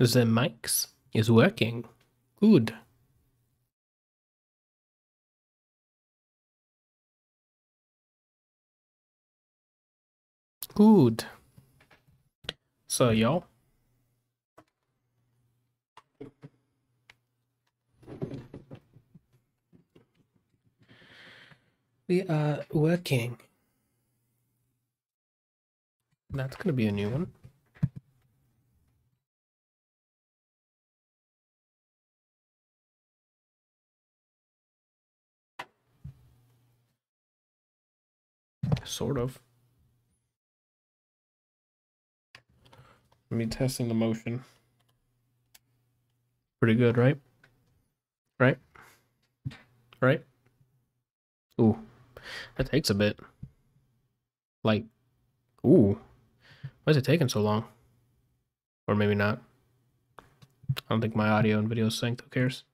The mics is working. Good. Good. So, y'all. We are working. That's going to be a new one. Sort of. Let me testing the motion. Pretty good, right? Right? Right? Ooh. That takes a bit. Like, ooh. Why is it taking so long? Or maybe not. I don't think my audio and video is synced. Who cares?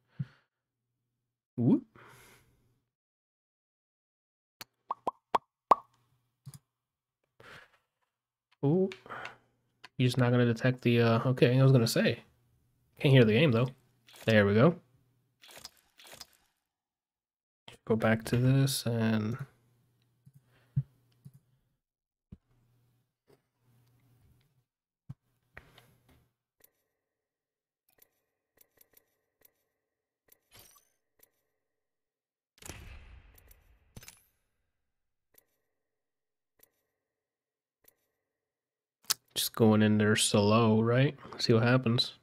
Whoop. Ooh. You're just not to detect the, uh, okay, I was to say. Can't hear the game, though. There we go. Go back to this and... going in there slow, right? See what happens.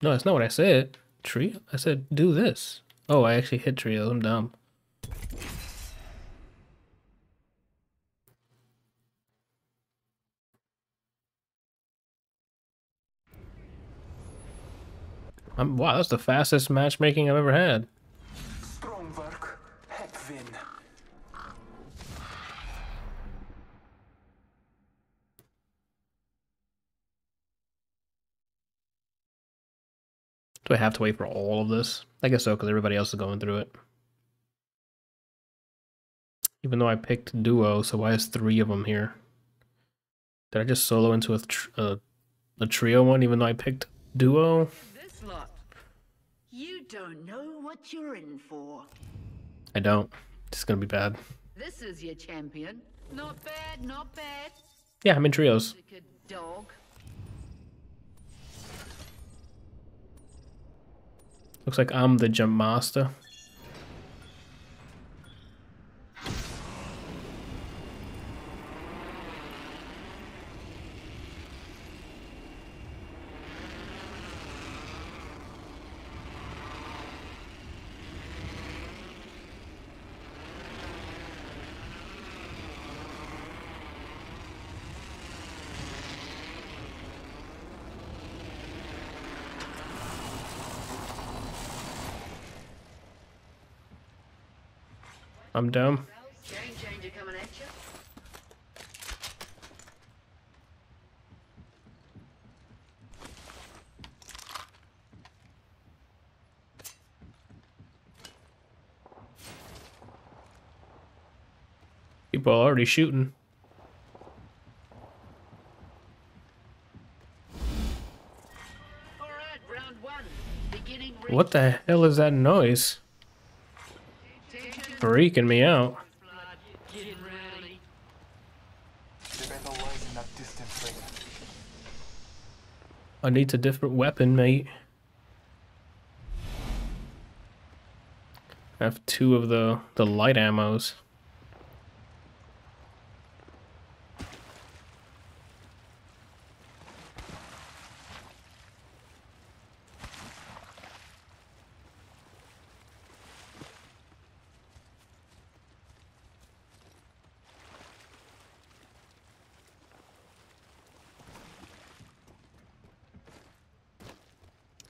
No, that's not what I said. Tree? I said do this. Oh, I actually hit trio. I'm dumb. I'm, wow, that's the fastest matchmaking I've ever had. Do I have to wait for all of this? I guess so, because everybody else is going through it. Even though I picked duo, so why is three of them here? Did I just solo into a, tr a, a trio one, even though I picked duo? This lot. You don't know what you're in for. I don't. It's gonna be bad. This is your champion. Not bad, not bad. Yeah, I'm in trios. Dog. Looks like I'm the jump master. I'm dumb. Game changer coming at you. People are already shooting. All right, round one. Beginning ring. What the hell is that noise? Freaking me out. I need a different weapon, mate. I have two of the, the light ammos.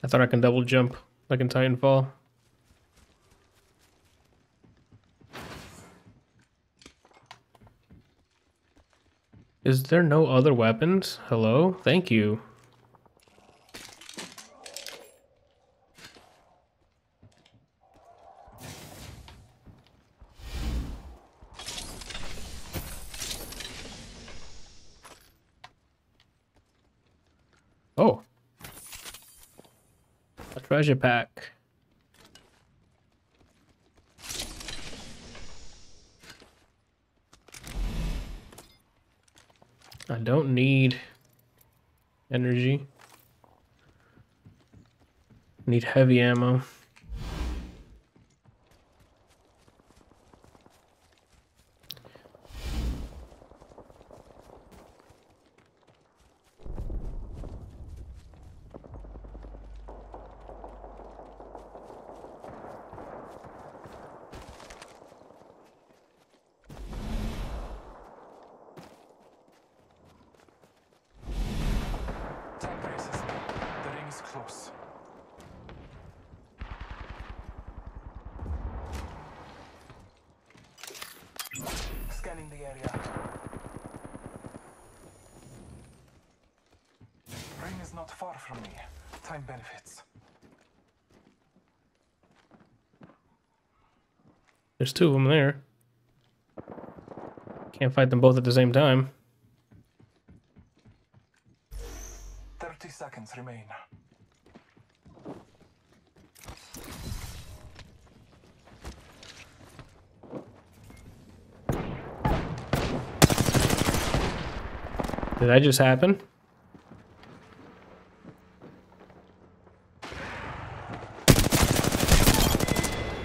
I thought I can double jump like in Titanfall. Is there no other weapons? Hello? Thank you. Oh. A treasure pack. I don't need energy. Need heavy ammo. Time braces me. The ring is close. Scanning the area. Ring is not far from me. Time benefits. There's two of them there. Can't fight them both at the same time. 30 seconds remain. Did that just happen?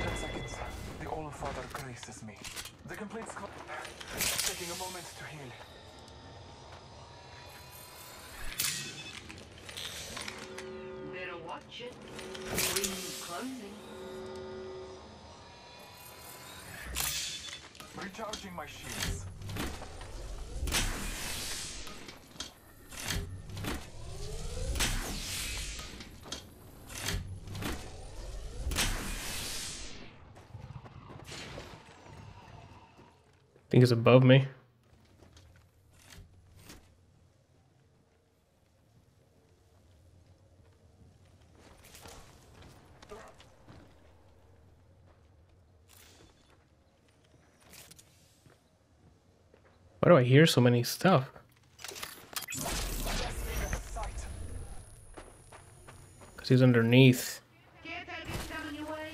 Ten seconds. The All Father graces me. The complete squad. Taking a moment to heal. Better watch it. Ring's closing. Recharging my shields. It's above me. Why do I hear so many stuff? Because he's underneath. Caretaker's coming your way.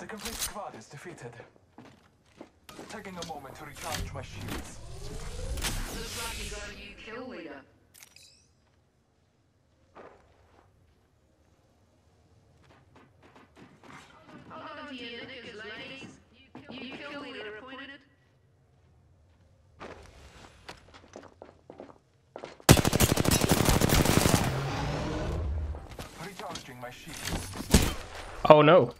The complete squad is defeated. Taking a moment to recharge my shields. Looks like you got a new kill leader. Hold on to your knickers, ladies. You kill leader appointed. Recharging my shields. Oh no.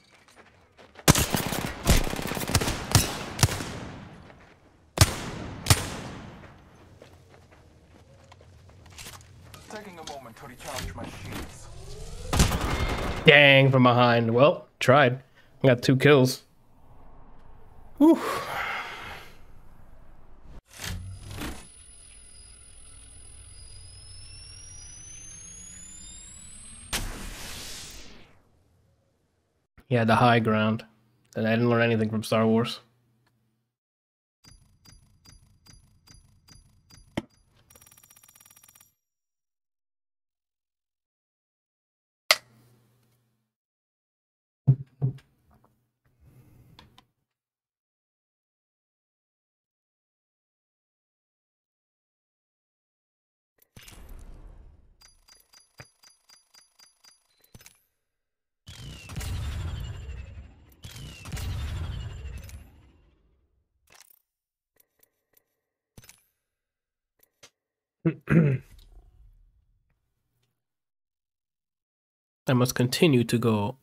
Taking a moment to recharge my shields. Dang, from behind. Well, tried. Got two kills. Whew. Yeah, the high ground. And I didn't learn anything from Star Wars. Must continue to go.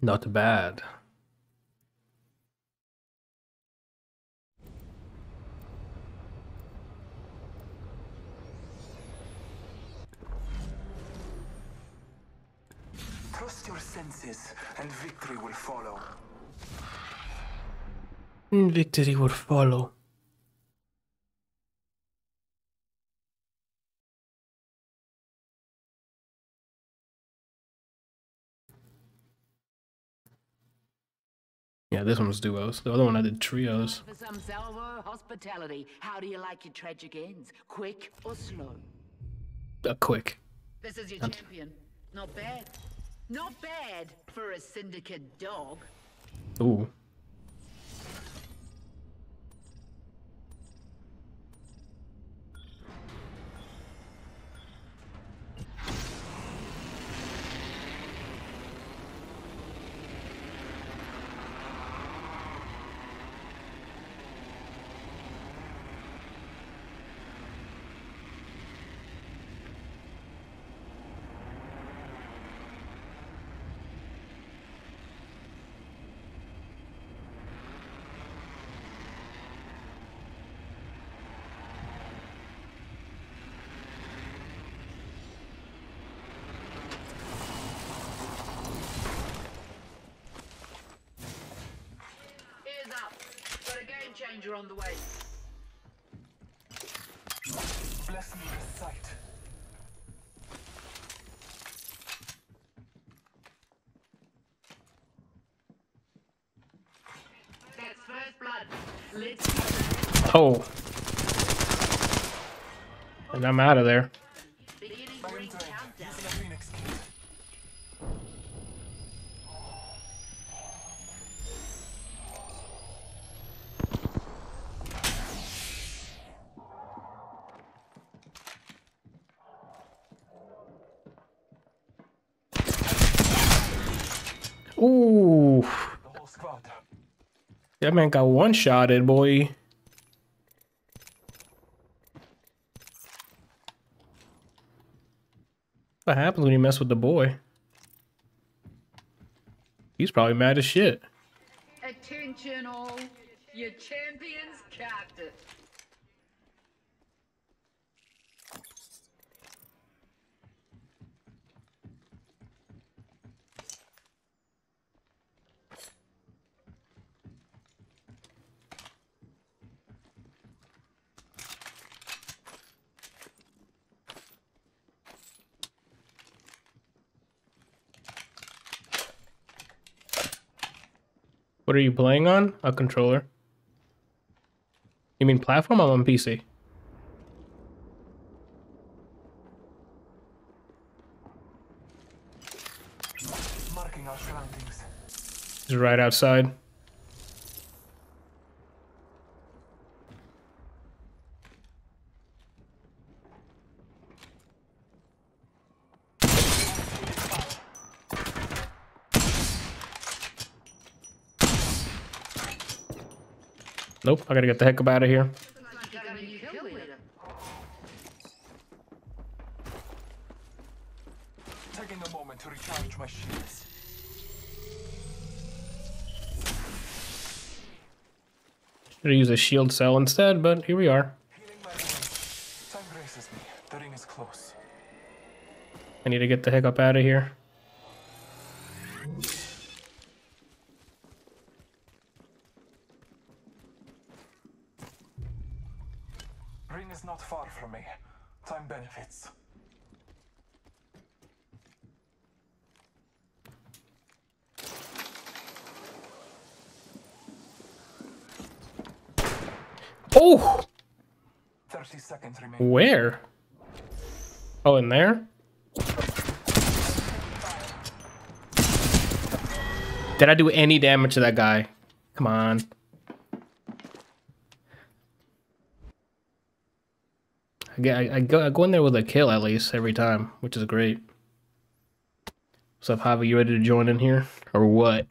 Not bad. Trust your senses and victory will follow. Victory will follow. Yeah, this one was duos. The other one I did trios. For some salvo hospitality, how do you like your tragic ends? Quick or slow? Uh, quick. This is your champion. Not bad. Not bad for a syndicate dog. Ooh. Ears up. Got a game changer on the way. Bless me with sight. That's first blood. Let's Oh. And I'm out of there. beginning My ring entering. countdown. Using a phoenix kit. Ooh. The whole squad. That man got one shotted, boy. What happens when you mess with the boy? He's probably mad as shit. Attention all. Your champion's captive. What are you playing on? A controller. You mean platform? I'm on PC. Marking our surroundings. He's right outside. Nope, I gotta get the heck up out of here. Like you got a new kill leader. Taking a moment to recharge my shields. Should used a shield cell instead, but here we are. Healing my wounds. Time braces me. The ring is close. I need to get the heck up out of here. Ring is not far from me. Time benefits. Oh! 30 seconds remain. Where? Oh, in there? Did I do any damage to that guy? Come on. I, I, I, go, I go in there with a kill at least every time, which is great. What's up, Javi? You ready to join in here? Or what?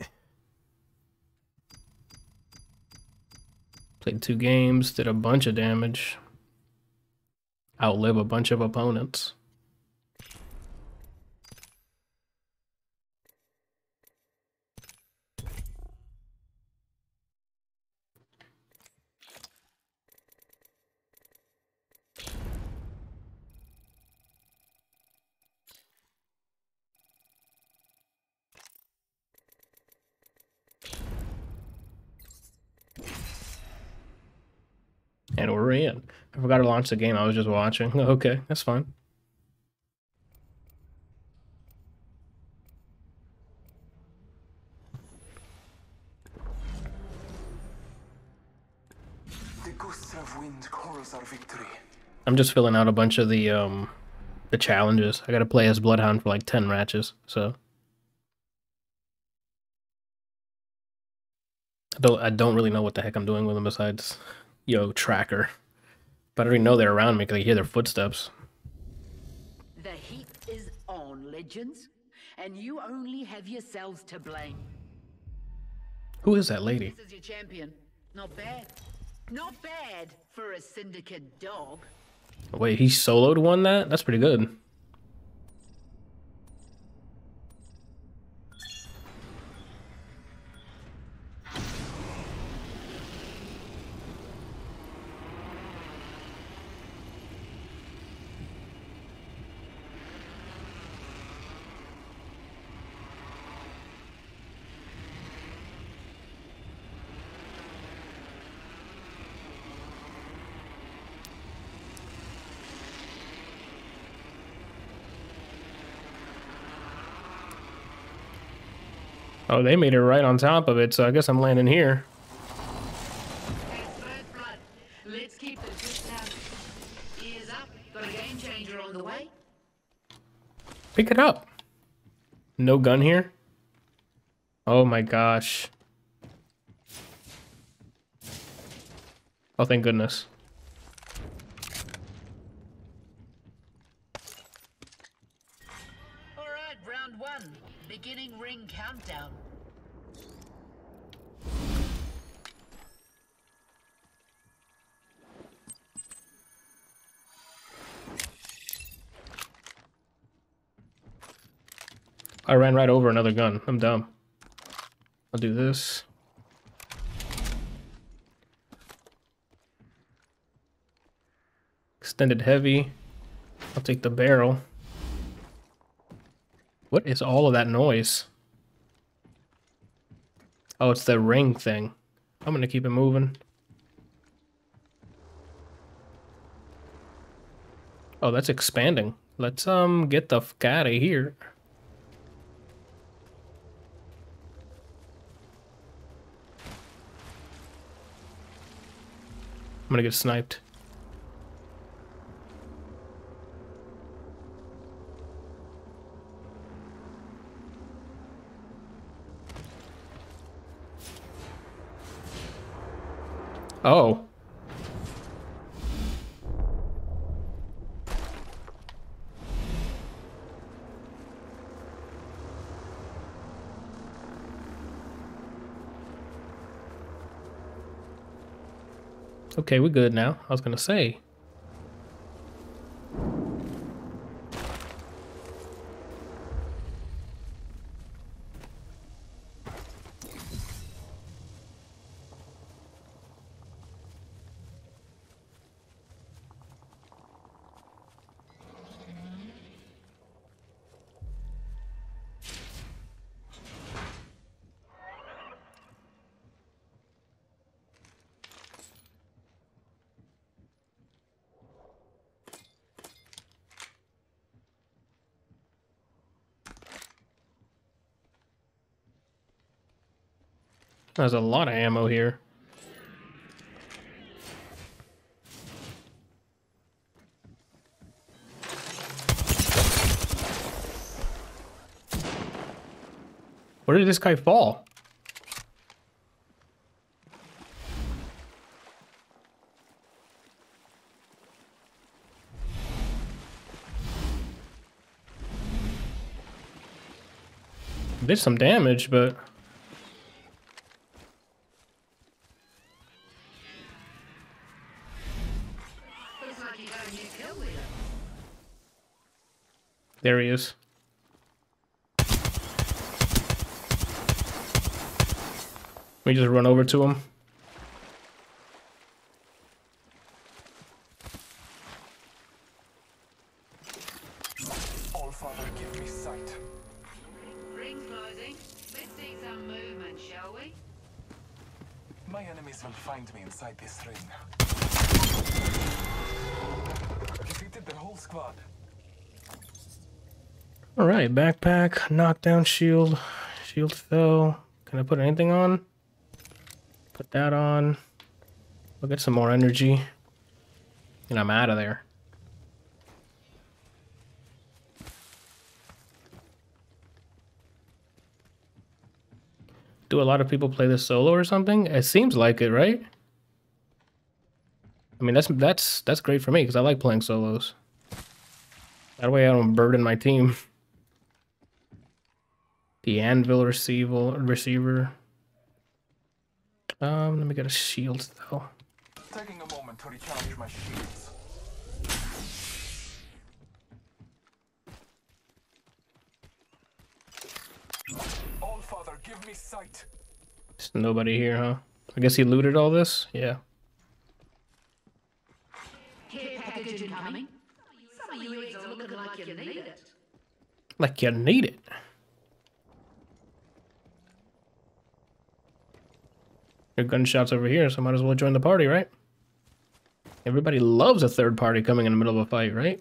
Played two games, did a bunch of damage. Outlive a bunch of opponents. And we're in. I forgot to launch the game. I was just watching. Okay, that's fine. The gusts of wind calls our victory. I'm just filling out a bunch of the um the challenges. I gotta play as Bloodhound for like ten matches, so I don't I don't really know what the heck I'm doing with them besides yo tracker. But I already know they're around me because I hear their footsteps. The heat is on, legends. And you only have yourselves to blame. Who is that lady? This is your champion. Not bad. Not bad for a syndicate dog. Wait, he soloed one that? That's pretty good. Oh, they made it right on top of it, so I guess I'm landing here. That's first blood. Let's keep the good down. Ears up. Got a game changer on the way. Pick it up. No gun here? Oh my gosh. Oh, thank goodness. All right, round one. Beginning ring countdown. I ran right over another gun. I'm dumb. I'll do this. Extended heavy. I'll take the barrel. What is all of that noise? Oh, it's the ring thing. I'm gonna keep it moving. Oh, that's expanding. Let's um get the fuck out of here. I'm gonna get sniped. Oh. Okay, we're good now. I was gonna say. There's a lot of ammo here. Where did this guy fall? Did some damage, but Looks like you got a new kill leader. There he is. We just run over to him. Knockdown shield, shield fell. Can I put anything on? Put that on. I'll get some more energy. And I'm out of there. Do a lot of people play this solo or something? It seems like it, right? I mean, that's that's that's great for me because I like playing solos. That way I don't burden my team. The anvil receiver receiver. Um, let me get a shield though. Taking a moment to recharge my shields. All Father, give me sight. There's nobody here, huh? I guess he looted all this? Yeah. Care package incoming. Some of you eggs are looking like you need it. Like you need it. Your gunshots over here, so might as well join the party, right? Everybody loves a third party coming in the middle of a fight, right?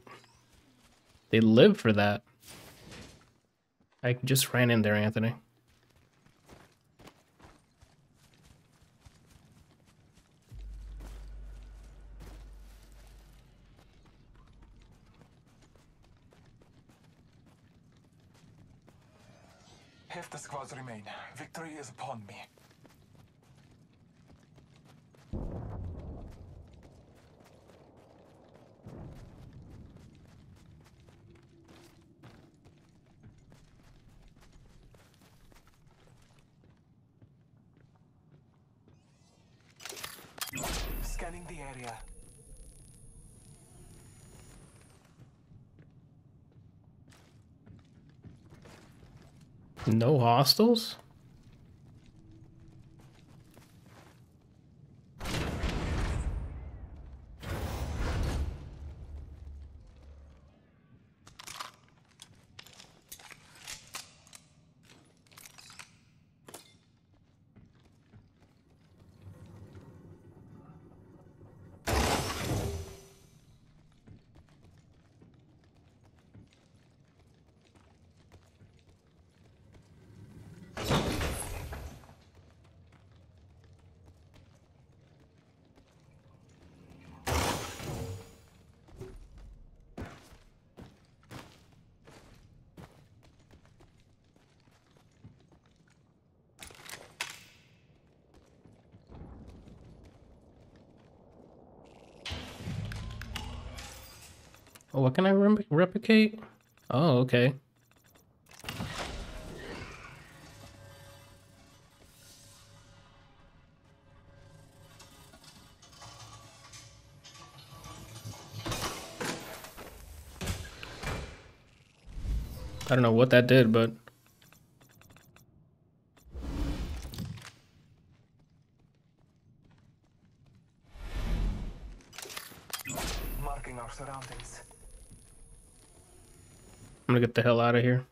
They live for that. I just ran in there, Anthony. Half the squads remain. Victory is upon me. Scanning the area. No hostiles? Oh, what can I rem- replicate? Oh, okay. I don't know what that did, but Marking our surroundings. Gonna get the hell out of here.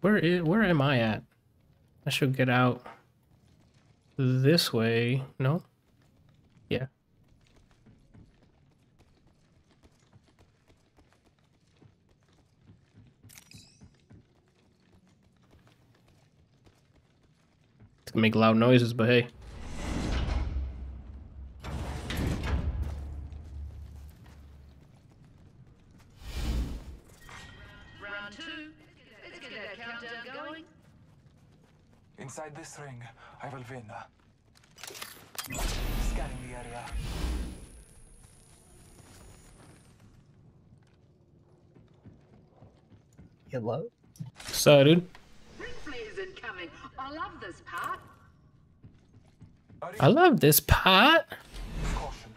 Where is where am I at? I should get out this way. No? Yeah. It's gonna make loud noises, but hey. This ring, I will win. Scanning the area. Hello? So, dude. Ring flares incoming. I love this part. I love this pot. Caution.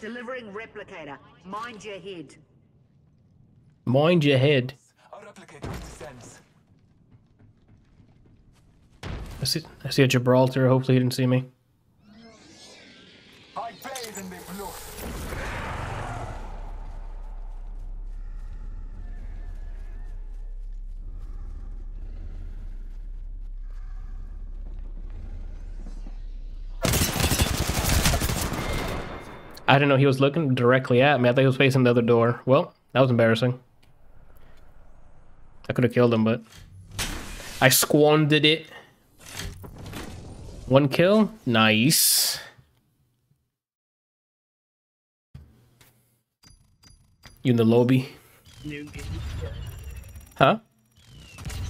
Delivering replicator. Mind your head. Mind your head. A replicator descends. I see, I see a Gibraltar. Hopefully, he didn't see me. I pay I didn't know he was looking directly at me. I thought he was facing the other door. Well, that was embarrassing. I could have killed him, but I squandered it. One kill, nice. You in the lobby? New game. Huh?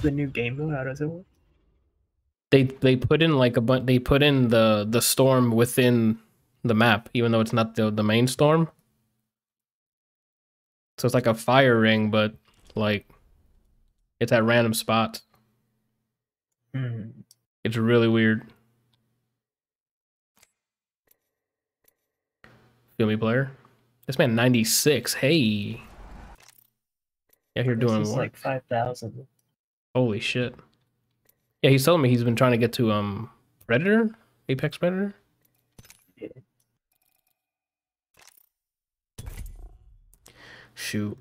The new game mode. How does it work? They they put in like a bunch. They put in the the storm within the map, even though it's not the the main storm. So it's like a fire ring, but like it's at random spots. Hmm. It's really weird. Feel me, player? This man 96. Hey. Yeah, you're doing work. like five thousand. Holy shit. Yeah, he's telling me he's been trying to get to um Predator? Apex Predator? Shoot.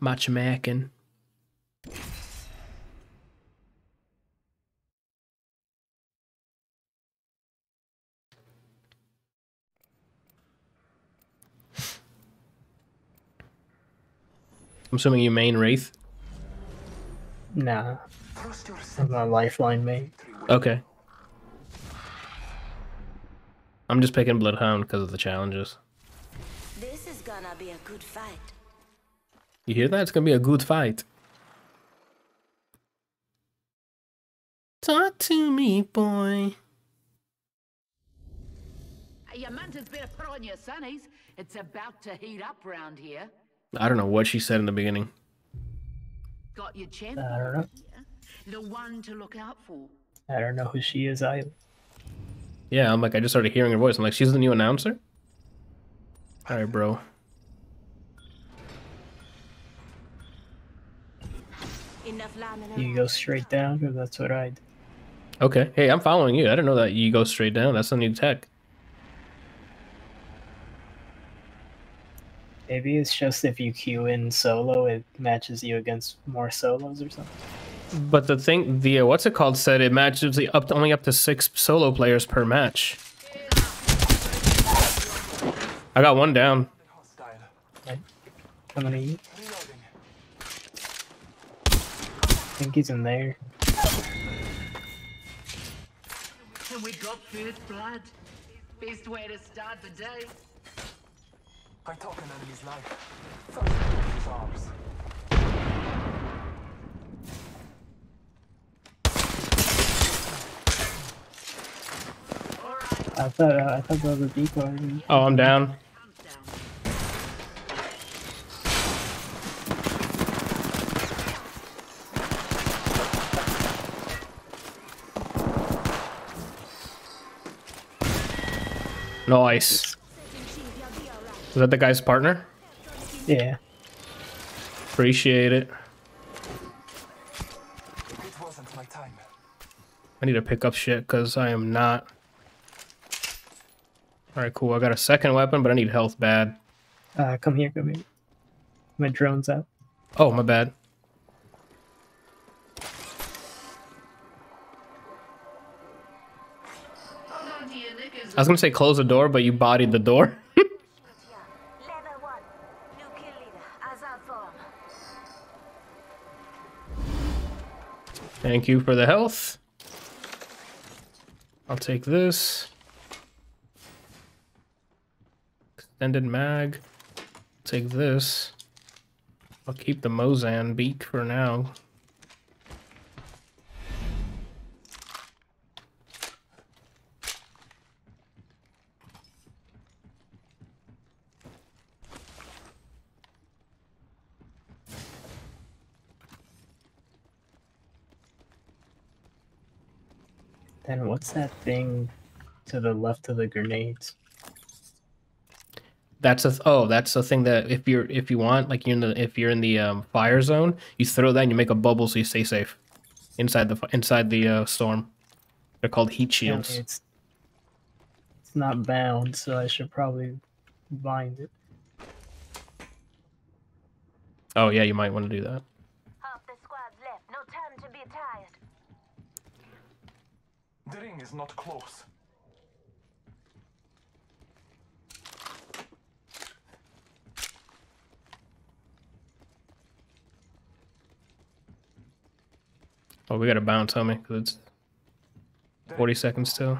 Matchmaking. I'm assuming you main Wraith. Nah, I'm a lifeline mate. Okay. I'm just picking Bloodhound because of the challenges. This is gonna be a good fight. You hear that? It's gonna be a good fight. Talk to me, boy. Your manta's better put on your sunnies. It's about to heat up round here. I don't know what she said in the beginning. Got your champion I don't know. The one to look out for. I don't know who she is either. Yeah, I'm like, I just started hearing her voice. I'm like, she's the new announcer? Alright, bro. Enough lambing You go straight down, because that's what I do. Okay. Hey, I'm following you. I didn't know that you go straight down. That's the new tech. Maybe it's just if you queue in solo, it matches you against more solos or something. But the thing, the uh, what's it called said it matches the up to, only up to six solo players per match. I got one down. Hostile. Right? Coming to you. Reloading. I think he's in there. And we got first blood. Best way to start the day. I took an enemy's life. First blood I thought uh, I thought there was a decoy. Oh, I'm down. Countdown. Nice. Is that the guy's partner? Yeah. Appreciate it. It wasn't my time. I need to pick up shit because I am not. Alright, cool. I got a second weapon, but I need health bad. Uh, come here, come here. My drone's out. Oh, my bad. Hold on to your knickers. I was gonna say close the door, but you bodied the door. Level one. New kill leader. Azad form. Thank you for the health. I'll take this. Extended mag. Take this. I'll keep the Mozambique for now. Then what's that thing to the left of the grenades? that's a oh that's a thing that if you're if you want like you're in the if you're in the um, fire zone you throw that and you make a bubble so you stay safe inside the inside the uh, storm. They're called heat shields. yeah, it's, it's not bound so i should probably bind it. Oh yeah you might want to do that. Half the left. No time to be tired. The ring is not close. Oh, we gotta bounce, homie, because it's 40 seconds still.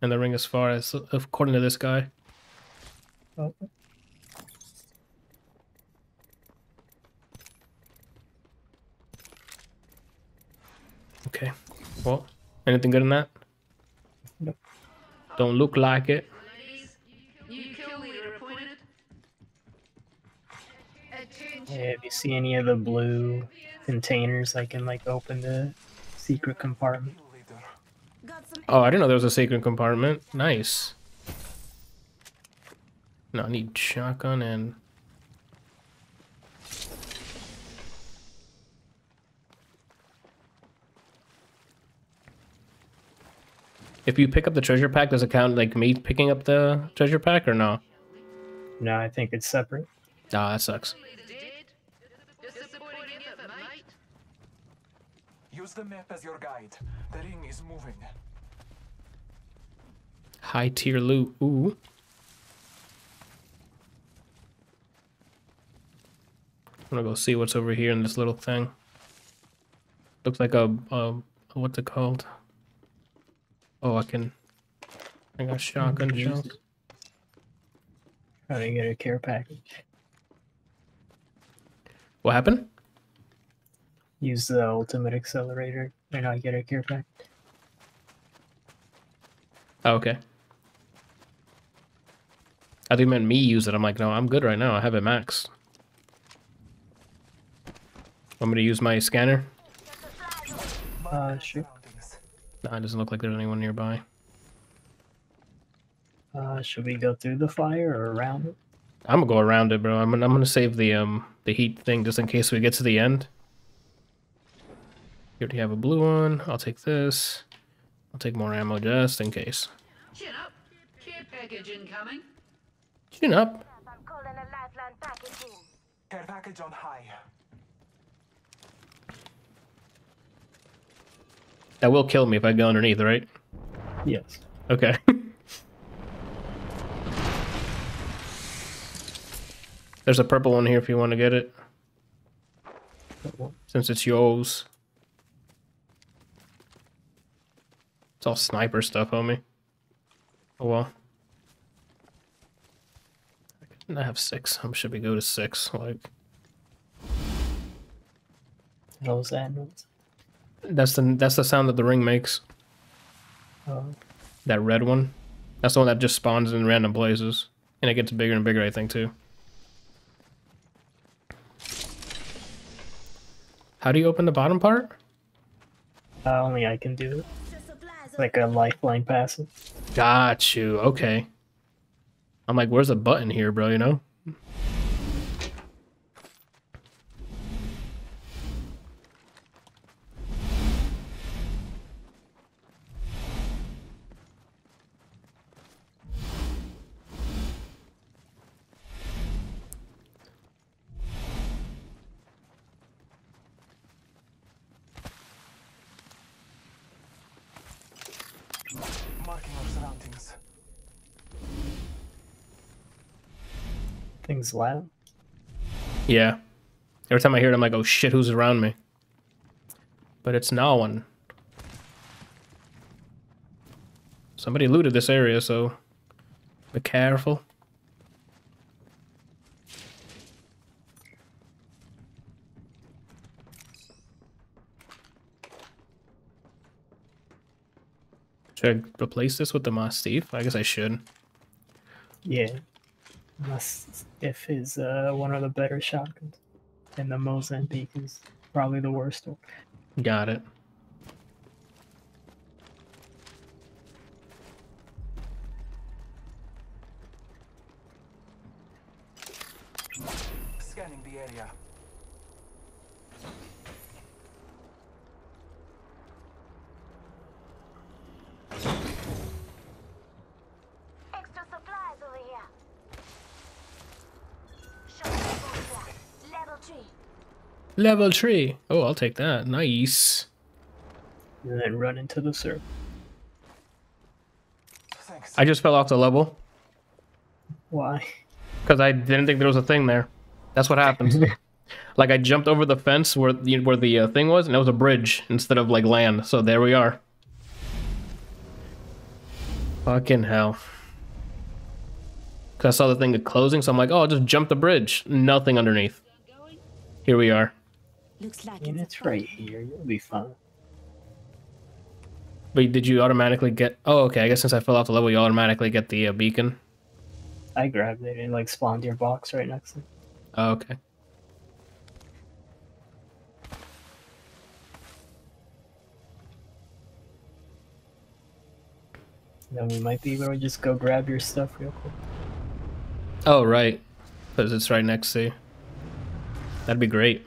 And the ring as far as, according to this guy. Oh, Okay. Well, anything good in that? Nope. Don't look like it. Ladies, new kill leader appointed. Attention. yeah, if you see any of the blue containers, I can like open the secret compartment. Kill leader. Got some Oh, I didn't know there was a secret compartment. Nice. No, I need shotgun and. If you pick up the treasure pack, does it count like me picking up the treasure pack or no? No, I think it's separate. Ah, that sucks. Dead. Disappointing effort, mate. Use the map as your guide. The ring is moving. High tier loot. Ooh. I'm gonna go see what's over here in this little thing. Looks like a, a what's it called? Oh, I can. I got shotgun can use shells. it. Oh, How to get a care package? What happened? Use the ultimate accelerator and I get a care pack. Oh, okay. I think you meant me use it. I'm like, no, I'm good right now. I have it maxed. Want me to use my scanner? Uh, sure. Nah, it doesn't look like there's anyone nearby. Uh, should we go through the fire or around it? I'm gonna go around it, bro. I'm gonna, I'm gonna save the um the heat thing just in case we get to the end. You already have a blue one. I'll take this. I'll take more ammo just in case. Chin up. Care package incoming. Chin up. I'm calling a lifeline package in. Care package on high. That will kill me if I go underneath, right? Yes. Okay. There's a purple one here if you want to get it, since it's yours. It's all sniper stuff, homie. Oh well. I have six. I should we go to six? Like Those animals. that's the that's the sound that the ring makes. Uh, That red one. That's the one that just spawns in random places, and it gets bigger and bigger. I think too. How do you open the bottom part? uh, only I can do it. Like a lifeline passive. Got you. Okay. I'm like, where's the button here, bro? You know? Loud. Yeah. Every time I hear it, I'm like, oh shit, who's around me? But it's no one. Somebody looted this area, so be careful. Should I replace this with the Mastiff? I guess I should. Yeah. Unless if is uh, one of the better shotguns. And the Mozambique is probably the worst one. Got it. Scanning the area. Extra supplies over here. Shotgun Level 3. Level 3. Oh, I'll take that. Nice. And then run into the circle. Thanks. I just fell off the level Why? because I didn't think there was a thing there. That's what happens. like I jumped over the fence where the where the uh, thing was, and it was a bridge instead of like land. So there we are. Fucking hell. Cause I saw the thing closing, so I'm like, oh, I'll just jump the bridge. Nothing underneath. Here we are. Looks like I it's it's right here. You'll be fine. But did you automatically get? Oh, okay. I guess since I fell off the level, you automatically get the uh, beacon. I grabbed it and like spawned your box right next to it. Oh, okay. Then we might be able to just go grab your stuff real quick. Oh, right. Because it's right next to you. That'd be great.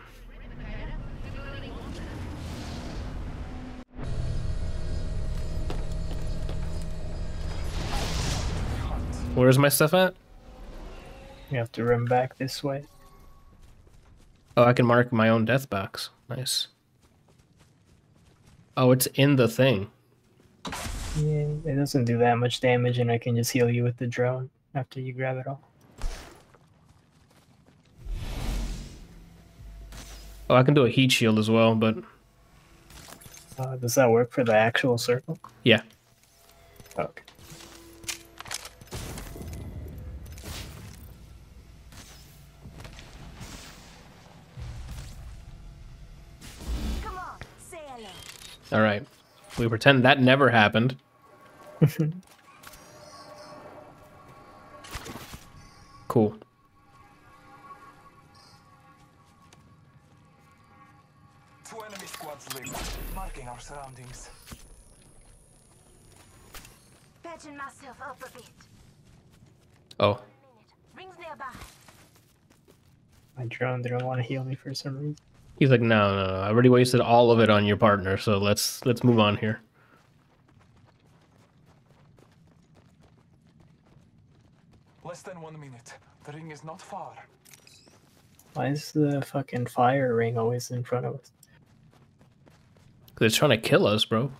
Where's my stuff at? You have to run back this way. Oh, I can mark my own death box. Nice. Oh, it's in the thing. Yeah, it doesn't do that much damage, and I can just heal you with the drone after you grab it all. Oh, I can do a heat shield as well, but Uh, does that work for the actual circle? yeah. Okay. All right. We pretend that never happened. cool. Two enemy squads live, marking our surroundings. Patching myself up a bit. Oh, Rings nearby. My drone didn't want to heal me for some reason. He's like, no, no, no. I already wasted all of it on your partner, so let's let's move on here. Less than one minute. The ring is not far. Why is the fucking fire ring always in front of us? Cause it's trying to kill us, bro.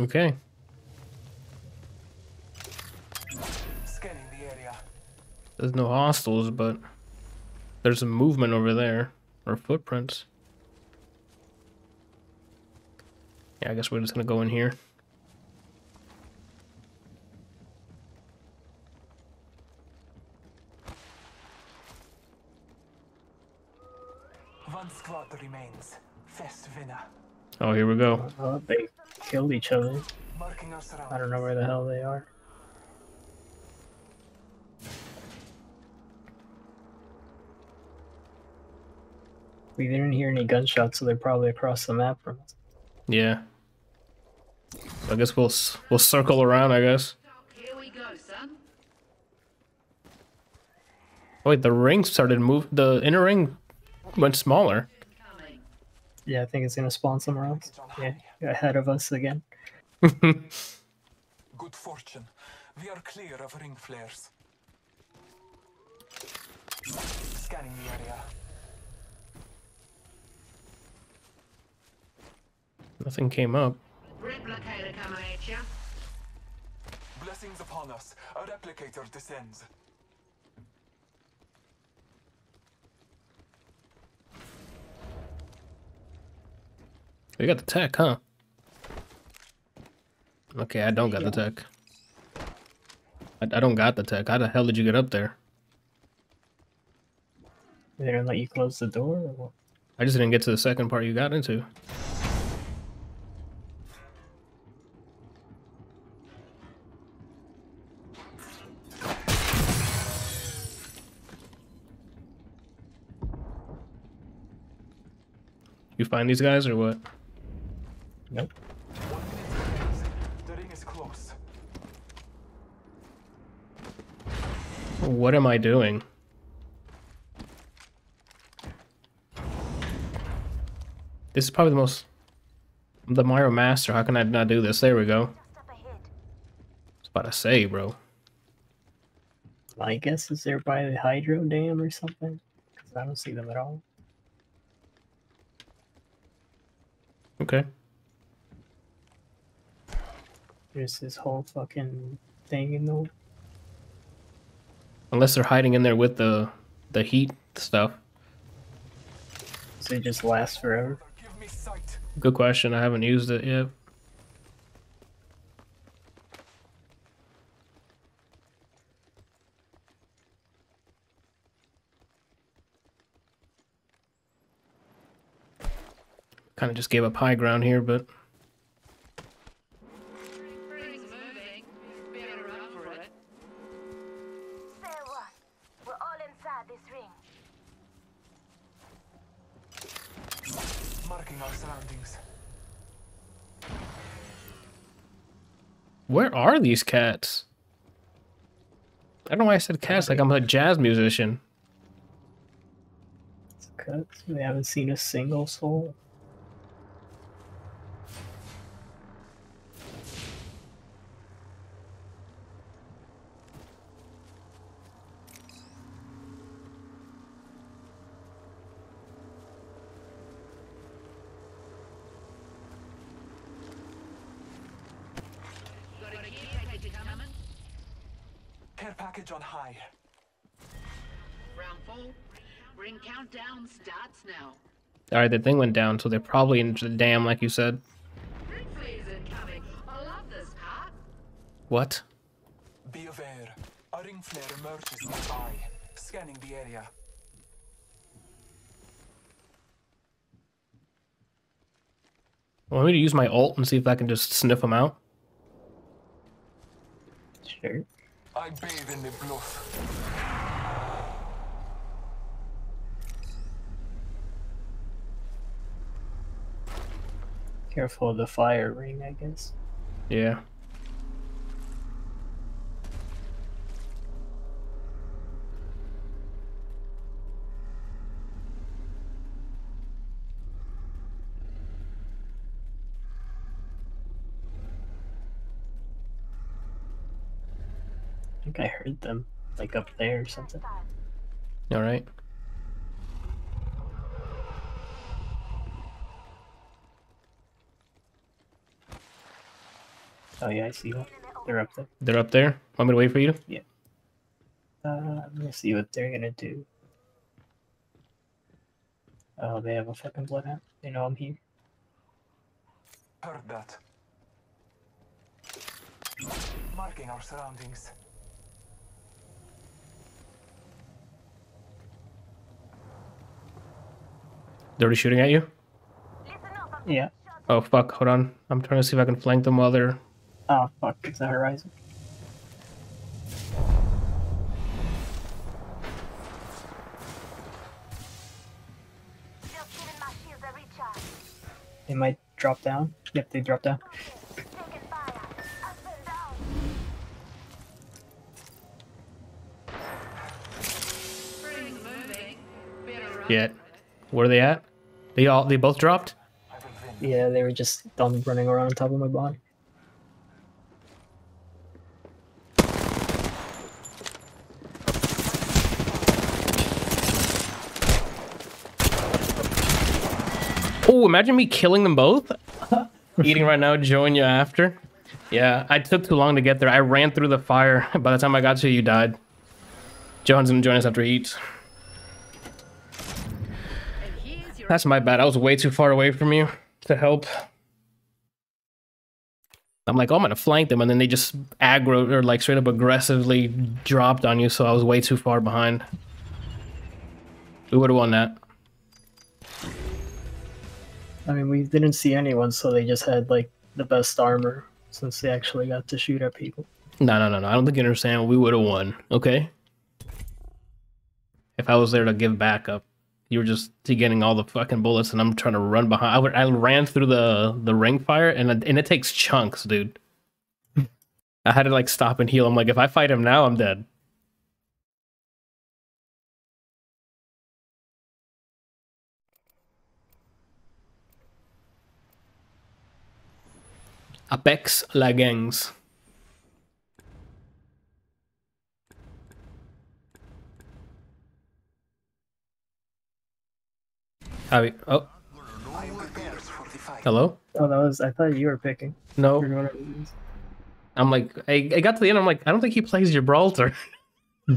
Okay. Scanning the area. There's no hostiles, but there's some movement over there or footprints. Yeah, I guess we're just gonna go in here. One squad remains. Fest winner. Oh, here we go. Uh, they killed each other. Marking our surroundings. I don't know where the hell they are. We didn't hear any gunshots, so they're probably across the map from us. Yeah. I guess we'll we'll circle around. I guess. Here we go, son. Oh, wait, the ring started move. The inner ring went smaller. Yeah, I think it's gonna spawn somewhere else. Yeah, ahead of us again. Good fortune. We are clear of ring flares. Scanning the area. Nothing came up. Replicator coming at ya. Blessings upon us. A replicator descends. We got the tech, huh? Okay, I don't got the tech. I, I don't got the tech. How the hell did you get up there? They didn't let you close the door I just didn't get to the second part you got into. You find these guys or what? Nope. What am I doing? This is probably the most. I'm the Mario Master. How can I not do this? There we go. Just up ahead. I was about to say, bro. My guess is they're by the hydro dam or something. Because I don't see them at all. Okay. There's this whole fucking thing in the Unless they're hiding in there with the the heat stuff. so it just lasts forever. Give me sight. Good question. I haven't used it yet. Kind of just gave up high ground here, but are these cats? I don't know why I said cats like I'm a jazz musician. It's cuts. We haven't seen a single soul. Got a caretaker coming. Care package on high. Round four. Ring countdown starts now. All right, the thing went down, so they're probably into the dam, like you said. Ring flares incoming. I this part. What? Be aware. A ring flare emerges nearby. Scanning the area. Want me to use my ult and see if I can just sniff them out? Sure. I bathe in the bluff. Careful of the fire ring, I guess. Yeah. I think I heard them, like up there or something. All right. Oh yeah, I see one. They're up there. They're up there. Want me to wait for you? Yeah. Uh, I'm gonna see what they're gonna do. Oh, they have a fucking bloodhound. They know I'm here. Heard that. Marking our surroundings. They're already shooting at you? Listen up. I'm Yeah. Oh, fuck. Hold on. I'm trying to see if I can flank them while they're. Oh fuck, it's a horizon. Just giving my shields a recharge. They might drop down. Yep, they drop down. Taking fire. Up and down. Ring's moving. Better run Yet. Where are they at? They all. They both dropped? I will win. Yeah, they were just done running around on top of my body. Oh, imagine me killing them both. Eating right now, join you after. Yeah, I took too long to get there. I ran through the fire. By the time I got to you, you died. John's gonna join us after he eats. And here's your That's my bad. I was way too far away from you to help. I'm like, oh, I'm gonna flank them, and then they just aggro or like straight up aggressively dropped on you. So I was way too far behind. We would have won that. I mean, we didn't see anyone, so they just had like the best armor since they actually got to shoot at people. No, no, no, no. I don't think you understand. We would have won. Okay. If I was there to give backup, You were just getting all the fucking bullets, and I'm trying to run behind. I, would- I ran through the the ring fire, and it- and it takes chunks, dude. I had to like stop and heal. I'm like, if I fight him now, I'm dead. Apex Legends. How? Oh, I am prepared for the fight. hello. Oh, that was. I thought you were picking. No, Or whatever it is. I'm like, I, I got to the end. I'm like, I don't think he plays Gibraltar. I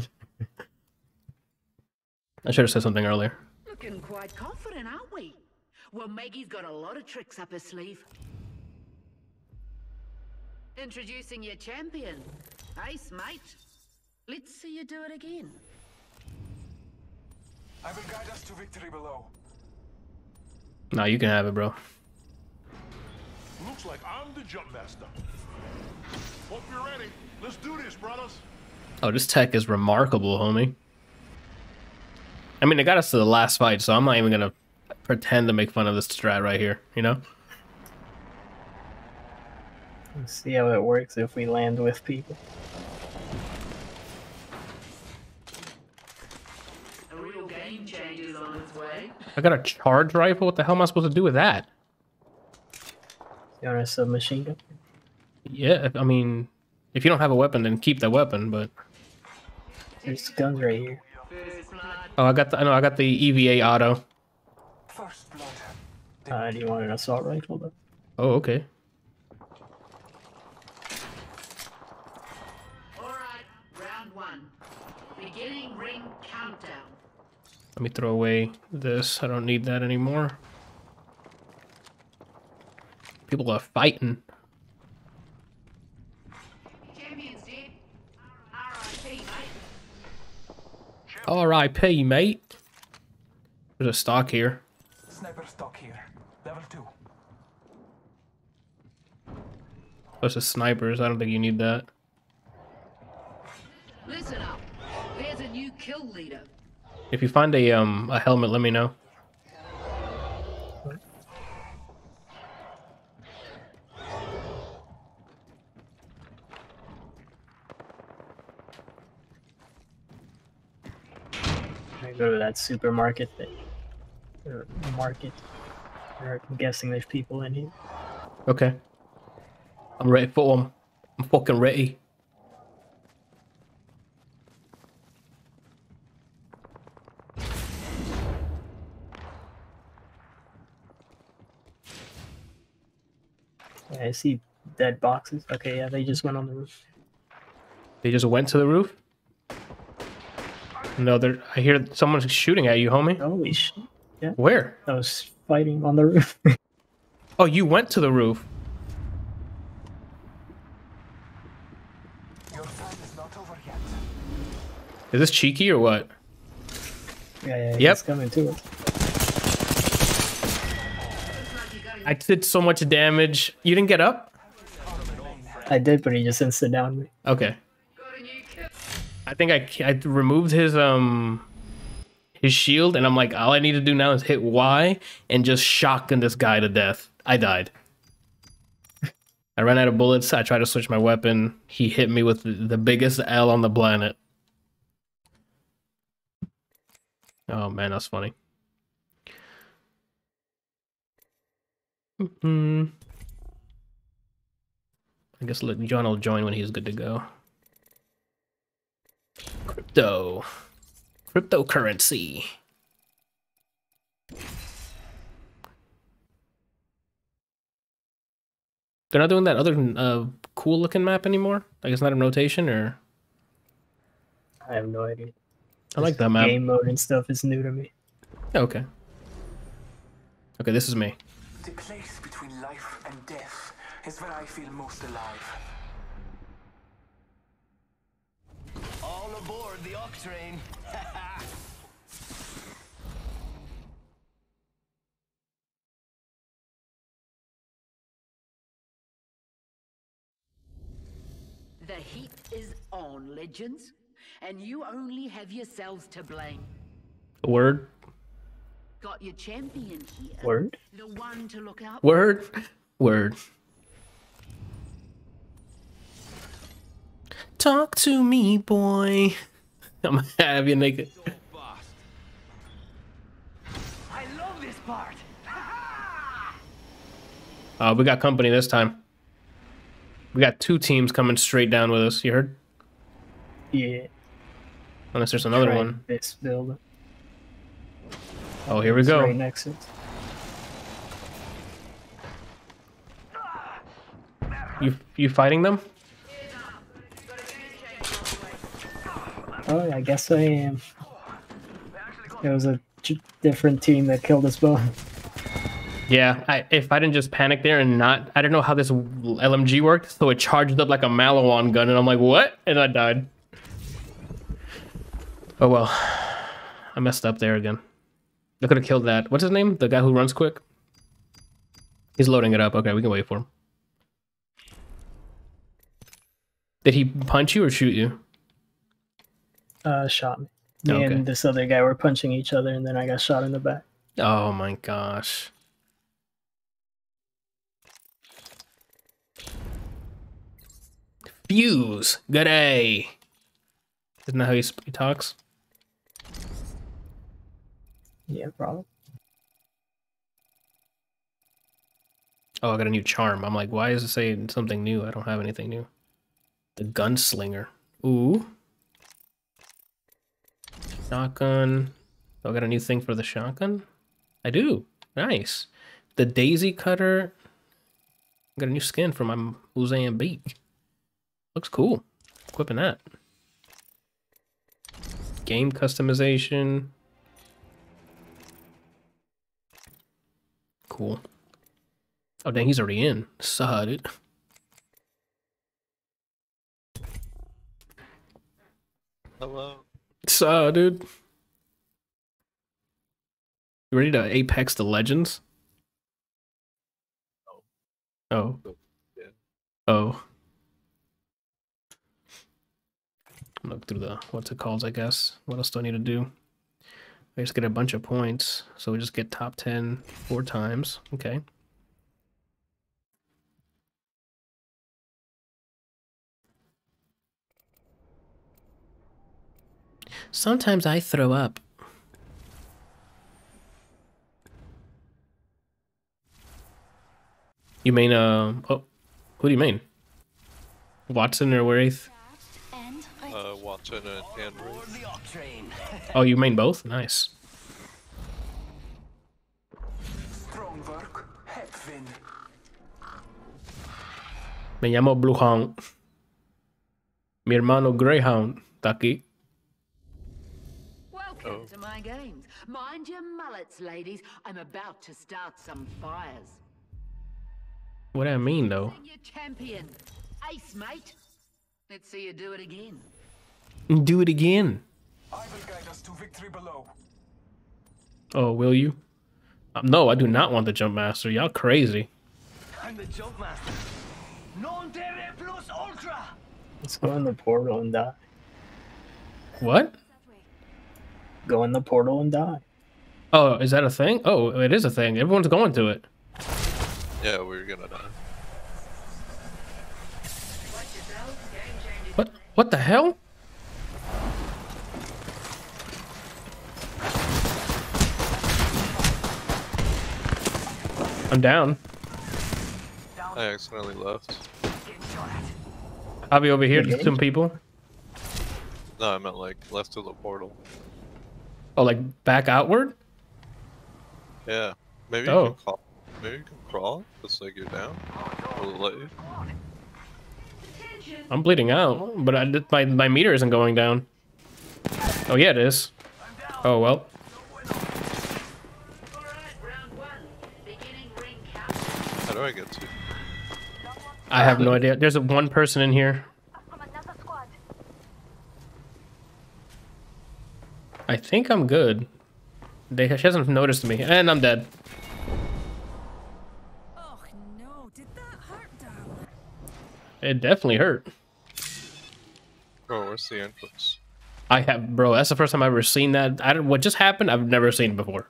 should have said something earlier. Looking quite confident, aren't we? Well, Maggie's got a lot of tricks up her sleeve. Introducing your champion. Ace, mate. Let's see you do it again. I will guide us to victory below. No, you can have it, bro. Looks like I'm the jump master. Hope you're ready. Let's do this, brothers. Oh, this tech is remarkable, homie. I mean, it got us to the last fight, so I'm not even gonna pretend to make fun of this strat right here. You know? Let's see how it works if we land with people. A real game changer's on its way. I got a charge rifle. What the hell am I supposed to do with that? You want a submachine gun? Yeah, I mean, if you don't have a weapon, then keep that weapon. But There's guns right here. Oh, I got the I know I got the EVA auto. First blood. Uh, do you want an assault rifle though? Oh, okay. Alright, round one. Beginning ring countdown. Let me throw away this. I don't need that anymore. People are fighting. R.I.P. mate. R.I.P. mate. There's a stock here. Sniper stock here. Level 2. Plus the snipers. I don't think you need that. Listen up. There's a new kill leader. If you find a um a helmet, let me know. I go to that supermarket that or market. I'm guessing there's people in here. Okay. I'm ready for them. I'm fucking ready. I see dead boxes. Okay, yeah, they just went on the roof. They just went to the roof. No, they're. I hear someone's shooting at you, homie. Holy shit! Yeah. Where? I was fighting on the roof. Oh, you went to the roof. Your time is not over yet. Is this cheeky or what? yeah, yeah, Yep. he's coming to us. Looks like you got a I did so much damage. You didn't get up? I did, but he just instant downed me. Okay. got a new kill. I think I, I removed his um his shield, and I'm like, all I need to do now is hit Y and just shotgun this guy to death. I died. I ran out of bullets. I tried to switch my weapon. He hit me with the biggest L on the planet. Oh man, that's funny. Hmm. I guess look, John will join when he's good to go. Crypto. Cryptocurrency. They're not doing that other uh, cool looking map anymore? Like it's not a rotation or I have no idea. I like that map. Game mode and stuff is new to me. Okay. Okay, this is me. The place between life and death is where I feel most alive. All aboard the Octrain. The heat is on, legends. And you only have yourselves to blame. The word. Got your champion here. Word? The one to look out Word. Word. Talk to me, boy. I'm gonna have you naked. I love this part. Uh, we got company this time. We got two teams coming straight down with us. You heard? Yeah. Unless there's another right one. This building. Oh, here we go. Right next to. You you fighting them? Oh, I guess I am. It was a different team that killed us both. Yeah. I, if I didn't just panic there and not, I don't know how this LMG worked. So it charged up like a Malawan gun, and I'm like, what? And I died. Oh well, I messed up there again. I could have killed that. What's his name? The guy who runs quick. He's loading it up. Okay, we can wait for him. Did he punch you or shoot you? Uh, shot me. Me Okay. and this other guy were punching each other, and then I got shot in the back. Oh my gosh. Fuse. Good A. Isn't that how he, he talks? Yeah, probably. Oh, I got a new charm. I'm like, why is it saying something new? I don't have anything new. The gunslinger. Ooh. Shotgun. Oh, I got a new thing for the shotgun? I do. Nice. The daisy cutter. I got a new skin for my beak. Looks cool. Equipping that. Game customization. Cool. Oh dang, he's already in. Saw it. Hello. Saw, dude. You ready to apex the legends? Oh. oh. Yeah. Oh. Look through the what's it called, I guess. What else do I need to do? I just get a bunch of points. So we just get top 10 four times. Okay. Sometimes I throw up. You mean, uh, oh, who do you mean? Wattson or Wraith? Wattson and Henry. Aboard the Octane. Oh, you mean both? Nice. Strong work. Hepvin. Me llamo Bluehound. Mi hermano Greyhound. Está aquí. Welcome Oh. to my games. Mind your mullets, ladies. I'm about to start some fires. What do I mean, though? Your champion. Ace, mate. Let's see you do it again. Do it again. I will guide us to victory below. Oh, will you? Um, no, I do not want the jump master. Y'all crazy. I'm the jump master. Non terre plus ultra. Let's go in the portal and die. What? Go in the portal and die. Oh, is that a thing? Oh, it is a thing. Everyone's going to it. Yeah, we're gonna die. What? What the hell? I'm down. I accidentally left. I'll be over here Okay. to some people. No, I meant like left to the portal. Oh, like back outward? Yeah. Maybe you Oh. can crawl. Maybe you can crawl. Just like you're down. Will it let you? I'm bleeding out, but I, my my meter isn't going down. Oh yeah, it is. Oh well. Do I get to? I have no idea. There's a one person in here. From another squad. I think I'm good. They, she hasn't noticed me, and I'm dead. Oh no, did that hurt, darling? It definitely hurt. Oh, where's the entrance? I have, bro. That's the first time I've ever seen that. I don't. What just happened? I've never seen it before.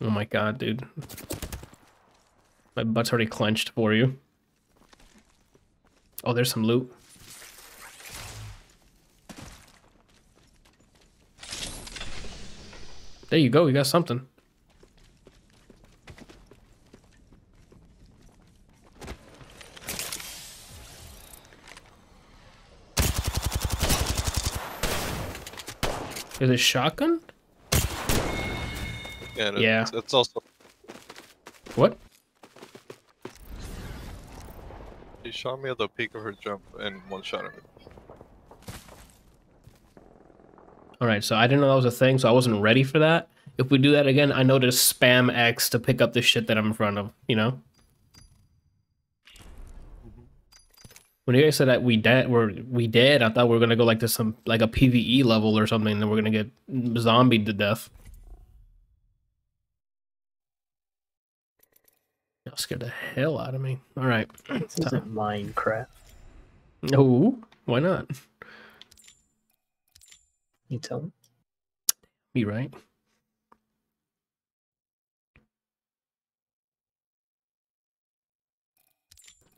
Oh my god, dude. My butt's already clenched for you. Oh, there's some loot. There you go, you got something. Is it shotgun? Yeah. It's, also What? she shot me at the peak of her jump and one shot at me. Alright, so I didn't know that was a thing, so I wasn't ready for that. If we do that again, I know to spam X to pick up the shit that I'm in front of, you know? Mm-hmm. When you guys said that we dead, we're we dead, I thought we were gonna go like to some like a PVE level or something, and we're gonna get zombied to death. Y'all scared the hell out of me. All right, This isn't Minecraft. no, why not? You tell me. Be right.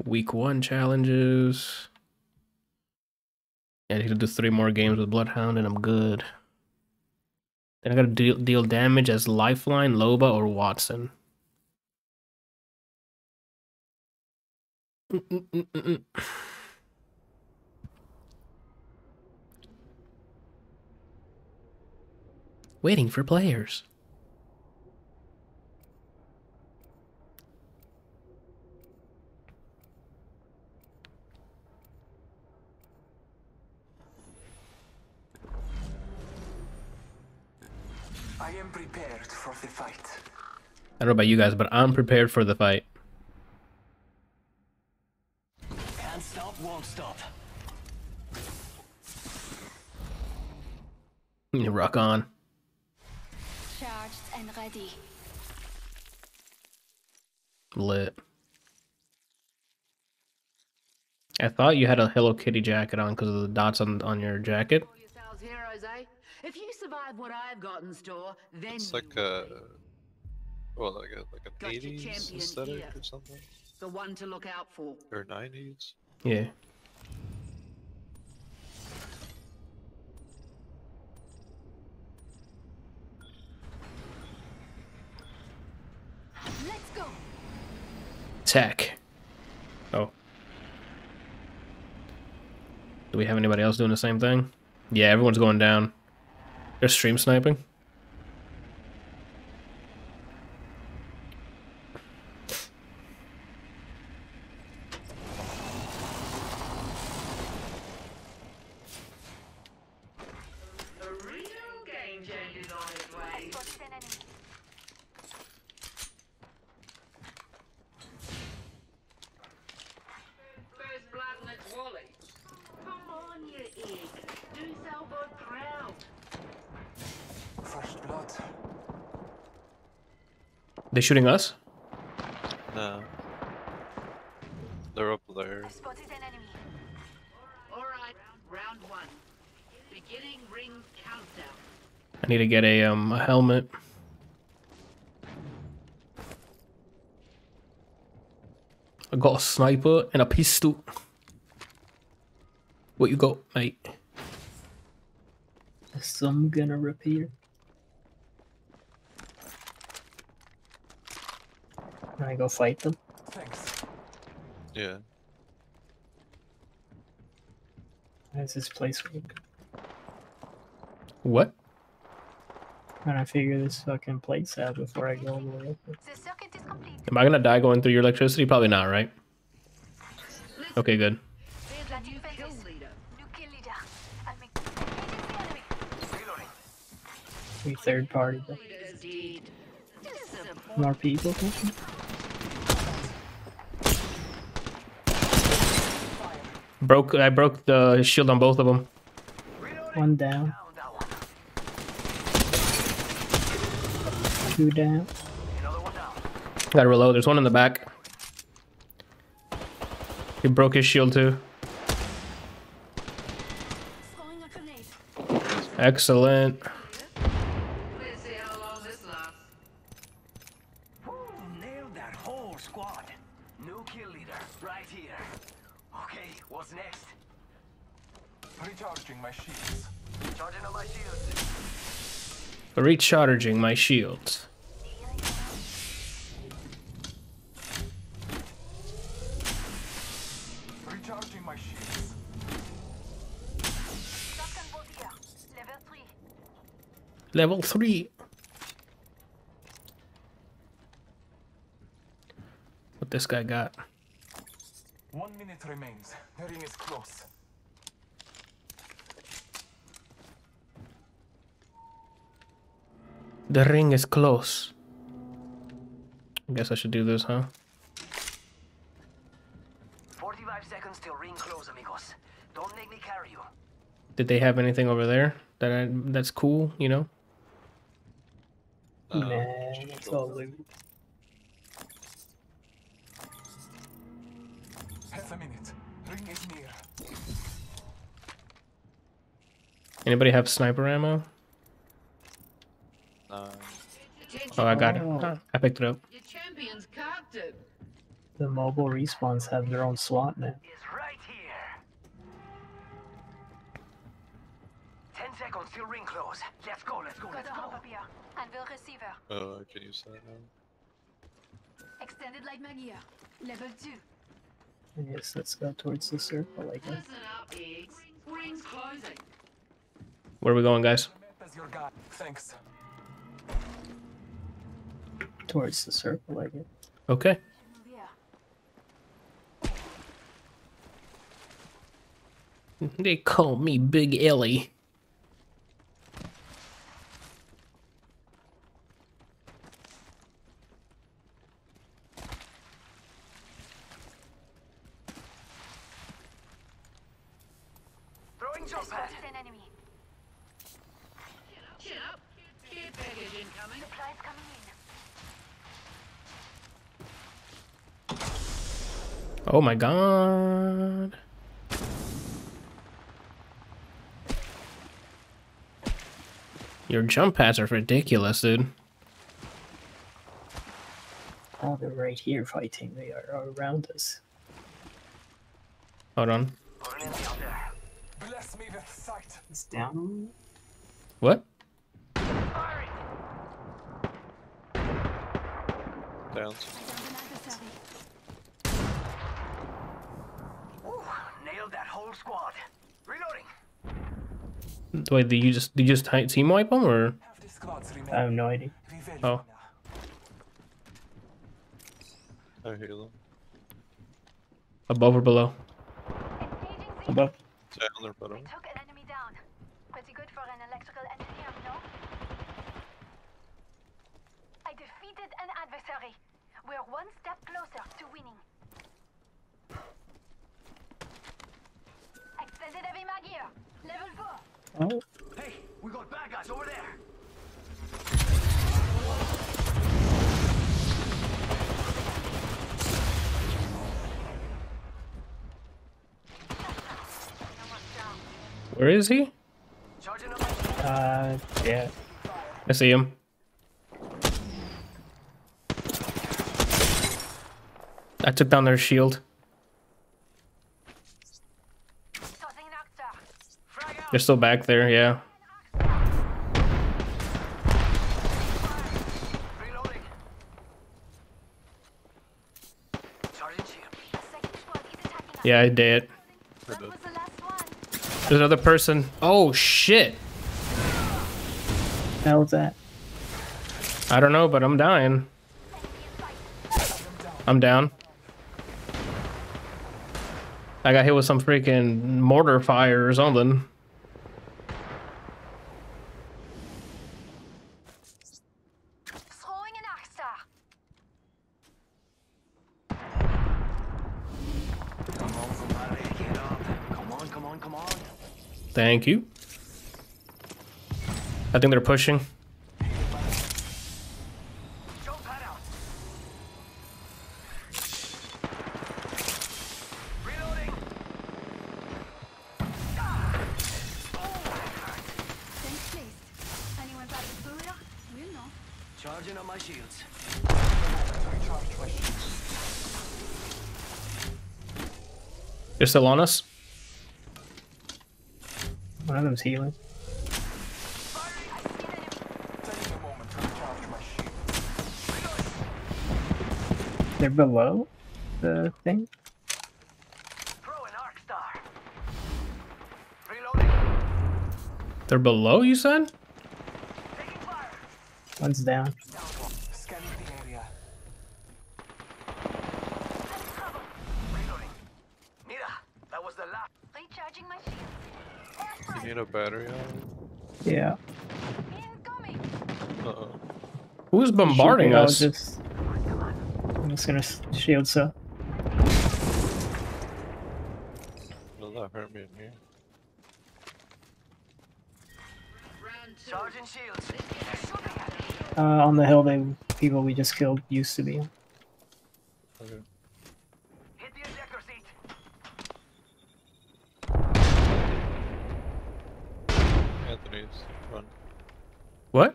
Week one challenges. Yeah, I need to do three more games with Bloodhound and I'm good. Then I gotta deal, deal damage as Lifeline, Loba, or Wattson. Waiting for players. I am prepared for the fight. I don't know about you guys, but I'm prepared for the fight. You rock on. Charged and ready. Lit. I thought you had a Hello Kitty jacket on because of the dots on on your jacket. Heroes, eh? If you survive what I've got in store, then It's you like will a well, like a like an Got 80s champion aesthetic here. or something, the one to look out for. or 90s. Yeah. Tech. Oh. Do we have anybody else doing the same thing? Yeah, everyone's going down. They're stream sniping. A real game changer's on its way. Spotted an enemy. First blood and it's Wally. Come on, you egg. Do Salvo proud. First blood. They shooting us? No. They're up there. Spotted an enemy. All right, round one. Beginning ring countdown. I need to get a um a helmet. I got a sniper and a pistol. What you got, mate? Some gonna repeat? I go fight them? Thanks. Yeah. How does this place work? What? I'm gonna figure this fucking place out before I go all the way up. there. The circuit is complete. Am I gonna die going through your electricity? Probably not, right? Okay, good. There's a new kill leader. New kill leader. I'll make. Engage the enemy. We third party. But Leader's dead. Disappointing. more people. thinking? Broke. I broke the shield on both of them. One down. Two down. Gotta reload. There's one in the back. He broke his shield too. Throwing a grenade. Excellent. Right here. Okay, what's next? Recharging my shields. Charging on my shields. Recharging my shields. Recharging my shields. Shotgun bolt here. Level 3. Level 3. What this guy got? One minute remains. The ring is close. The ring is close. I guess I should do this, huh? 45 seconds till ring close, amigos. Don't make me carry you. Did they have anything over there that I, that's cool, you know? Uh, nah, it's all loot. Half a minute. Ring is near. Anybody have sniper ammo? Nine. Attention, Oh, I got Oh. it. I picked it up. your champion's captive. The mobile respawns have their own SWAT now. Is right here. 10 seconds till ring close. Let's go, let's go, let's go. hop up here. Anvil receiver. Uh, I can use that now. Extended light mag here. Level 2. I guess let's go towards the circle, I guess. Listen up. Ring's closing. Where are we going, guys? Map as your guide. Thanks. Towards the circle, I guess. Okay. They call me Big Ellie. Throwing jump pad. Spotted an enemy. Chin up. Care package incoming. Supplies coming in. Oh my god. Your jump pads are ridiculous, dude. Oh, they're right here fighting. They are around us. Hold on. Putting in the out there. Bless me with sight. It's down. What? Firing. Downs. I found an adversary. Ooh, nailed that whole squad. Reloading. Wait, did you just did you just ti- team wipe them or? Half the squads remain. I have no idea. Oh. I heal them. Above or below? Engaging the Above. Down their bottom. Took an enemy down. Pretty good for an electrical engineer, no? I defeated an adversary. We're one step closer to winning. Extended heavy mag here. Level 4. Oh, Hey, we got bad guys over there. Where is he? Charging up my uh, yeah. I see him. I took down their shield. Tossing an Arcstar. frag out. They're still back there, yeah. Reloading. Charging shield. A second squad is attacking us. Yeah, I did. That was the last one. There's another person. Oh shit! How's that? I don't know, but I'm dying. I'm down. I got hit with some freaking mortar fire or something. Throwing an Arcstar. Come on, somebody, get up. Come on, come on, come on. Thank you. I think they're pushing. Jump pad out. Reloading. Sense placed. Anyone got a booter? We'll know. Charging on my shields. Recharge my shields. They're still on us. Them's healing. Taking a moment to recharge my shield. They're below the thing. Throw an arc star. Reloading. They're below, you said? One's down. Scanning the area. Reloading. Mira, that was the last. Recharging my shield. You need a battery on? Yeah. Uh-oh. Who's bombarding Shoot, us? just. I'm just gonna shield so. Does that hurt me in here? Round two. Charging shields. Uh, on the hill, they people we just killed used to be. Okay. Hit the ejector seat. Anthony's run. What?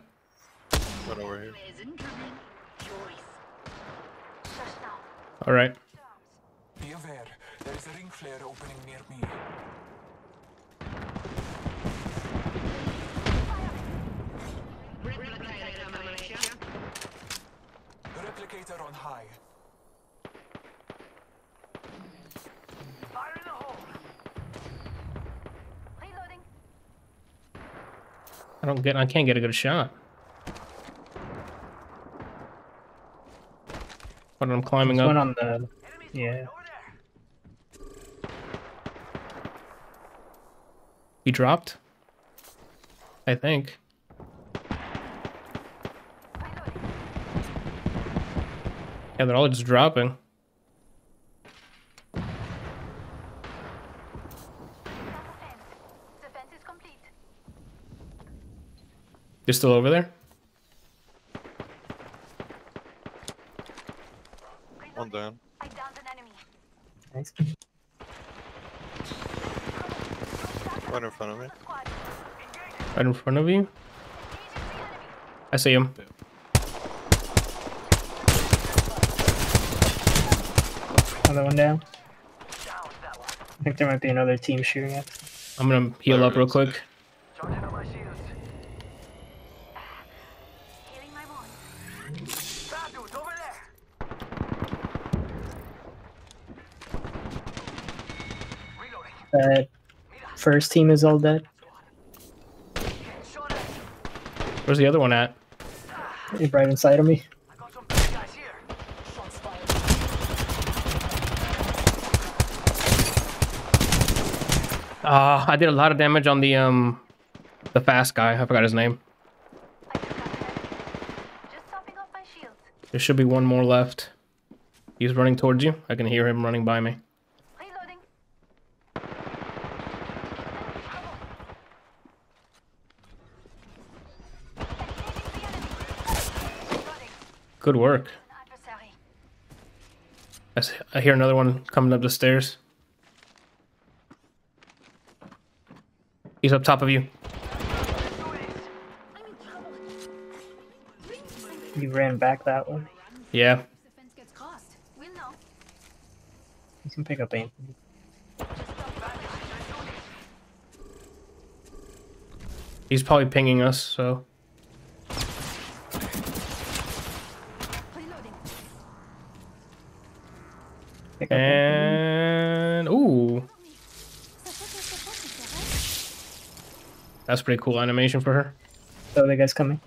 Run over here. Flares incoming. Choice. Shush now. All right. Be aware, there is a ring flare opening near me. Replicator coming at ya. Replicator on high. Fire in the hole. Reloading. I don't get. I can't get a good shot. But I'm climbing There's one up. on the. Yeah. He dropped. I think. Yeah, they're all just dropping. Stop the fence. Defense is complete. They're still over there. One down. I downed an enemy. Nice. Right in front of me. Squad. Right in front of you. Engaging the enemy. I see him. Another one down. Down that one. I think there might be another team shooting at. I'm gonna heal up real quick. Charging on my shields. Healing my wounds. Bad dudes over there. Reloading. That first team is all dead. Shot at. Where's the other one at? He's right inside of me. I got some bad guys here. Shots fired. Ah, I did a lot of damage on the um, the fast guy. I forgot his name. I took out an enemy. Just topping off my shields. There should be one more left. He's running towards you. I can hear him running by me. Reloading. Engaging the enemy. Reloading. Good work. I adversary. I, s- I hear another one coming up the stairs. He's up top of you. You ran back that way. Yeah. Defense gets cost. We'll know. You can pick up aim. He's probably pinging us, so. Reloading. Pick up aim. And. Ooh. That's pretty cool animation for her. Oh, the guy's coming.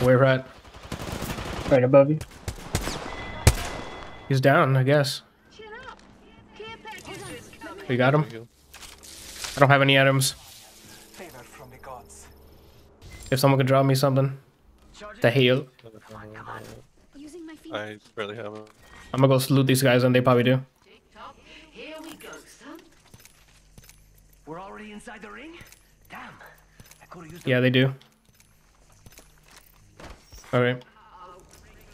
Where at? Right above you. He's down, I guess. Chin up. Care packages coming. We got him. I don't have any items. Favor from the gods. If someone could drop me something to heal, Using my feet. I barely have it. I'm gonna go loot these guys, and they probably do. Here we go, son. We're already inside the ring? Damn. I could have used Yeah, they do. All right.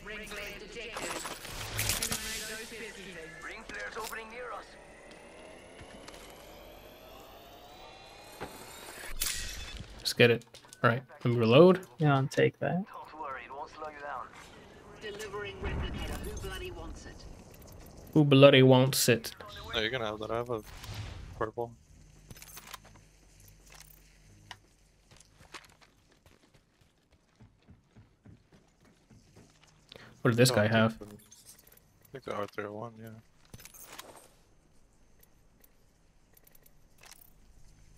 Ring flare detected. Those biscuits. Ring flares opening near us. Let's get it. All right. Let me reload. Yeah, I'll take that. Don't worry, it won't slow you down. Delivering replicator. Who bloody wants it? Who bloody won't sit? No, you can have that. I have a purple. What did this Oh, guy I have? the- I think the Arthur one, yeah.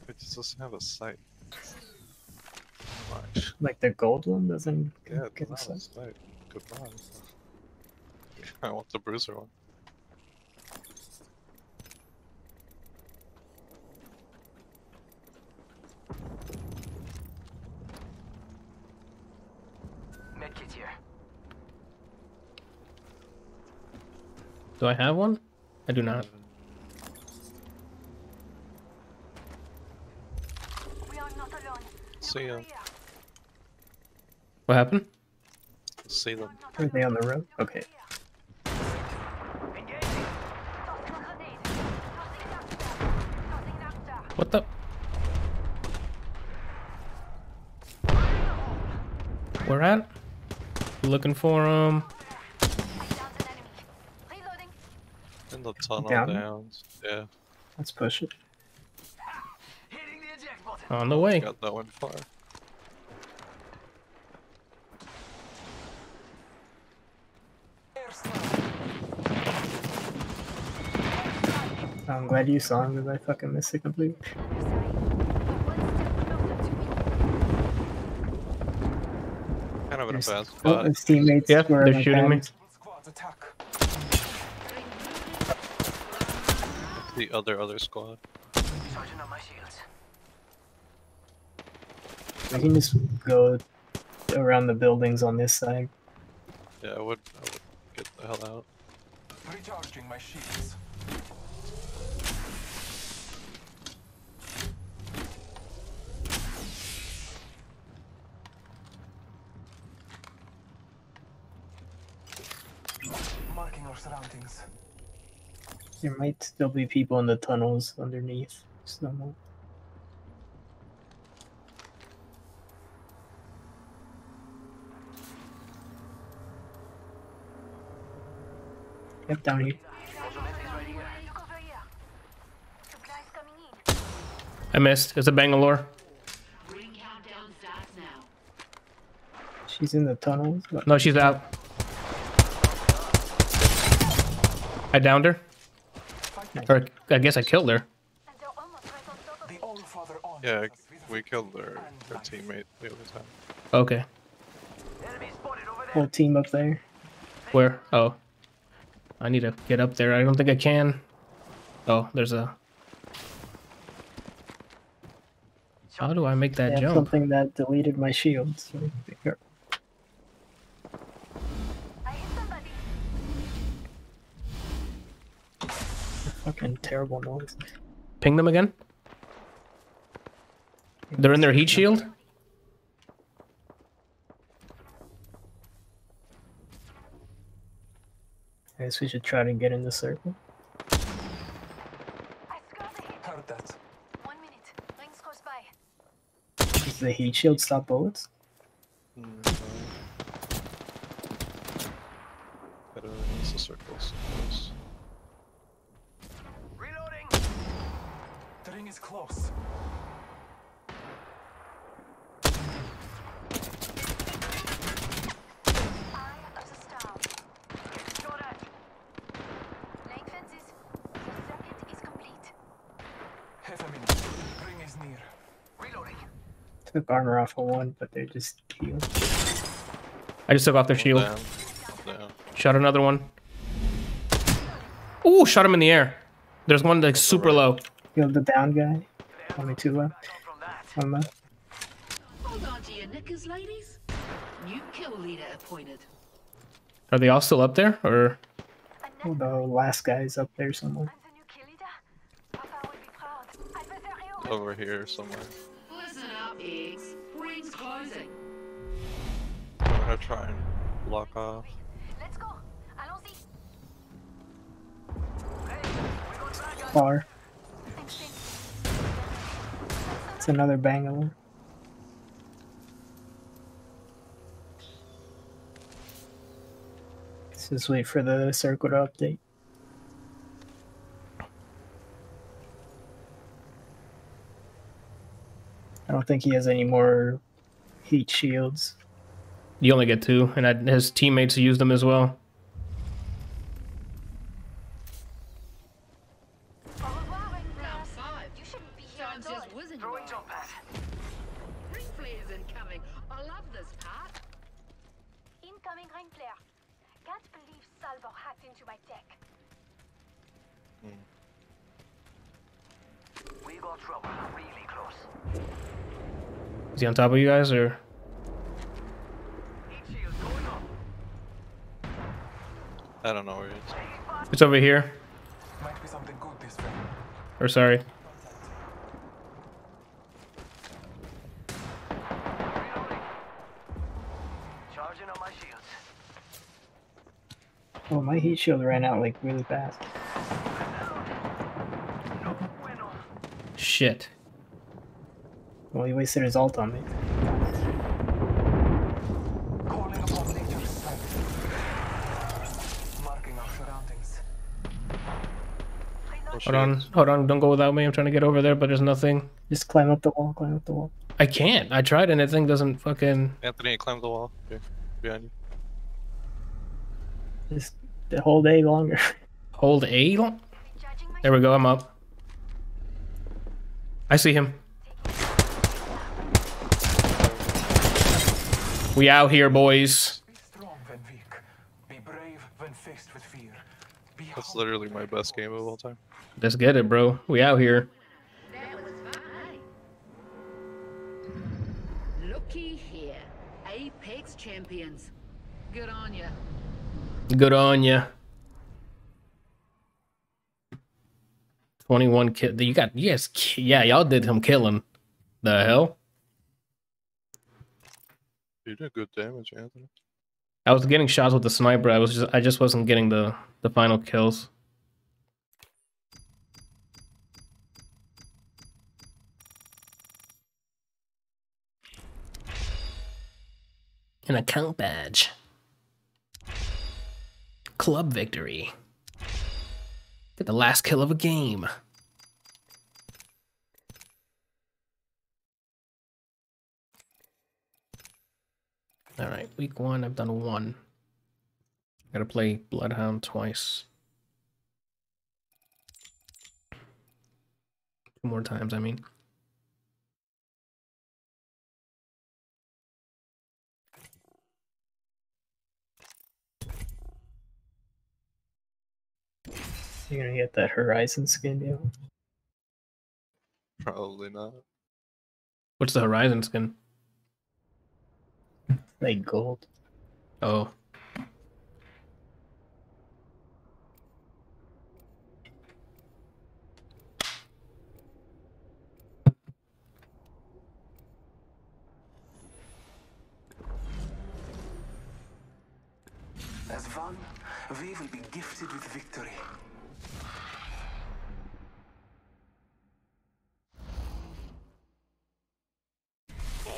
It just doesn't have a sight. Like the gold one doesn't Yeah, it get doesn't have a sight. Goodbye. I want the bruiser one. Medkit here. Do I have one? I do not. We are not alone. See ya. What happened? See them. Are they on the road? Okay. Engaging. Tossing a grenade. Tossing doctor. Tossing doctor. What the? Where at? Looking for um. I downed an enemy. Reloading. In the tunnel Down? downs. Yeah, Let's push it. Hitting the eject button. On the way. got that one far. I'm glad you saw him because I fucking missed it completely. Kind of in a There's- bad Oh, spot. his teammates Yeah, were they're like shooting me. that. Squads attack. The other other squad. Charging up my shields. I can just go around the buildings on this side. Yeah, I would. I would get the hell out. Recharging my shields. Marking our surroundings. There might still be people in the tunnels underneath. Somewhere. Yep, down here. Look over here. Supplies coming in. I missed. It's a Bangalore. Ring countdown starts now. She's in the tunnels. No, she's out. I downed her. Or I guess I killed her. And they're almost right on top of The it. All Father on. Yeah, we killed her, their teammate the other time. Okay. Enemy spotted over there. Whole team up there. Where? Oh. I need to get up there. I don't think I can. Oh, there's a. How do I make that have jump? something that deleted my shield. So fucking terrible noise. Ping them again? They're in their heat shield? I guess we should try to get in the circle. I scored the. Heard that. One minute. Rings close by. Does the heat shield stop bullets? Better use the circles. Yes. Reloading. The ring is close. Eye of the star. Got it. Laying fences. The circuit is complete. Half a minute. Ring is near. Reloading. Took armor off of one, but they're just healed. I just took off their One shield. Down. Down. Shot another one. Ooh, shot him in the air. There's one like super low. Killed the down guy. Only two left. One left. Hold on to your knickers, ladies. New kill leader appointed. Are they all still up there? Or Oh, the last guy's up there somewhere. I'm the new kill leader. Papa will be proud. I bet they're Over here somewhere. Listen up, eggs. Rings closing. I'm gonna try and block off. Let's go. Allons-y. Far. Another banger. Let's just wait for the circle to update. I don't think he has any more heat shields. You only get two, and his teammates use them as well. Is he on top of you guys, or Heat shield going up. I don't know where he is. it's over here? Might be something good this way. Or sorry, Reloading. Charging on my shields. Oh, my heat shield ran out like really fast. Shit. Well, he wasted his ult on me. Calling upon nature's strength. Marking our surroundings. Hold on, hold on, don't go without me. I'm trying to get over there, but there's nothing. Just climb up the wall, climb up the wall. I can't. I tried, and the thing doesn't fucking. Anthony, climb the wall. Here, behind you. Just the whole day longer. Hold A. long- There we go. I'm up. I see him. We out here, boys. Be strong when weak. Be brave when faced with fear. Be That's literally my best game of all time. Let's get it, bro. We out here. That was fun? Looky here. Apex champions. Good on ya. Good on ya. 21 kill. You got, yes, yeah, y'all did some killing. The hell? You did good damage, Anthony. I was getting shots with the sniper. I was just, I just wasn't getting the, the final kills. An account badge. Club victory. Get the last kill of a game. All right, week one, I've done one. Gotta play Bloodhound twice. Two more times, I mean. You're gonna get that Horizon skin deal. Probably not. What's the Horizon skin? Like gold. Oh. As one, we will be gifted with victory.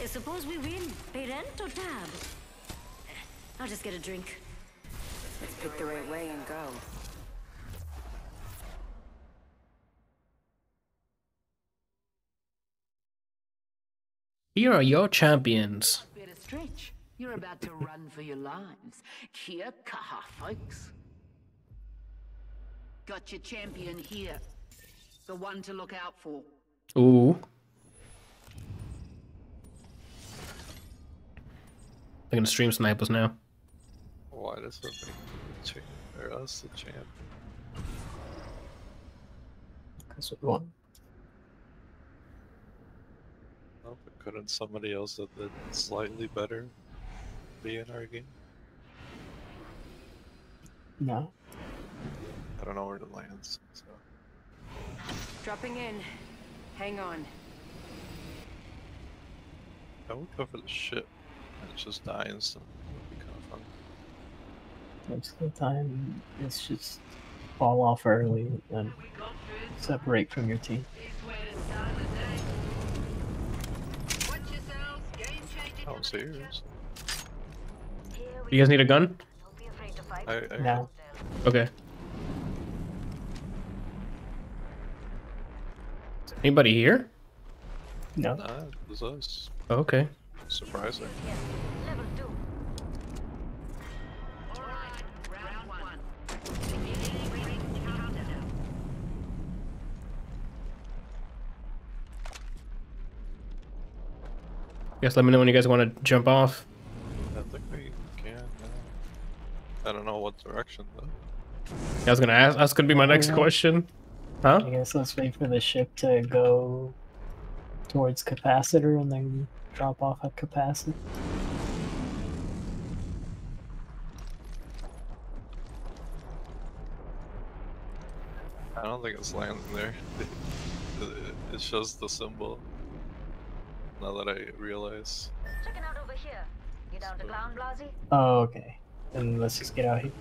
Hey, suppose we win. Pay rent or tab? I'll just get a drink. Let's pick the right way and go. Here are your champions. Better stretch. You're about to run for your lives. Kia kaha, folks. Got your champion here. The one to look out for. Ooh. I'm gonna stream snipers now. Why does it make the champ or us the champ? That's what we want. Oh, but couldn't somebody else that did slightly better be in our game? No. I don't know where it lands. So Dropping in. Hang on. I would go for the ship and just die instantly. Would be kind of fun. Most of the time, it's just fall off early and separate from your team. Watch yourselves. Game changing. Oh, serious? Here we You guys need a gun? Don't be afraid to fight. I, I No. Okay. Anybody here? No. Nah, it was us. Okay. Surprising. Level 2. All right, round one. Beginning ring countdown. Guess let me know when you guys want to jump off. I think we can. Uh, I don't know what direction though. I was gonna ask. That's gonna be my next Yeah. question. Huh? I guess let's wait for the ship to go towards capacitor and then drop off at capacitor. I don't think it's landing there. It- it shows the symbol. Now that I realize. Checking out over here. You down to clown, Blasey? Oh, okay. Then let's just get out here.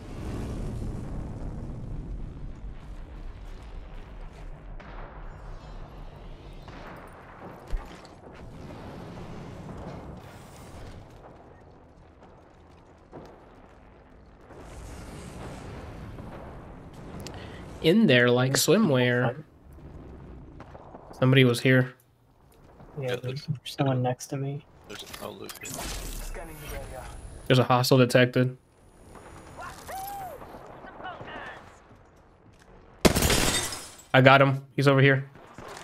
In there like swimwear. Somebody was here. Yeah, Yeah, there's there's- someone next to me. There's no loot. here. Scanning the area. There's a hostile detected. I got him. He's over here.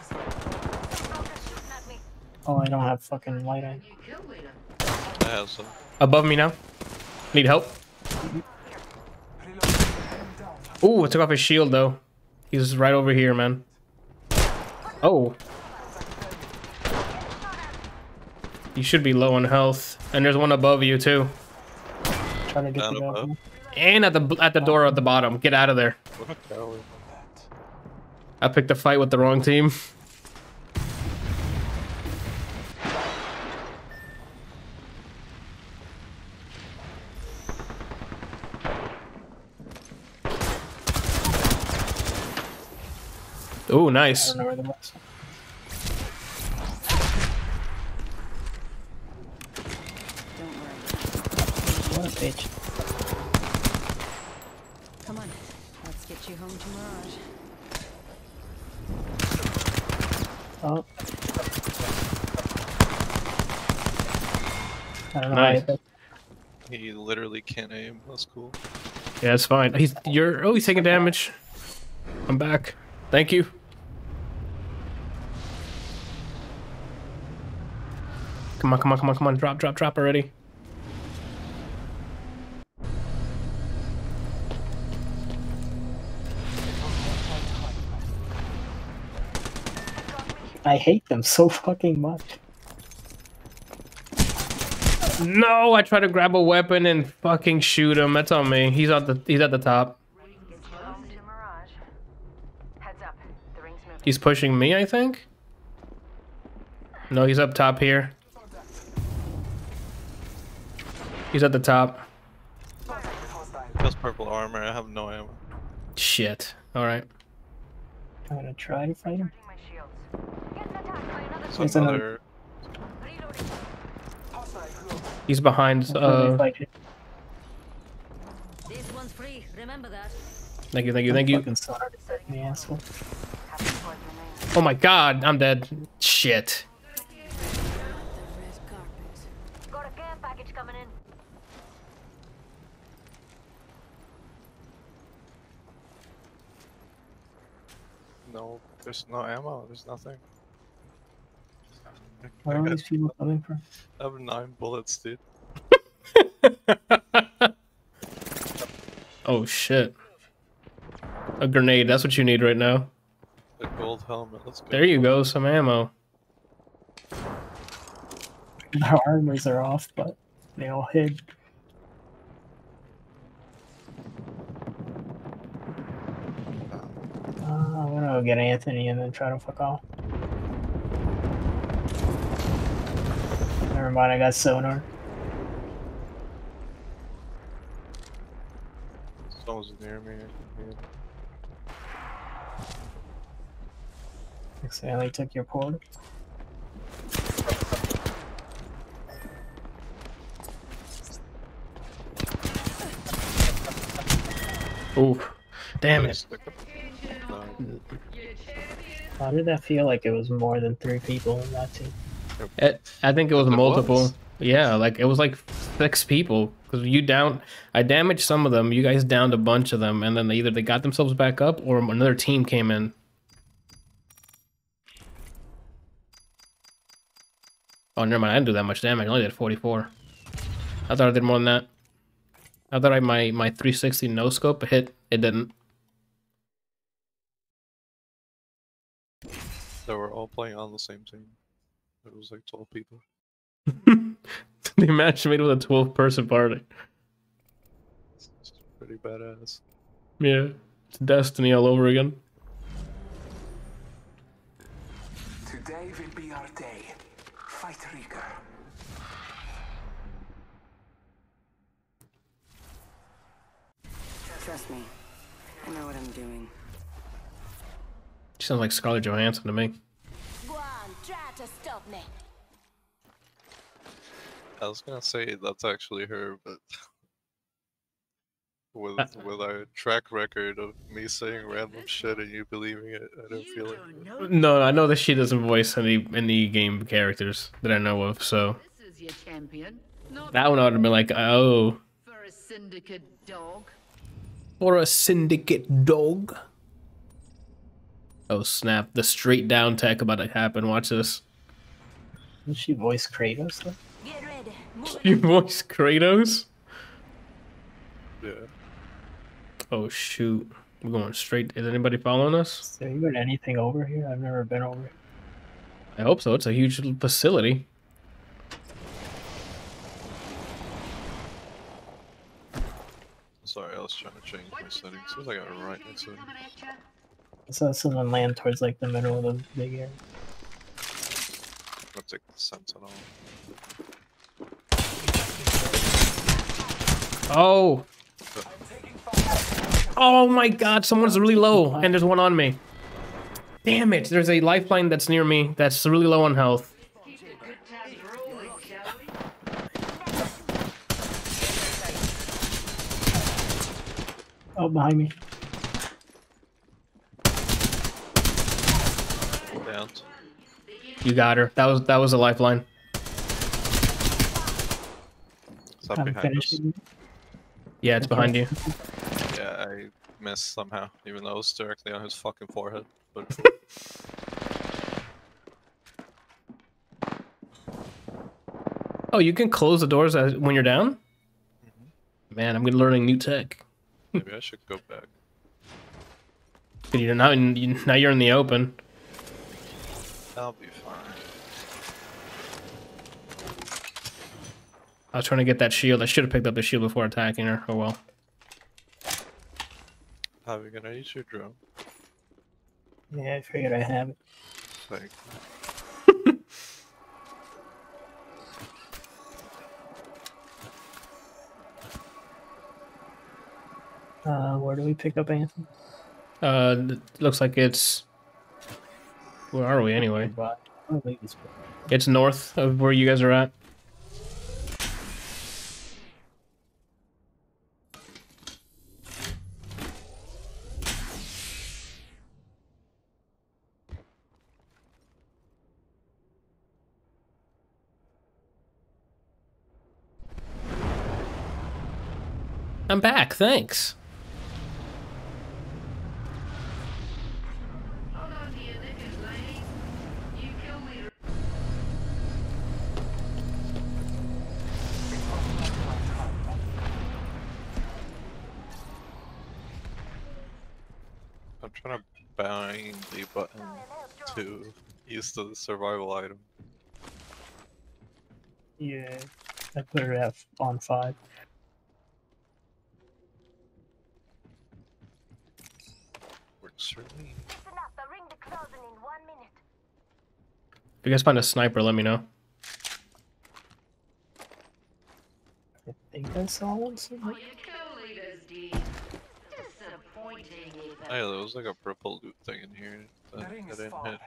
Stalker's shooting at me. Oh, I don't have fucking light on. You kill leader. I have some. Above me now. Need help? Reloading. Enemy down. Ooh, I took off his shield though. He's right over here, man. Oh. You should be low on health. And there's one above you too. Try to get Down the guy. above. And at the at the door at the bottom. Get out of there. What a coward. I picked a fight with the wrong team. nice. don't know where the rest. What a bitch. Come on. Let's get you home to Mirage. Oh. I don't know. Nice. Nice. He literally can't aim. That's cool. Yeah, it's fine. He's you're oh he's taking damage. I'm back. Thank you. Come on, come on, come on, come on. Drop, drop, drop already. I hate them so fucking much. No, I tried to grab a weapon and fucking shoot him. That's on me. He's at the he's at the top. Get you home to Mirage. Heads up. The ring's moving. He's pushing me, I think. No, he's up top here. He's at the top. Contact. That's purple armor. I have no ammo. Shit. All right. I'm gonna try to fight him. My shields. Getting attacked by another It's There's another- another. Reloading. Hostile close. He's behind. I'll try to Uh. This one's free. Remember that. thank you, thank you, thank you. Fucking sorry, me asshole. Half the squad remains. Oh my god, I'm dead. Shit. Got a care package coming in. No, there's no ammo. There's nothing. I Where are these people coming from? I have nine bullets, dude. Oh shit. A grenade, that's what you need right now. A gold helmet. Let's go. There you go, some ammo. Their armors are off, but they all hid. Uh, I'm go get Anthony and then try to fuck off. Never mind, I got sonar. Someone's near me. I can hear them. Accidentally took your port. Ooh. Damn it. Stick up. Did that feel like it was more than three people in that team? It, I think it was It multiple. was? Yeah, like it was like six people because you down. I damaged some of them. You guys downed a bunch of them, and then they either they got themselves back up or another team came in. Oh, never mind. I didn't do that much damage. I only did 44. I thought I did more than that. I thought I my my 360 no scope hit. It didn't. They were all playing on the same team. It was like 12 people. the match made with a 12 person party. It's pretty badass. Yeah, it's Destiny all over again. Today will be our day. Fight Rieger. Trust me. I know what I'm doing. She sounds like Scarlett Johansson to me. On, try to stop me. I was gonna say that's actually her, but with Uh, with our track record of me saying random shit and you believing it, I don't feel like it. No, I know that she doesn't voice any any game characters that I know of, so This is your champion. Not that one I would have been like, oh, for a syndicate dog. for a syndicate dog. Oh snap! The straight down tech about to happen. Watch this. Did she voice Kratos though? Get ready. You voice Kratos? Yeah. Oh shoot! We're going straight. Is anybody following us? Is there even anything over here? I've never been over here. I hope so. It's a huge facility. Sorry, I was trying to change my settings. Seems like I'm right next to it. Coming at ya. I saw someone land towards like the middle of the big area. Let's take the sentinel. Oh. Oh my god, someone's really low, and there's one on me. Damn it, there's a lifeline that's near me that's really low on health. Keep the good times rolling, shall we? Oh, behind me. Down. You got her. That was that was a lifeline. It's up I'm behind us. Yeah, it's behind you. Yeah, I missed somehow, even though it was directly on his fucking forehead. But Oh, you can close the doors as, when you're down? Mm-hmm. Man, I'm gonna learning new tech. maybe I should go back. You're now, you, now you're in the open. I'll be fine. I was trying to get that shield. I should have picked up the shield before attacking her. Oh well. How are we gonna use your drone? Yeah, I figured I have it. Like, Uh, where do we pick up Anthony? Uh, looks like it's. Where are we anyway? But I think it's It's north of where you guys are at. I'm back, thanks. Hold on to your knickers, ladies. You kill leader. I'm trying to bind the button to use the survival item. yeah. I put it at on five. Works for me. Listen up. The ring the closing in one minute. If you guys find a sniper, let me know. I think I saw one somewhere. Your kill leaders, D. Disappointing, Ethan. Oh yeah, there was like a purple loot thing in here that The ring I didn't hit.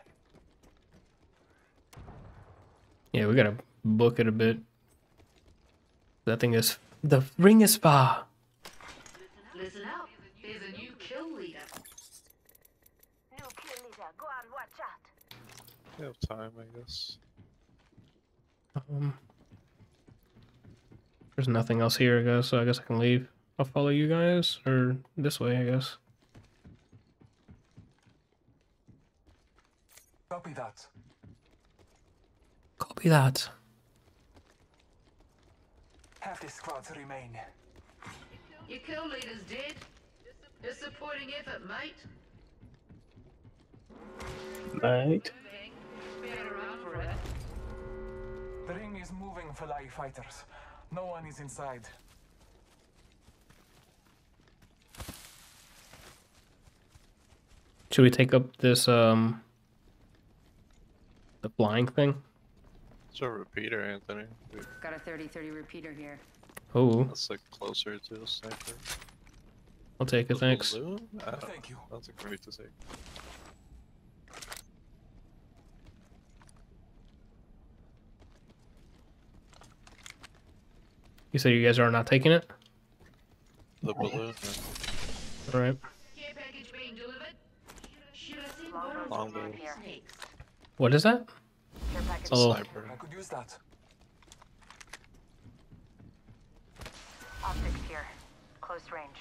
Yeah, we gotta book it a bit. That thing is the ring is far. Listen up. There's a new kill leader. New kill leader. Go on, watch out. We have time, I guess. Um, there's nothing else here, I guess, so I guess I can leave. I'll follow you guys, or this way, I guess. Copy that. Copy that. Half the squads remain. Your kill leader's dead. Disappointing effort, mate. Right. Is moving for live fighters. No one is inside. Should we take up this, um, the flying thing? It's a repeater, Anthony. We've Got a 30-30 repeater here. Oh, That's like closer to a sniper. I'll take it, thanks. balloon? I don't, Thank you. That's a great to take. You said you guys are not taking it? The balloon. Alright. Care package being delivered. Should I send one Longbow. of these next? What is that? Care package. Oh, Sniper. I could use that. Optics here. Close range.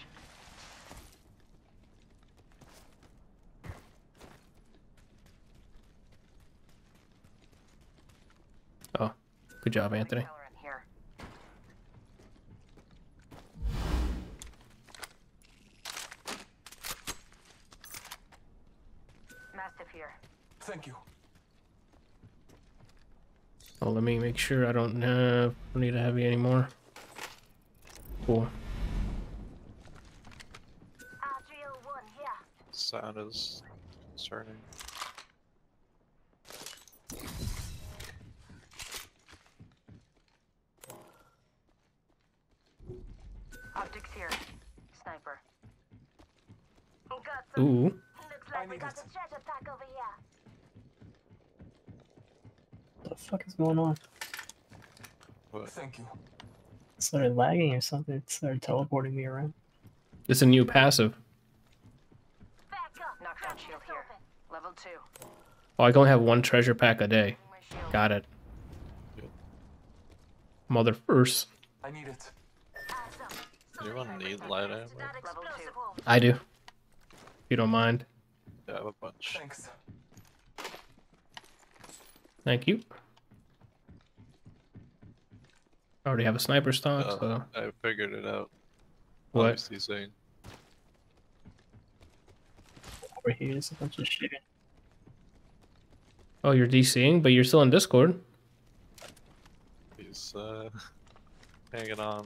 oh. Good job, Anthony. Accelerant here. Mastiff here. Thank you. Oh, let me make sure I don't uh, need a heavy anymore. Cool. Adriel 1 here. Sound is starting. Optics here. Sniper. Got some. Ooh. Looks I like we got a treasure pack over here. What the fuck is going on? But Thank you. It started lagging or something. It started teleporting me around. It's a new passive. Back up. Knockdown Crack shield this here. Level 2. Oh, I can only have one treasure pack a day. Got it. Yep. Mother first. I need it. Awesome. So Anyone many need light packets ammo? that Level two. explosive hole. I do. If you don't mind. yeah, I have a bunch. Thanks. Thank you. I already have a sniper stock, Uh, so. I figured it out. What? Obviously saying. Over here, there's a bunch of shit. Oh, you're DCing, but you're still in Discord. He's uh hanging on.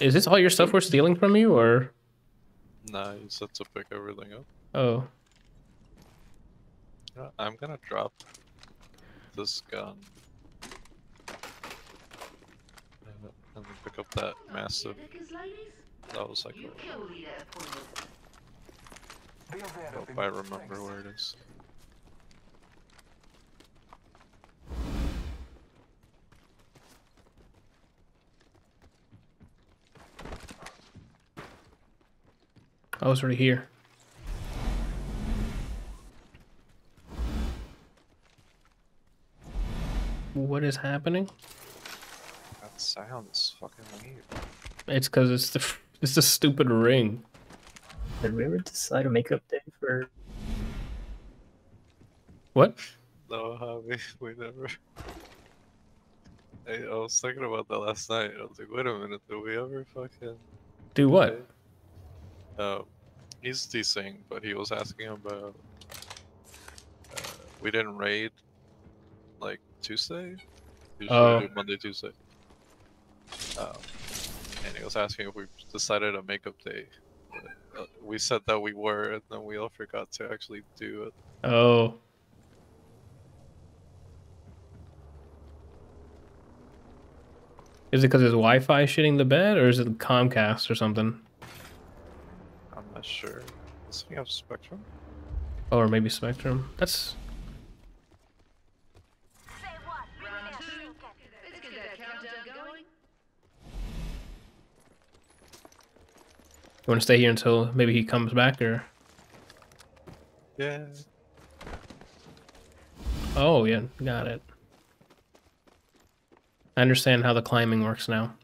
Is this all your stuff we're stealing from you, or? Nah, he said to pick everything up. Oh, I'm gonna drop this gun. And, and then up that Mastiff. That was like, a- of hope. I remember where it is. I was already here. What is happening? That sounds fucking weird. It's because it's the it's the stupid ring. Did we ever decide a makeup day for What? No, uh, we, we never. I, I was thinking about that last night. I was like, wait a minute, did we ever fucking. Do what? Um, he's decent, but he was asking about. Uh, we didn't raid like Tuesday. Usually Oh. Monday, Tuesday. Was asking if we decided a makeup day. But, uh, we said that we were, and then we all forgot to actually do it. Oh. Is it because his Wi-Fi shitting the bed, or is it Comcast or something? I'm not sure. Does he have Spectrum? Oh, or maybe Spectrum. That's Say what? Bring Round me two. that trinket. Let's get that countdown going. You want to stay here until maybe he comes back, or Yeah. Oh, yeah, got it. I understand how the climbing works now.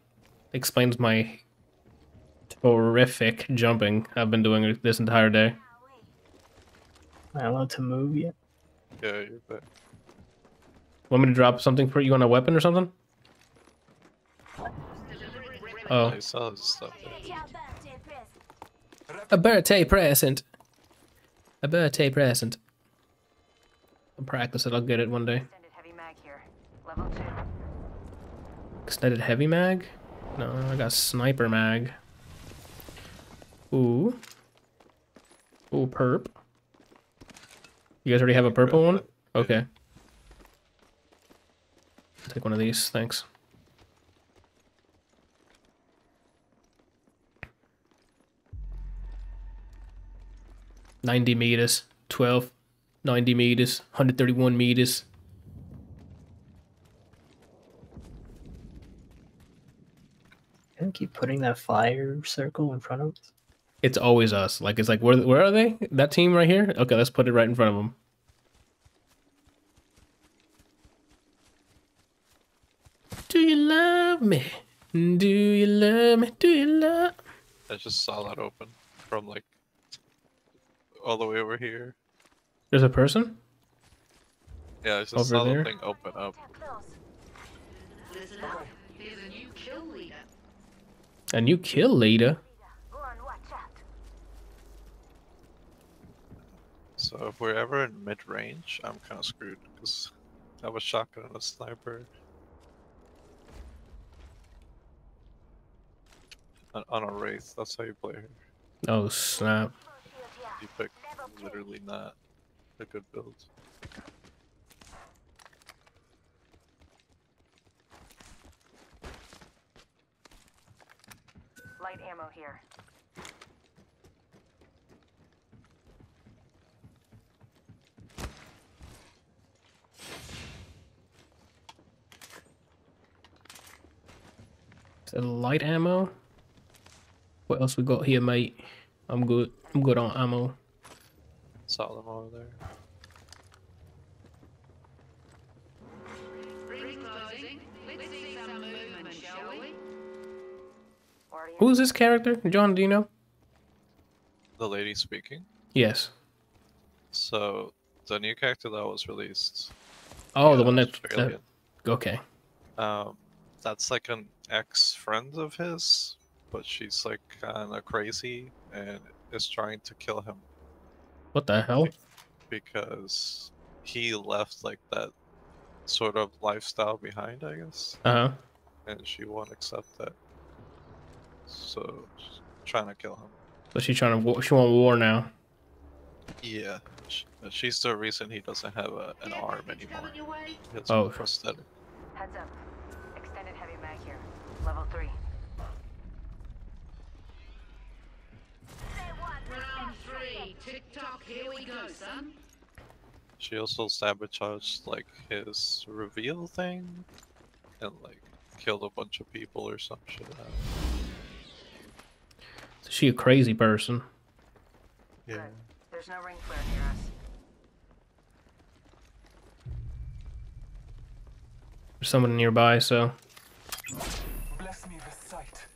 Explains my horrific jumping I've been doing this entire day. Am I allowed to move yet? Yeah, you're back. Want me to drop something for you on a weapon or something? Oh, I saw his stuff there. It's your birthday present. A birthday present. A birthday present. I'll practice it. I'll get it one day. Extended heavy mag here. Level two. Extended heavy mag? No, I got sniper mag. Ooh. Ooh, perp. You guys already have a purple one? Okay. Take one of these, thanks. Ninety meters, 12, 90 meters, 131 meters. And keep putting that fire circle in front of us. It's always us. Like it's like where where are they? That team right here? Okay, let's put it right in front of them. Do you love me? Do you love me? Do you love? I just saw that open from like all the way over here. There's a person. Yeah, I just Over saw there? thing open up. They're close. Listen up. A new kill leader. And you kill leader. Go on, watch out. So if we're ever in mid range, I'm kind of screwed because I have a shotgun and a sniper. On, on a wraith, that's how you play her. Oh snap! Full shield here. You pick literally not a good build. Light ammo here. it light ammo? What else we got here, mate? I'm good. I'm good on ammo. Saw them over there. Ring's closing. Let's see some movement, shall we? Already in Who's this character? John, do you know? The lady speaking. Yes. So the new character that was released. Oh, the one that. that okay. Um, that's like an ex friend of his, but she's like kind of crazy and is trying to kill him What the hell? because he left like that sort of lifestyle behind, I guess, Uh huh. and she won't accept that. So she's trying to kill him. But she's trying to. She want war now. Yeah, she's the reason he doesn't have a, an arm anymore. coming? He has Oh. prosthetic. Heads up. Extended heavy mag here. Level three. Say one. Round three. Tick tock. Here we go, son. She also sabotaged like his reveal thing, and like killed a bunch of people or some shit. I don't know. Is she a crazy person? Yeah. Good. There's no ring flare near us. There's someone nearby, so Bless me with sight.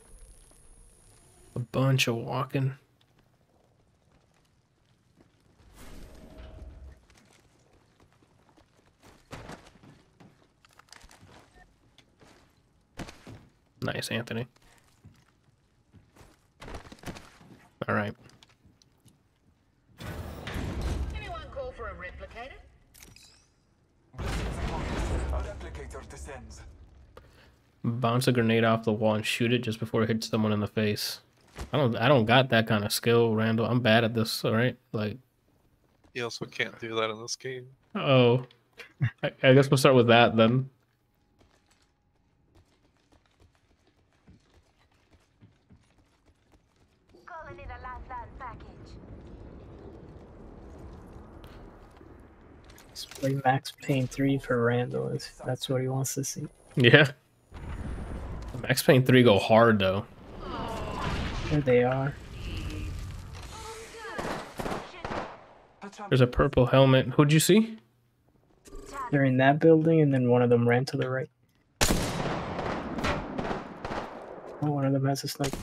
a bunch of walking. Nice, Anthony. All right. Anyone call for a replicator? Blessings upon us. A replicator descends. Bounce a grenade off the wall and shoot it just before it hits someone in the face. I don't. I don't got that kind of skill, Randall. I'm bad at this. All right. Like, He also can't do that in this game. oh, I, I guess we'll start with that then. Calling in a lifeline package. Let's play Max Payne 3 for Randall if that's what he wants to see. Yeah. Max Payne 3 go hard though. There they are. There's a purple helmet. Who'd you see? They're in that building, and then one of them ran to the right. Oh, one of them has a sniper.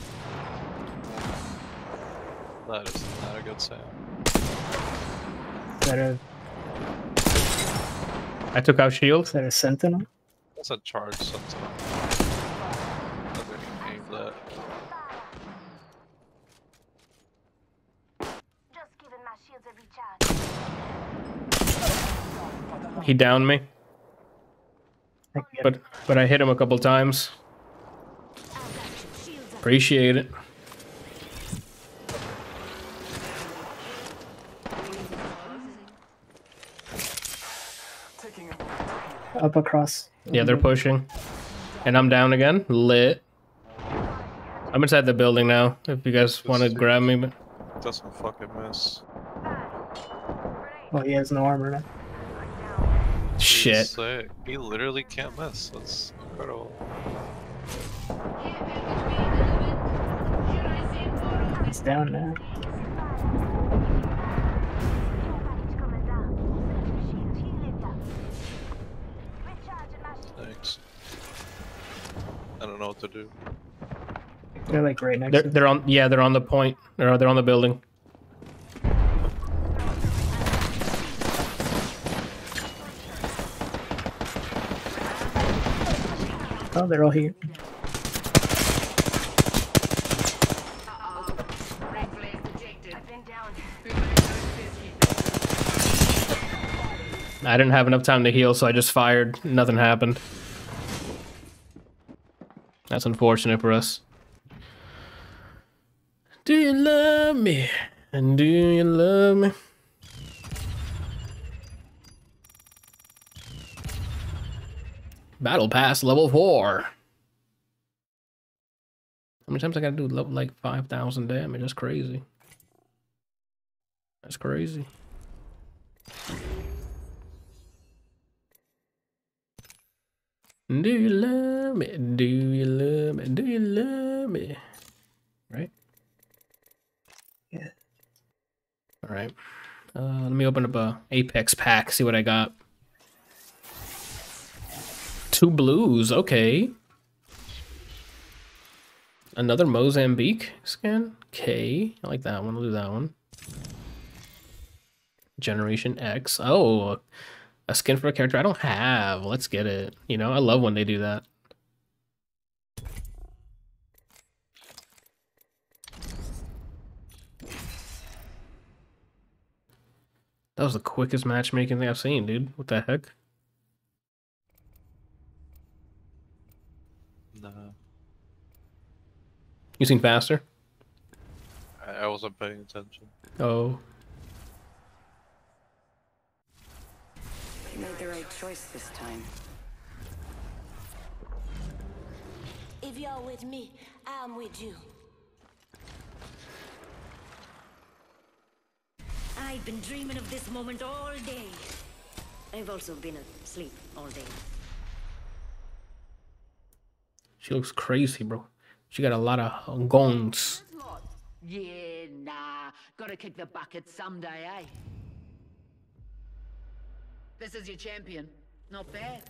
That is not a good sound. Is that a, I took out shield. is that a sentinel? That's a charge something. Not getting aimed at. Just giving my shields a recharge. He downed me, I can get but but I hit him a couple times. Appreciate it. Taking a moment to heal. Up across. Yeah, they're mm-hmm. pushing, and I'm down again. Lit. I'm inside the building now. If you guys want to grab me, but Doesn't fucking miss. Well, he has no armor now. Shit. sick. He literally can't miss. That's incredible. Care package being delivered. Should I send more of He's down now. Don't know what to do. They're like right next They're to they're on. Yeah, they're on the point. They're they're on the building. Oh, they're all here. red flags detected. I've been down. We might notice this heat. I didn't have enough time to heal, so I just fired. Nothing happened. That's unfortunate for us. Do you love me? And do you love me? Battle Pass level 4. How many times I gotta do like 5,000 damage? That's crazy. That's crazy. Do you love me? Do you love me? Do you love me? Right? Yeah. All right. Uh, let me open up a Apex pack. See what I got. Two blues. Okay. Another Mozambique skin. Okay, I like that one. I'll do that one. Generation X. Oh, a skin for a character I don't have. Let's get it. You know, I love when they do that. That was the quickest matchmaking thing I've seen, dude. What the heck? Nah. You seen faster? I, I wasn't paying attention. Oh, You made the right choice this time. If you're with me, I'm with you. I've been dreaming of this moment all day. I've also been asleep all day. she looks crazy, bro. She got a lot of gongs. Yeah, nah. Gotta kick the bucket someday, eh? This is your champion. Not bad.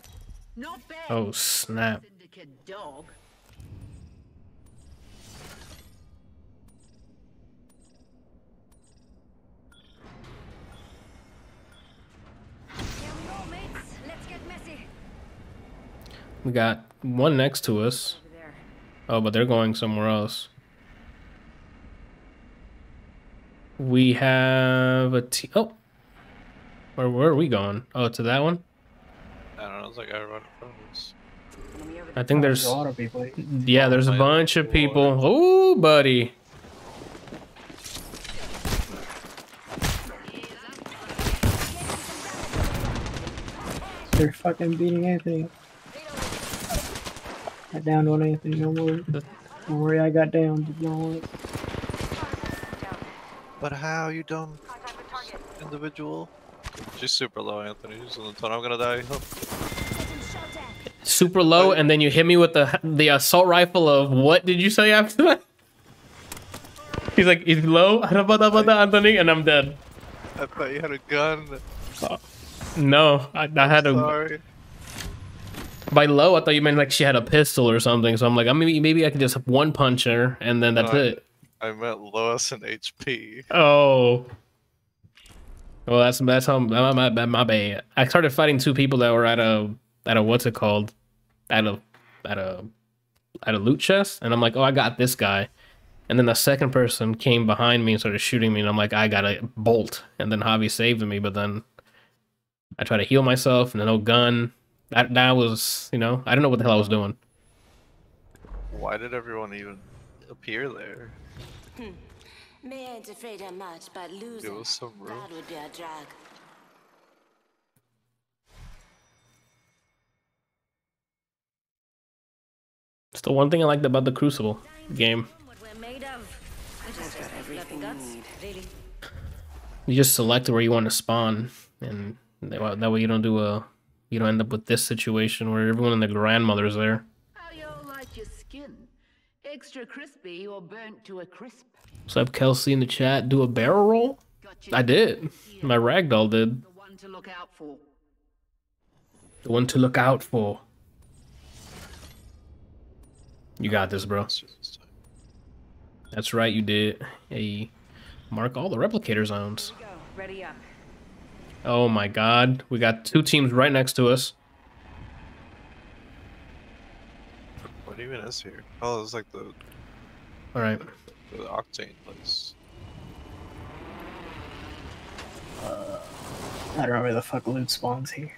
Not bad. Oh snap! Syndicate dog. We go, mates. Let's get messy. We got one next to us. Oh, but they're going somewhere else. We have a t. Oh, where where are we going? Oh, to that one. I don't know. It's like I run in front of us. Enemy over I think There's there's a lot of people. yeah, there's a bunch of people. Oh, buddy. They're fucking beating Anthony. I downed one Anthony. Don't worry. Don't worry, I got down. Don't worry. But how you dumb Contact with target. individual? She's super low, Anthony. She's on the. I'm gonna die. Oh, Getting shot at. Super low, and then you hit me with the the assault rifle of what did you say after that? He's like, he's low, Anthony, and I'm dead. I thought you had a gun. Uh, no, I, I had a Sorry. by low. I thought you meant like she had a pistol or something. So I'm like, I maybe maybe I can just one punch her and then that's No, I- it. I meant Lois and HP. Oh. Well, that's that's how my, my, my, my bad. I started fighting two people that were at a at a what's it called, at a at a at a loot chest, and I'm like, oh, I got this guy, and then the second person came behind me and started shooting me, and I'm like, I got a bolt, and then Javi saved me, but then I tried to heal myself, and no gun. That that was you know I don't know what the hell I was doing. Why did everyone even appear there? Hmm. Me ain't afraid of much, but losing, Give some that would be a drag. It's the one thing I liked about the Crucible game. What we're made of. I just got everything guts, really. You just select where you want to spawn, and that that way you don't do a you don't end up with this situation where everyone and their grandmother's there. How y'all like your skin? Extra crispy or burnt to a crisp? What's up, Kelsey in the chat? Do a barrel roll? Got I did. My ragdoll did. the one to look out for. The one to look out for. You got this, bro. That's right, you did. Hey, mark all the replicator zones. Ready up. Oh my god, we got two teams right next to us. What even is here? Oh, it's like the All right. The octane place. Uh, I don't know where the fuck loot spawns here.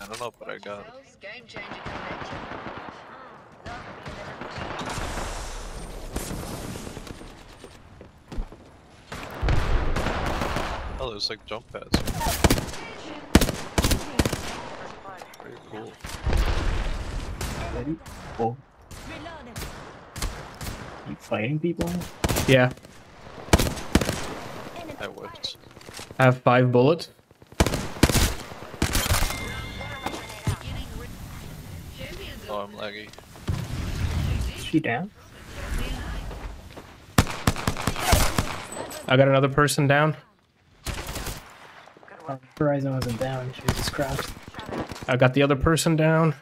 I don't know, but I got it. Cells, game changer connection. Oh, there's like jump pads. Very cool. Ready? Oh, you fighting people? Yeah, I whipped. I have five bullets. Oh, I'm laggy. Is she down? I got another person down. Oh, Horizon wasn't down. She was just crouched. I got the other person down.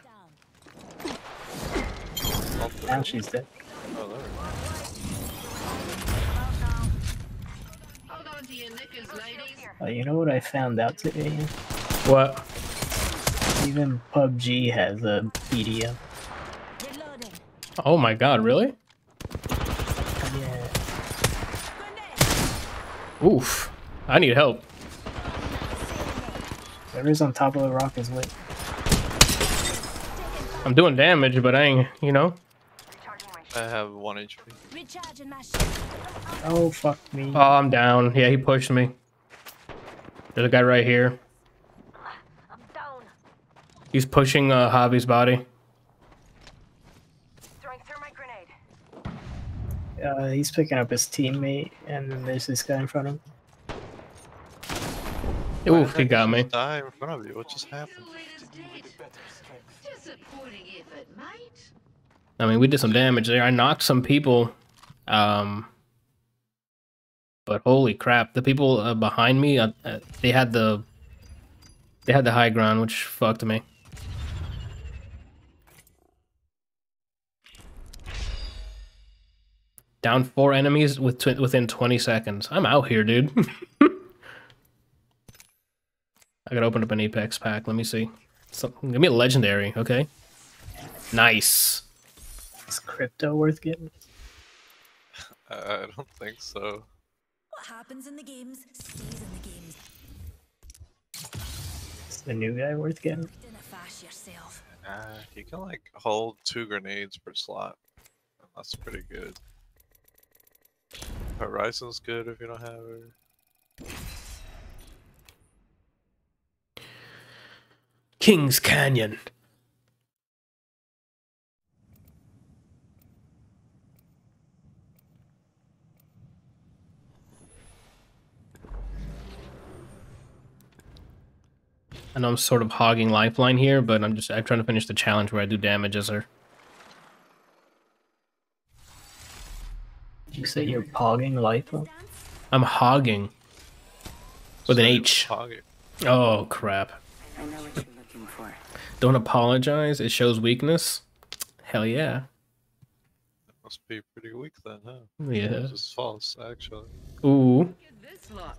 Now she's dead. Ladies. You know what I found out today? What? Even PUBG has a PDM. Oh my god, really? Yeah. Oof. I need help. Whoever's on top of the rock is lit. I'm doing damage, but I ain't, you know. I have one HP. Recharging my shield. Oh, fuck me. Oh, I'm down. Yeah, he pushed me. There's a guy right here. I'm down. He's pushing uh, Javi's body. throwing thermite grenade. Uh, he's picking up his teammate, and then there's this guy in front of him. Why Oof, he got me. Die in front of you. What just happened? Leader's dead. Disappointing effort, mate. I mean, we did some damage there. I knocked some people. Um, but holy crap, the people uh, behind me, uh, uh, they had the they had the high ground, which fucked me. Down four enemies with tw- within 20 seconds. I'm out here, dude. I gotta open up an Apex pack. Let me see. So, give me a legendary, okay? Nice. Is crypto worth getting? I, I don't think so. What happens in the games stays in the games. Is the new guy worth getting? Dinna. Uh, you can like hold two grenades per slot. That's pretty good. Horizon's good if you don't have her. Kings Canyon. I know I'm sort of hogging lifeline here, but I'm just I'm trying to finish the challenge where I do damage as her. Did you say you're pogging lifeline? I'm hogging. With an H. Hog- Oh crap. I know what you're looking for. Don't apologize. It shows weakness. Hell yeah. Must be pretty weak then, huh? Yeah. This is false, actually. Ooh. Look at this lot.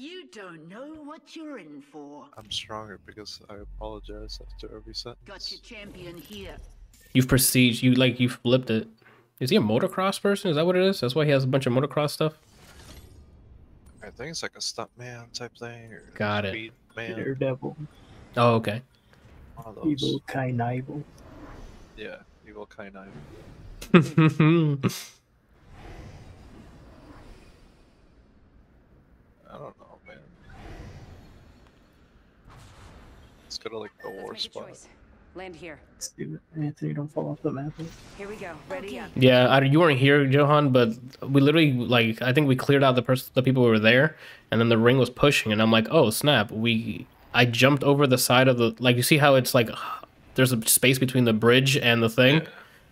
You don't know what you're in for. I'm stronger because I apologize after every set. Got your champion here. You've prestige. You like you flipped it. Is he a motocross person? Is that what it is? That's why he has a bunch of motocross stuff. I think it's like a stunt man type thing or Got it. man. Daredevil, Oh, okay. One of those. Evil Knievel. Yeah, evil kind of. I don't know, man. Let's go to like the war Let's make a spot. choice. Land here. Let's do it. Anthony, don't fall off the map. Here we go. Ready up. yeah, I, you weren't here, Johan, but we literally like I think we cleared out the person, the people who were there, and then the ring was pushing, and I'm like, oh snap! We I jumped over the side of the like you see how it's like there's a space between the bridge and the thing.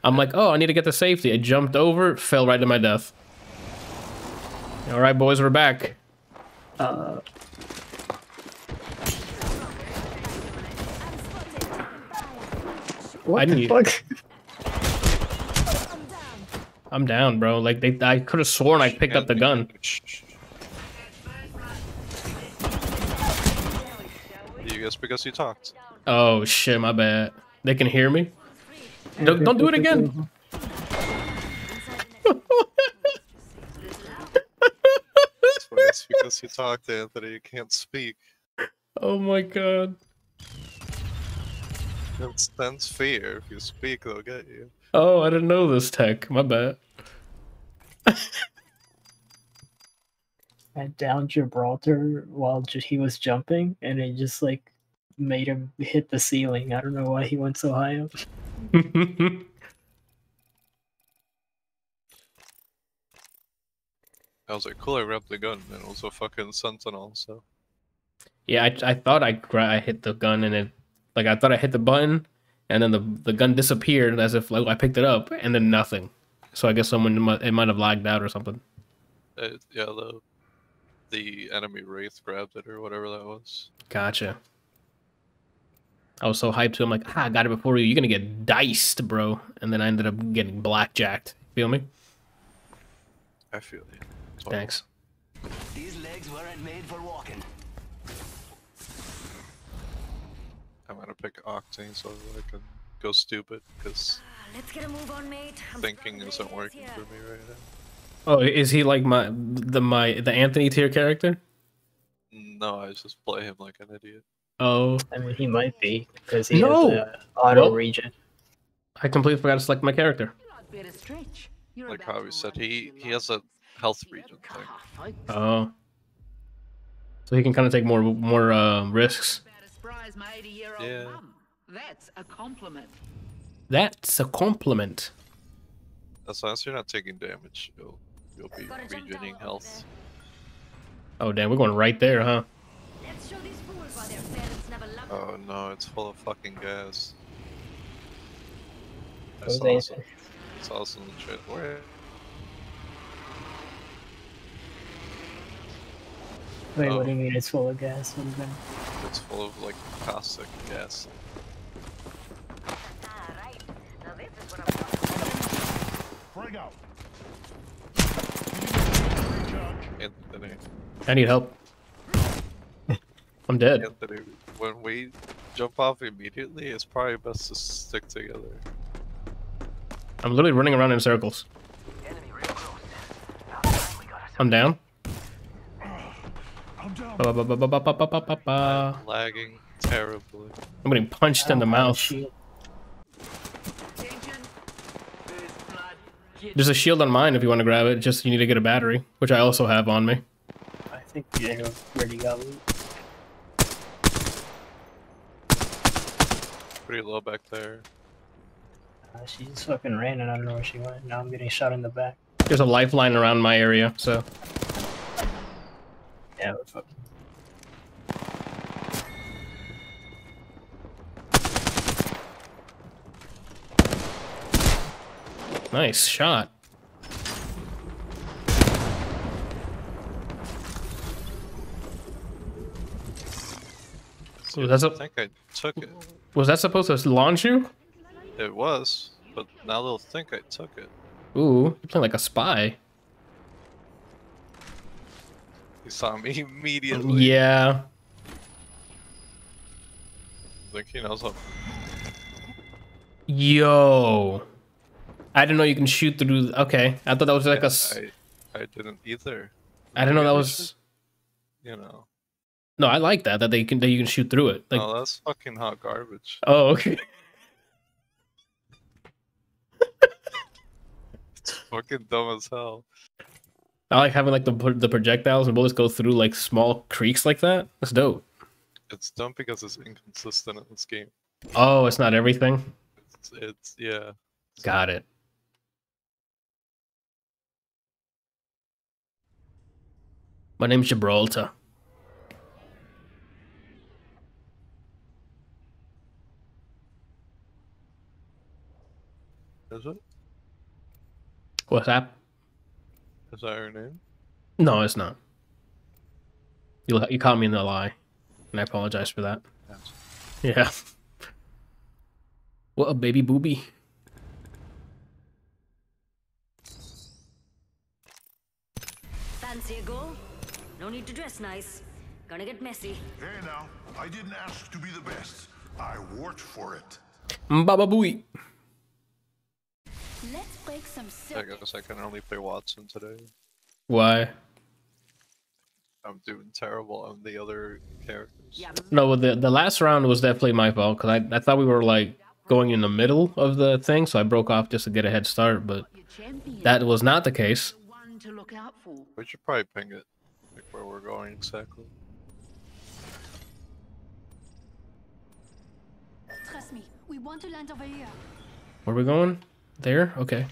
I'm like, oh, I need to get to safety. I jumped over, fell right to my death. All right, boys, we're back. Uh, what I the need- fuck? I'm down, bro. Like they, I could have sworn I picked up the gun. Shh. You guess because you talked. Oh shit, my bad. They can hear me. Don't, don't do it again. It's it's because you talked, Anthony. You can't speak. Oh my god. It's tense fear. If you speak, they'll get you. Oh, I didn't know this tech. My bad. I downed Gibraltar while he was jumping, and it just like made him hit the ceiling. I don't know why he went so high up. I was like, cool, I grabbed the gun, and it was a fucking sentinel, so. yeah, I, I thought I I hit the gun and it like I thought I hit the button and then the the gun disappeared as if like I picked it up and then nothing. So I guess someone might, it might have lagged out or something. Uh, yeah, the the enemy wraith grabbed it or whatever that was. Gotcha. I was so hyped too. I'm like, ah, I got it before you. You're gonna get diced, bro. And then I ended up getting blackjacked. Feel me? I feel you. Thanks. These legs weren't made for walking. I'm gonna pick Octane so I can go stupid because Let's get a move on, mate. I'm thinking starting isn't working here. for me right now. Oh, is he like my the my the Anthony tier character? No, I just play him like an idiot. Oh, I mean, he might be because he No! has auto Well- regen. I completely forgot to select my character. You lot better stretch. You're Like how Javi to said, he he has a health See, regen thing. Oh, so he can kind of take more more uh, risks made a year old yeah. mum. That's a compliment. That's a compliment. As long as you're not taking damage, you'll, you'll be regenerating health. Oh damn, we're going right there, huh? Oh no, it's full of fucking gas. That's awesome. It's awesome. Where Wait, Oh. what do you mean it's full of gas? What is that? It's full of like caustic gas. Ah, right. Now this is what I'm talking out. Anthony, I need help. I'm dead. Anthony, when we jump off immediately, it's probably best to stick together. I'm literally running around in circles. Enemy real Lagging terribly. I'm getting punched in the oh, mouth. There's a shield on mine if you want to grab it. Just you need to get a battery, which I also have on me. I think you know got loot. Pretty low back there. Uh, she just fucking ran and I don't know where she went. Now I'm getting shot in the back. There's a lifeline around my area, so yeah. Nice shot. Was that I think I took it. Was that supposed to launch you? It was, but now they'll think I took it. Ooh, you're playing like a spy. He saw me immediately. Yeah. Like he knows how. Yo. I didn't know you can shoot through. Okay, I thought that was like a. s- I, I didn't either. I didn't know that was. You know. No, I like that that they can that you can shoot through it. Like, no, that's fucking hot garbage. oh, okay. It's fucking dumb as hell. I like having like the the projectiles and bullets go through like small creeks like that. That's dope. It's dumb because it's inconsistent in this game. Oh, it's not everything. It's, it's yeah. Got it. My name's Gibraltar. Is it? What's that? Is that her name? No, it's not. You you caught me in the lie, and I apologize for that. Yes. Yeah. What a baby booby. Fancy a go? No need to dress nice. Gonna get messy. Hey now, I didn't ask to be the best. I worked for it. Baba booey. Let's break some I guess I can only play Wattson today. Why? I'm doing terrible on the other characters. No, the the last round was definitely my fault because I I thought we were like going in the middle of the thing, so I broke off just to get a head start, but that was not the case. One to look out for. We should probably ping it, like where we're going exactly. Trust me, we want to land over here. Where are we going? There? Okay.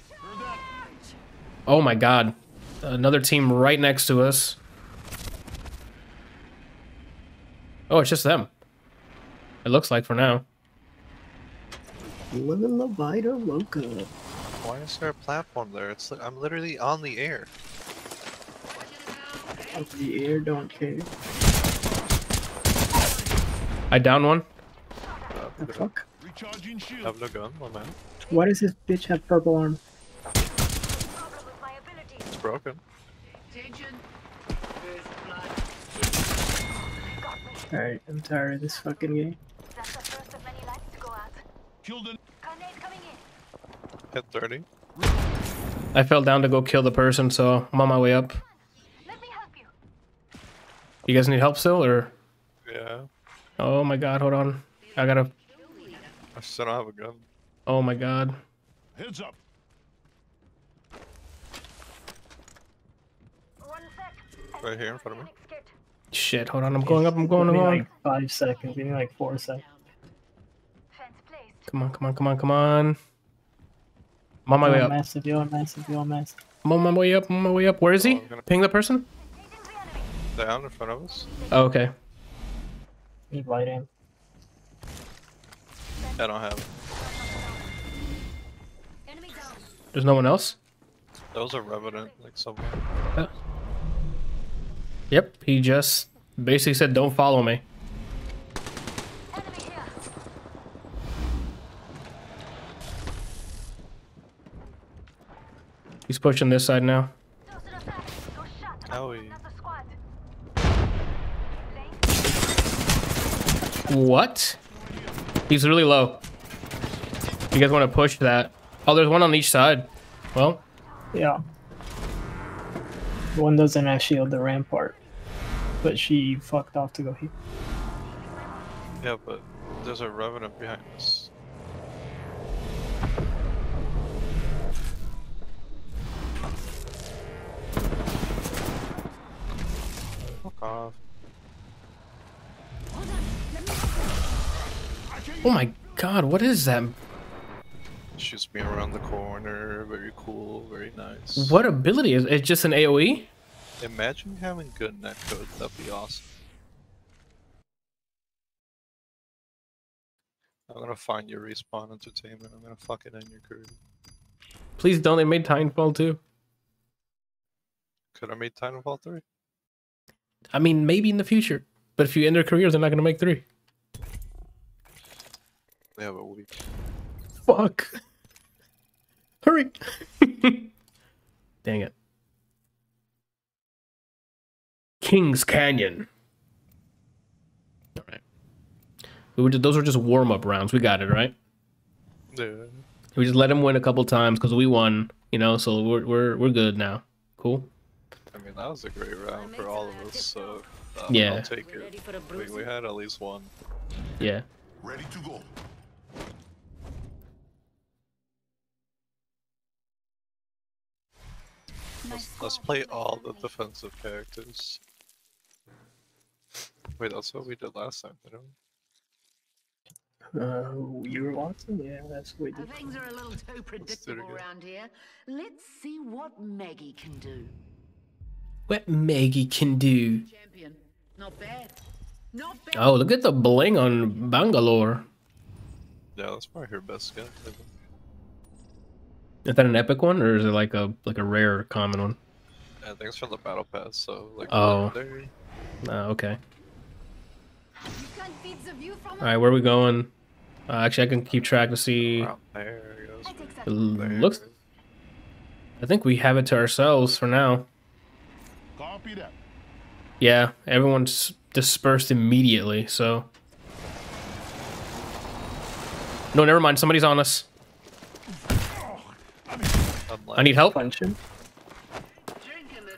Oh my god. Another team right next to us. Oh, it's just them. It looks like for now. Living the Vida Loca. Why is there a platform there? It's like I'm literally on the air. Up the air, don't care. I down one. The fuck? Recharging shield. Have no gun, my man. Why does this bitch have purple arm? It's broken. Attention. First blood. Alright, I'm tired of this fucking game. That's the first of many lights to go out. Killed an Grenade coming in. Hit 30. I fell down to go kill the person, so I'm on my way up. Let me help you. You guys need help still, or? Yeah. Oh my god, hold on. I gotta. I still don't have a gun. Oh my god. heads up. Right here in front of me. Shit, hold on. I'm going up. I'm going. Give I'm me going. like five seconds. Give me like four seconds. Come on, come on, come on, come on. I'm on my way up. massive, you're massive, you're massive. I'm on my way up. I'm on my way up. Where is he? Oh, gonna- Ping the person? Down in front of us. Oh, okay. Need light aim. I don't have it. There's no one else? That was a revenant, like somewhere. Yep. He just basically said, don't follow me. He's pushing this side now. Howie. What? He's really low. You guys want to push that? Oh, there's one on each side. Well, Yeah. One doesn't have shield the rampart. But she fucked off to go here. Yeah, but there's a revenant behind us. Fuck off. oh my god, what is that? Shoots me around the corner. Very cool. Very nice. What ability is it? Just an? AoE? Imagine having good netcode. That'd be awesome. I'm gonna find your respawn entertainment. I'm gonna fucking end your career. Please don't. They made Titanfall too. Could I made Titanfall 3? I mean, maybe in the future. But if you end their careers, they're not going to make three. They have a week. Fuck. Hurry. Dang it. Kings Canyon. All right. We were just, those were just warm up rounds. We got it right. Yeah. We just let him win a couple times because we won. You know, so we're we're we're good now. Cool. I mean, that was a great round for all of us, so uh, Yeah. I'll take it. We, we had at least one. Yeah. Ready to go. Let's, let's play all the defensive characters. Wait, that's what we did last time, didn't we? Uh, you were watching? Yeah, that's what we did. Things are a little too predictable around here. Let's see what Maggie can do. What Maggie can do. Champion. Not bad. Not bad. Oh, look at the bling on Bangalore. Yeah, that's probably her best skin. I think. Is that an epic one or is it like a like a rare common one? Yeah, I think it's from the battle pass, so like Oh. legendary. Oh, okay. You can't the view from All right, where are we going? Uh, actually, I can keep track to see. Around there, I guess. It looks. I think we have it to ourselves for now. Copy that. Yeah, everyone's dispersed immediately. So. No, never mind. Somebody's on us. I need help. Punch him.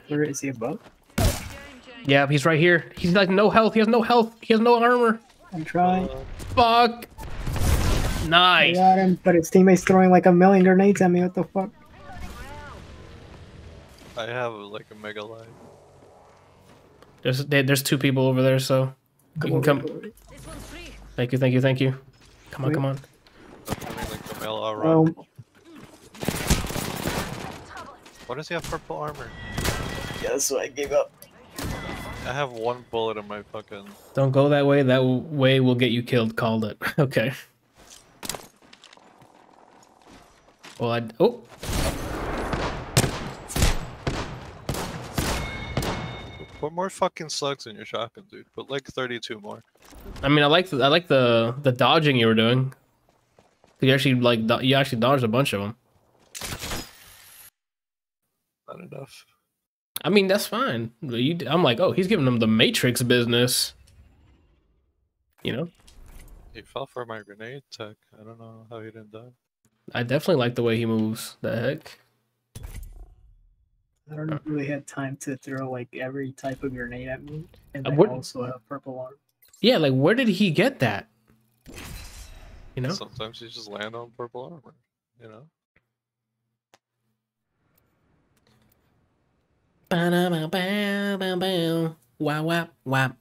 Where is he above? Yeah, he's right here. He's like no health. He has no health. He has no armor. I'm trying. Uh, fuck. Nice. I Nice. got him, but his teammate's throwing like a million grenades at me. What the fuck? I have like a mega line. There's there- there's two people over there, so you can come. Thank you, thank you, thank you. Come on, come on. That's like the male run. What does he have purple armor? yeah, so I gave up. I have one bullet in my fucking. Don't go that way. That w- way will get you killed. Called it. Okay. Well, I oh Put more fucking slugs in your shotgun, dude. Put like 32 more. I mean I like the, I like the the dodging you were doing. You actually like do- you actually dodged a bunch of them. Not enough. I mean that's fine. I'm like oh he's giving them the Matrix business. You know. He fell for my grenade tech. I don't know how he didn't die. I definitely like the way he moves. The heck. I don't really had time to throw like every type of grenade at me, and Uh, I what- also have purple arm. Yeah, like where did he get that? You know. Sometimes you just land on purple armor. You know. Wow, wow, wow.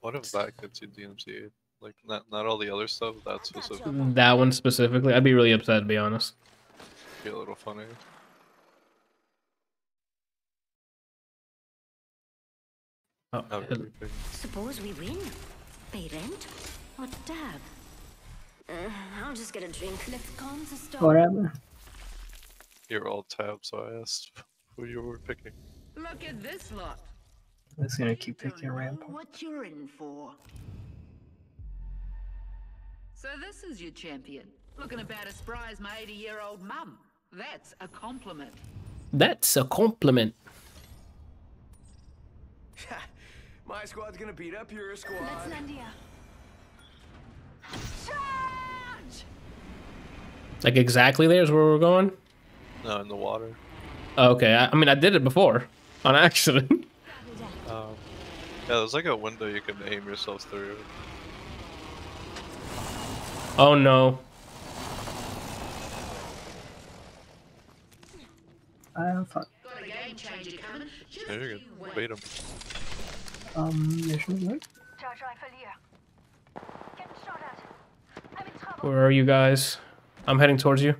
What if that gets you DMCA? Like not not all the other stuff. That specific. That one specifically, I'd be really upset to be honest. Be a little funny. Oh, How hell- would we- Suppose we win. Pay rent? Or dab? Uh, I'll just get a drink. Let's calm the storm. Whatever. You're all tabbed, so I asked who you were picking. Look at this lot. I'm just gonna keep picking Rampart. What you're in for. So this is your champion. Looking about as spry as my 80-year-old mum. That's a compliment. That's a compliment. My squad's gonna beat up your squad. Let's land here. Like exactly there's where we're going. No, in the water. Oh, okay, I, I mean I did it before on accident. Um, yeah, there's like a window you can aim yourself through. oh no. Ah, fuck. Got a game changer coming. There you go. Bait him. Um, mission what? Charge rifle here. Getting shot at. I'm in trouble. Where are you guys? I'm heading towards you.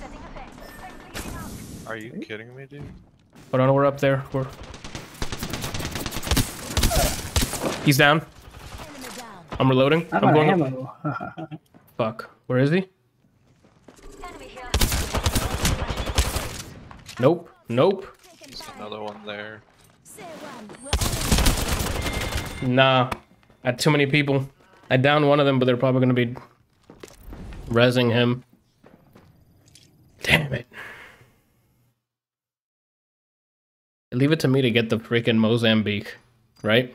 Setting a fence. I'm clearing out. Are you kidding me, dude? Hold on, we're up there. We're. He's down. I'm reloading. I'm I'm going. Up. Fuck. Where is he? Nope. Nope. There's another one there. Say one. We're all Nah. I had too many people. I downed one of them, but they're probably gonna be resing him. Damn it. Leave it to me to get the freaking Mozambique, right?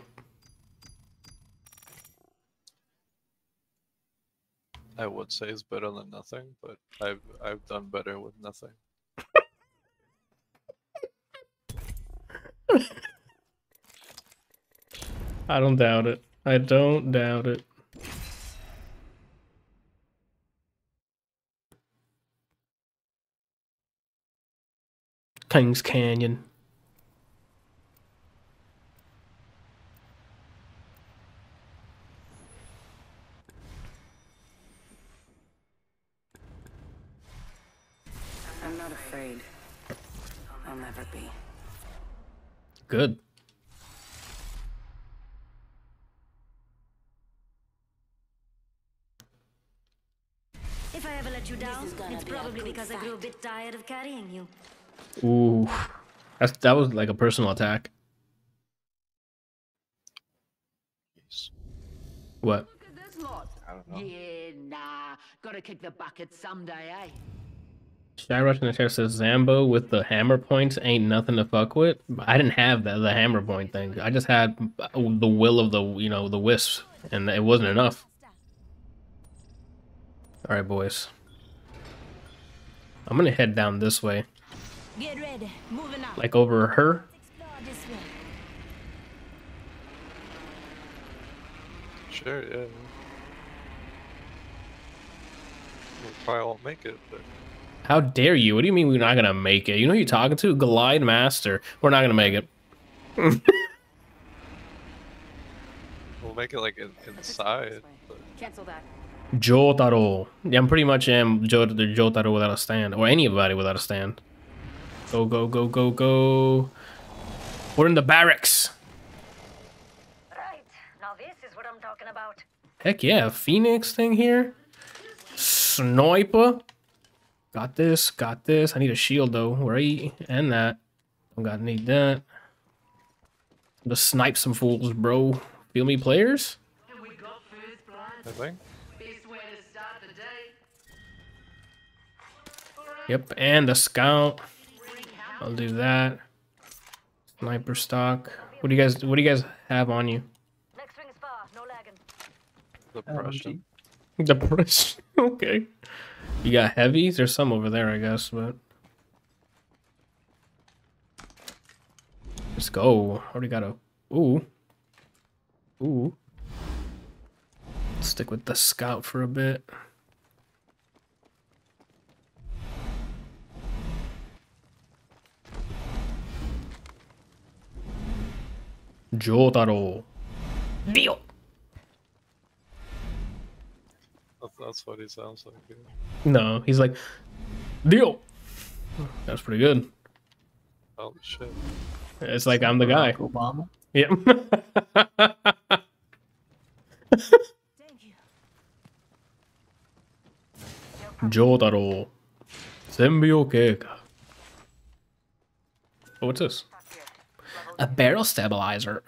I would say it's better than nothing, but I've I've done better with nothing. I don't doubt it. I don't doubt it. Kings Canyon. I'm not afraid. I'll never be. Good. If I ever let you down, it's probably because I grew a bit tired of carrying you. Ooh. That's that was like a personal attack. What? This lot. I don't know. Yeah, nah. Gotta kick the bucket someday, eh? Shy Rush in the chat says Zambo with the hammer points ain't nothing to fuck with. I didn't have that the hammer point thing. I just had the will of the you know the wisps, and it wasn't enough. All right, boys. I'm gonna head down this way, Get ready. Moving out. like over her. Explore this way. Sure, yeah. We probably won't make it, but How dare you? What do you mean we're not gonna make it? You know who you're talking to? Glide Master. We're not gonna make it. we'll make it like in, inside. But Cancel that. Jotaro. Yeah, I'm pretty much am Jo Jotaro without a stand, or anybody without a stand. Go go go go go. We're in the barracks. Right. Now this is what I'm talking about. Heck yeah, Phoenix thing here. Sniper. Got this, got this. I need a shield though, right? And that. Don't gotta need that. Just snipe some fools, bro. Feel me, players? We got first blood. I think. Best way to start the day. Yep, and the scout. I'll do that. Sniper stock. What do you guys what do you guys have on you? Next ring's far, no lagging. The LMG. The brush. okay. You got heavies? There's some over there, I guess, but let's go. Already got a ooh. Ooh. Stick with the scout for a bit. Jotaro. Dio. That's, that's what he sounds like. yeah. No, he's like, Dio. That's pretty good. Oh, shit. It's like I'm the guy. Obama. Yep. Thank you. Jotaro. Senbyo Keika. Oh, what's this? A barrel stabilizer.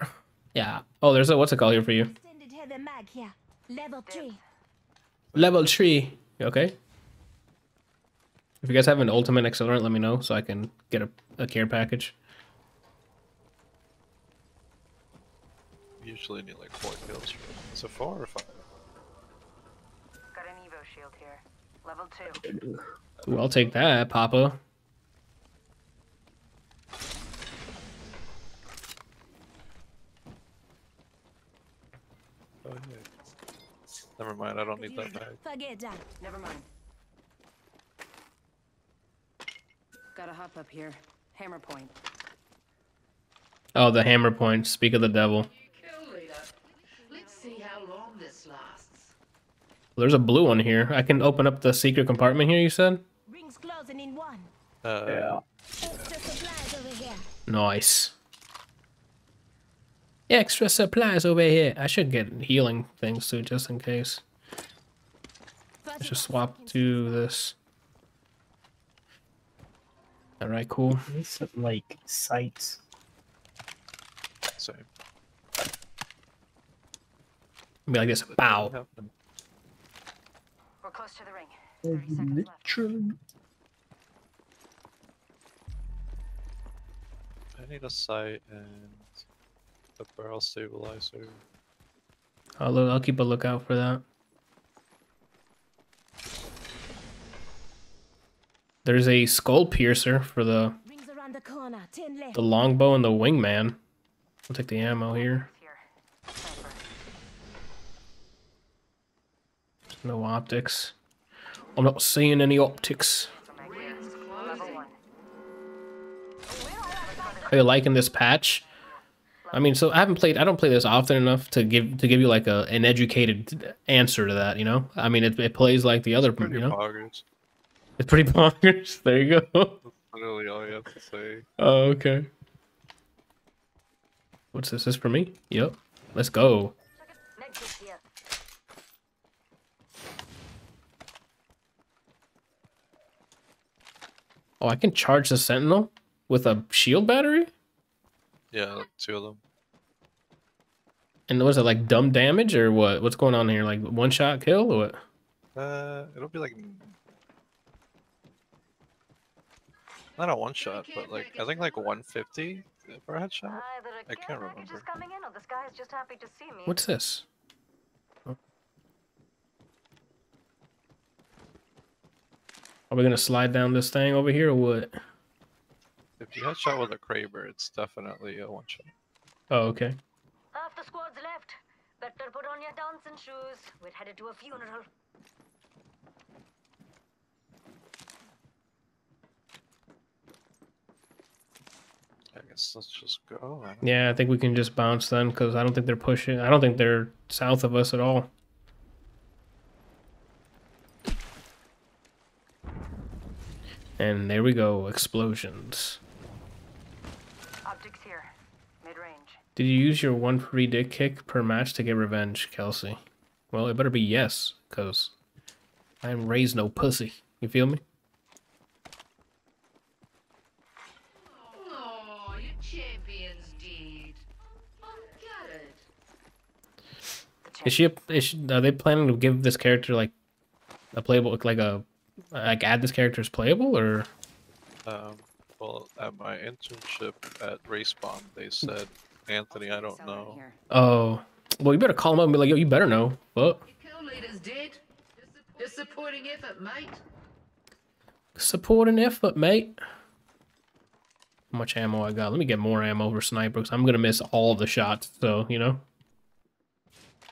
Yeah. Oh, there's a what's it called here for you? Extended heavy mag here. Level 3. Level three. You Okay. If you guys have an ultimate accelerant, let me know so I can get a, a care package. Usually need like four kills for it. Is it four or five? Got an Evo shield here. Level 2. Ooh, I'll take that, Papa. Oh, yeah. Never mind, I don't need that bag. Forget that. Never mind. Gotta hop up here. Hammer point. Oh, the hammer point. Speak of the devil. Kill leader. Let's see how long this lasts. There's a blue one here. I can open up the secret compartment here, you said? Rings closing in one. Uh, Yeah. Extra supplies over here. Nice. Extra supplies over here. I should get healing things too, just in case. Let's just swap to this. Alright, cool. Need some like sights. Same. Be like this. Bow. We're close to the ring. 30 seconds left. I need a sight and a barrel stabilizer. I'll look, I'll keep a lookout for that. There's a skull piercer for the the corner. The longbow and the wingman. I'll take the ammo here. Here. No optics. I'm not seeing any optics. Mag here. Level one. Are you liking this patch? I mean, so I haven't played. I don't play this often enough to give to give you like a an educated answer to that. You know, I mean, it, it plays like the other. Pretty You know, poggers. it's pretty bonkers. There you go. That's literally all you have to say. Oh, okay. What's this? This for me? Yep. Let's go. Oh, I can charge the sentinel with a shield battery. Yeah, two of them. And was it like dumb damage or what? What's going on here? Like one shot kill or what? Uh, it'll be like not a one shot, but like I think like 150 for a headshot. I can't care remember. package is coming in or this guy just happy to see me. What's this? Oh. Are we gonna slide down this thing over here or what? If you headshot with a Kraber, it's definitely a one shot. Oh, okay. Half the squad's left. Better put on your dancing shoes. We're headed to a funeral. I guess let's just go. I Yeah, I think we can just bounce then because I don't think they're pushing. I don't think they're south of us at all. And there we go, explosions. Optics here. Mid range. Did you use your one free dick kick per match to get revenge, Kelsey? Well, it better be yes, because I am raised no pussy. You feel me? Oh, your champion's dead. I got it. Is she, a, is she? Are they planning to give this character like a playable, like a, like add this character as playable, or Um, well, at my internship at Respawn, they said, Anthony, I don't know. oh, well, you better call him up and be like, yo, you better know. Fuck. Your kill leader's dead. Disappointing effort, mate. Supporting effort, mate. How much ammo I got? Let me get more ammo for sniper because I'm gonna miss all the shots. So you know.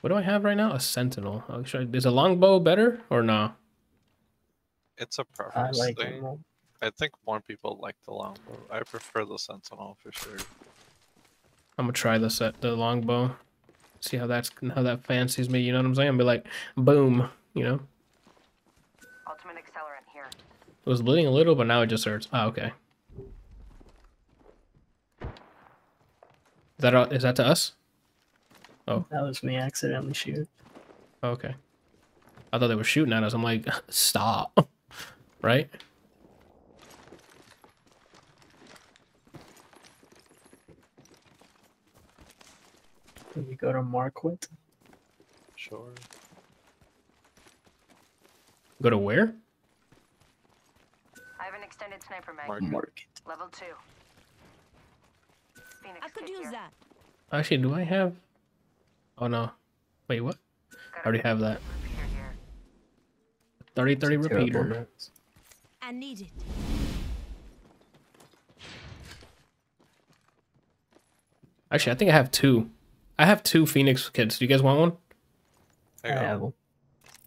What do I have right now? A sentinel. Oh, I- is a longbow better or no? It's a preference like thing. them. all. I think more people like the longbow. I prefer the sentinel for sure. I'm gonna try the set the longbow. See how that's how that fancies me. You know what I'm saying? Be like, boom. You know. Ultimate accelerant here. It was bleeding a little, but now it just hurts. Oh, okay. Is that all- is that to us? Oh. That was me accidentally shooting. Okay. I thought they were shooting at us. I'm like, stop. right? Can we go to Marquette? Sure. Go to where? I have an extended sniper mag. Market. Market. Level two. Phoenix I could use here. that. Actually, do I have? Oh no. Wait, what? I Got a already have that. repeater 30 30 Terrible repeater. notes. I need it. Actually, I think I have two. I have two Phoenix kits. Do you guys want one? I have them.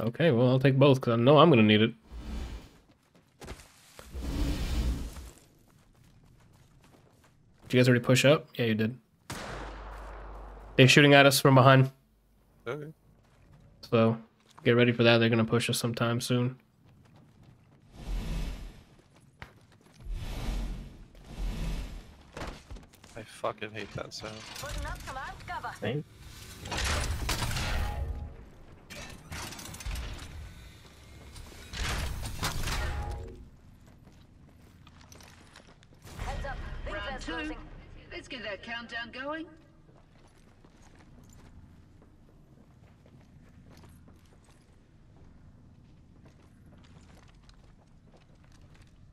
Okay, well, I'll take both because I know I'm going to need it. Did you guys already push up? Yeah, you did. They're shooting at us from behind. Okay. So get ready for that. They're going to push us sometime soon. fucking hate that sound. Same. Two. Let's get that countdown going.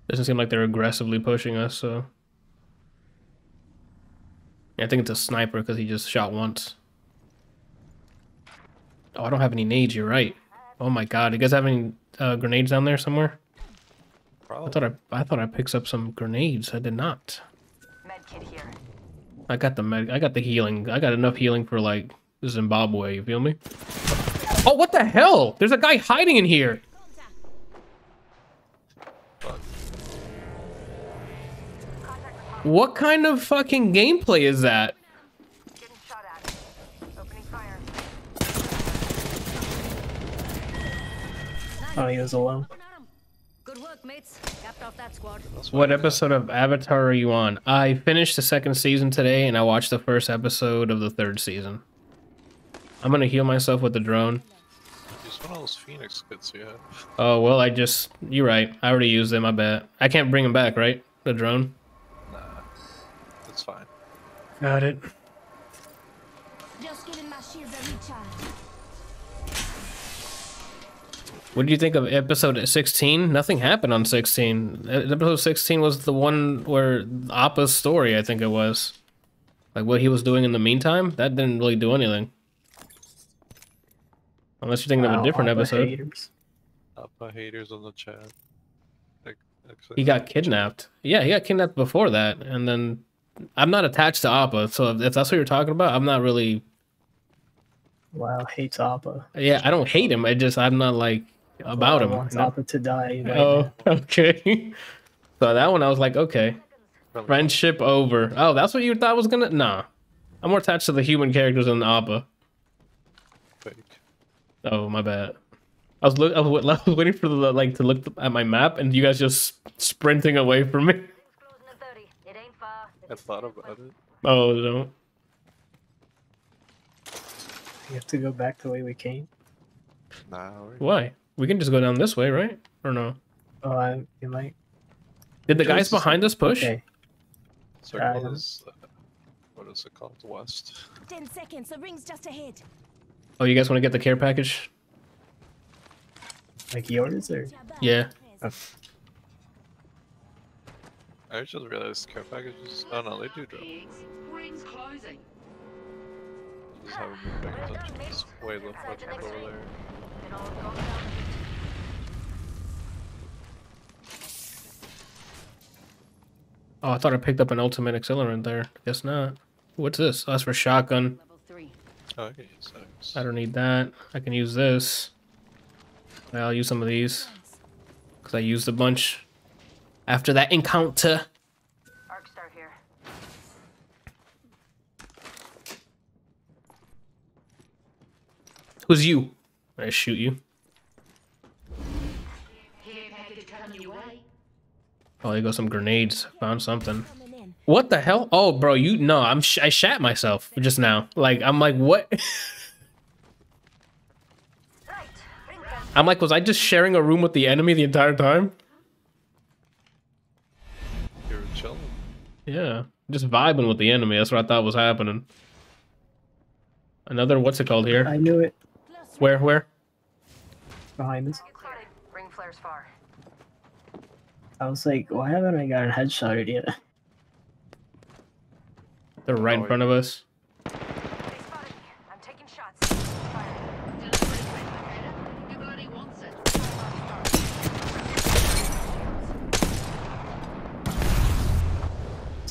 Doesn't seem like they're aggressively pushing us, so. Yeah, I think it's a sniper because he just shot once. Oh, I don't have any nades, you're right. Oh my god, you guys have any uh, grenades down there somewhere? I thought I, I thought I picked up some grenades. I did not. Med kit here. I got the med I got the healing. I got enough healing for like Zimbabwe, you feel me? Oh, what the hell? There's a guy hiding in here. What kind of fucking gameplay is that? Getting shot at. Opening fire. Oh, he was alone. Good work, mates. Off that squad. What episode of Avatar are you on? I finished the second season today and I watched the first episode of the third season. I'm gonna heal myself with the drone. Use one of those Phoenix kits you have. Oh, well, I just... You're right. I already used them, I bet. I can't bring them back, right? The drone? Nah. Got it. Just giving my shields a recharge. What do you think of episode 16? Nothing happened on 16. E- Episode 16 was the one where Appa's story, I think it was. Like what he was doing in the meantime? That didn't really do anything. Unless you're thinking of a different Appa episode. haters. Appa haters on the chat. Like, He got kidnapped. Yeah, he got kidnapped before that. And then I'm not attached to Appa, so if if that's what you're talking about, I'm not really. Wow, hates Appa. Yeah, I don't hate him. I just, I'm not like about him. Wants you? Appa to die. right Oh, okay. so that one I was like, okay. Friendship over. Oh, that's what you thought was gonna Nah. I'm more attached to the human characters than the Appa. fake. Oh, my bad. I was look I was waiting for the like to look at my map and you guys just sprinting away from me. Closing in 30. It ain't far. I thought about it. Oh no. You have to go back the way we came. Nah, we're Why? We can just go down this way, right? Or no? Oh, I, you might. Did the guys behind us push? Okay. circle don't- is uh, what is it called? West. Ten seconds. The ring's just ahead. Oh, you guys want to get the care package? Like yours or? Yeah. I just realized care packages. Oh no, they do drop. Ring's closing. Just haven't been paying attention. It's way left much over there. Oh, I thought I picked up an ultimate accelerant there. Guess not. What's this? Oh, that's for shotgun. Oh, I can use those. I don't need that. I can use this. I'll use some of these. Because I used a bunch after that encounter. Arc star here. Who's you? I shoot you. Care package coming your way. Oh, there go some grenades. Found something. What the hell? Oh, bro, you no, I'm sh- I shat myself just now. Like I'm like what? Right. Ring fence. I'm like was I just sharing a room with the enemy the entire time? Chilling. Yeah, just vibing with the enemy. That's what I thought was happening. Another what's it called here? I knew it. Where where? Behind us. Ring flares far. I was like, why haven't I gotten headshotted yet? They're right in Oh, front of us. They spotted me. I'm taking shots. Fire. Delivery fabricator. Who bloody wants it? Someone's closely. Yeah. Blanca's shooting at me. Reloading. He's down. Took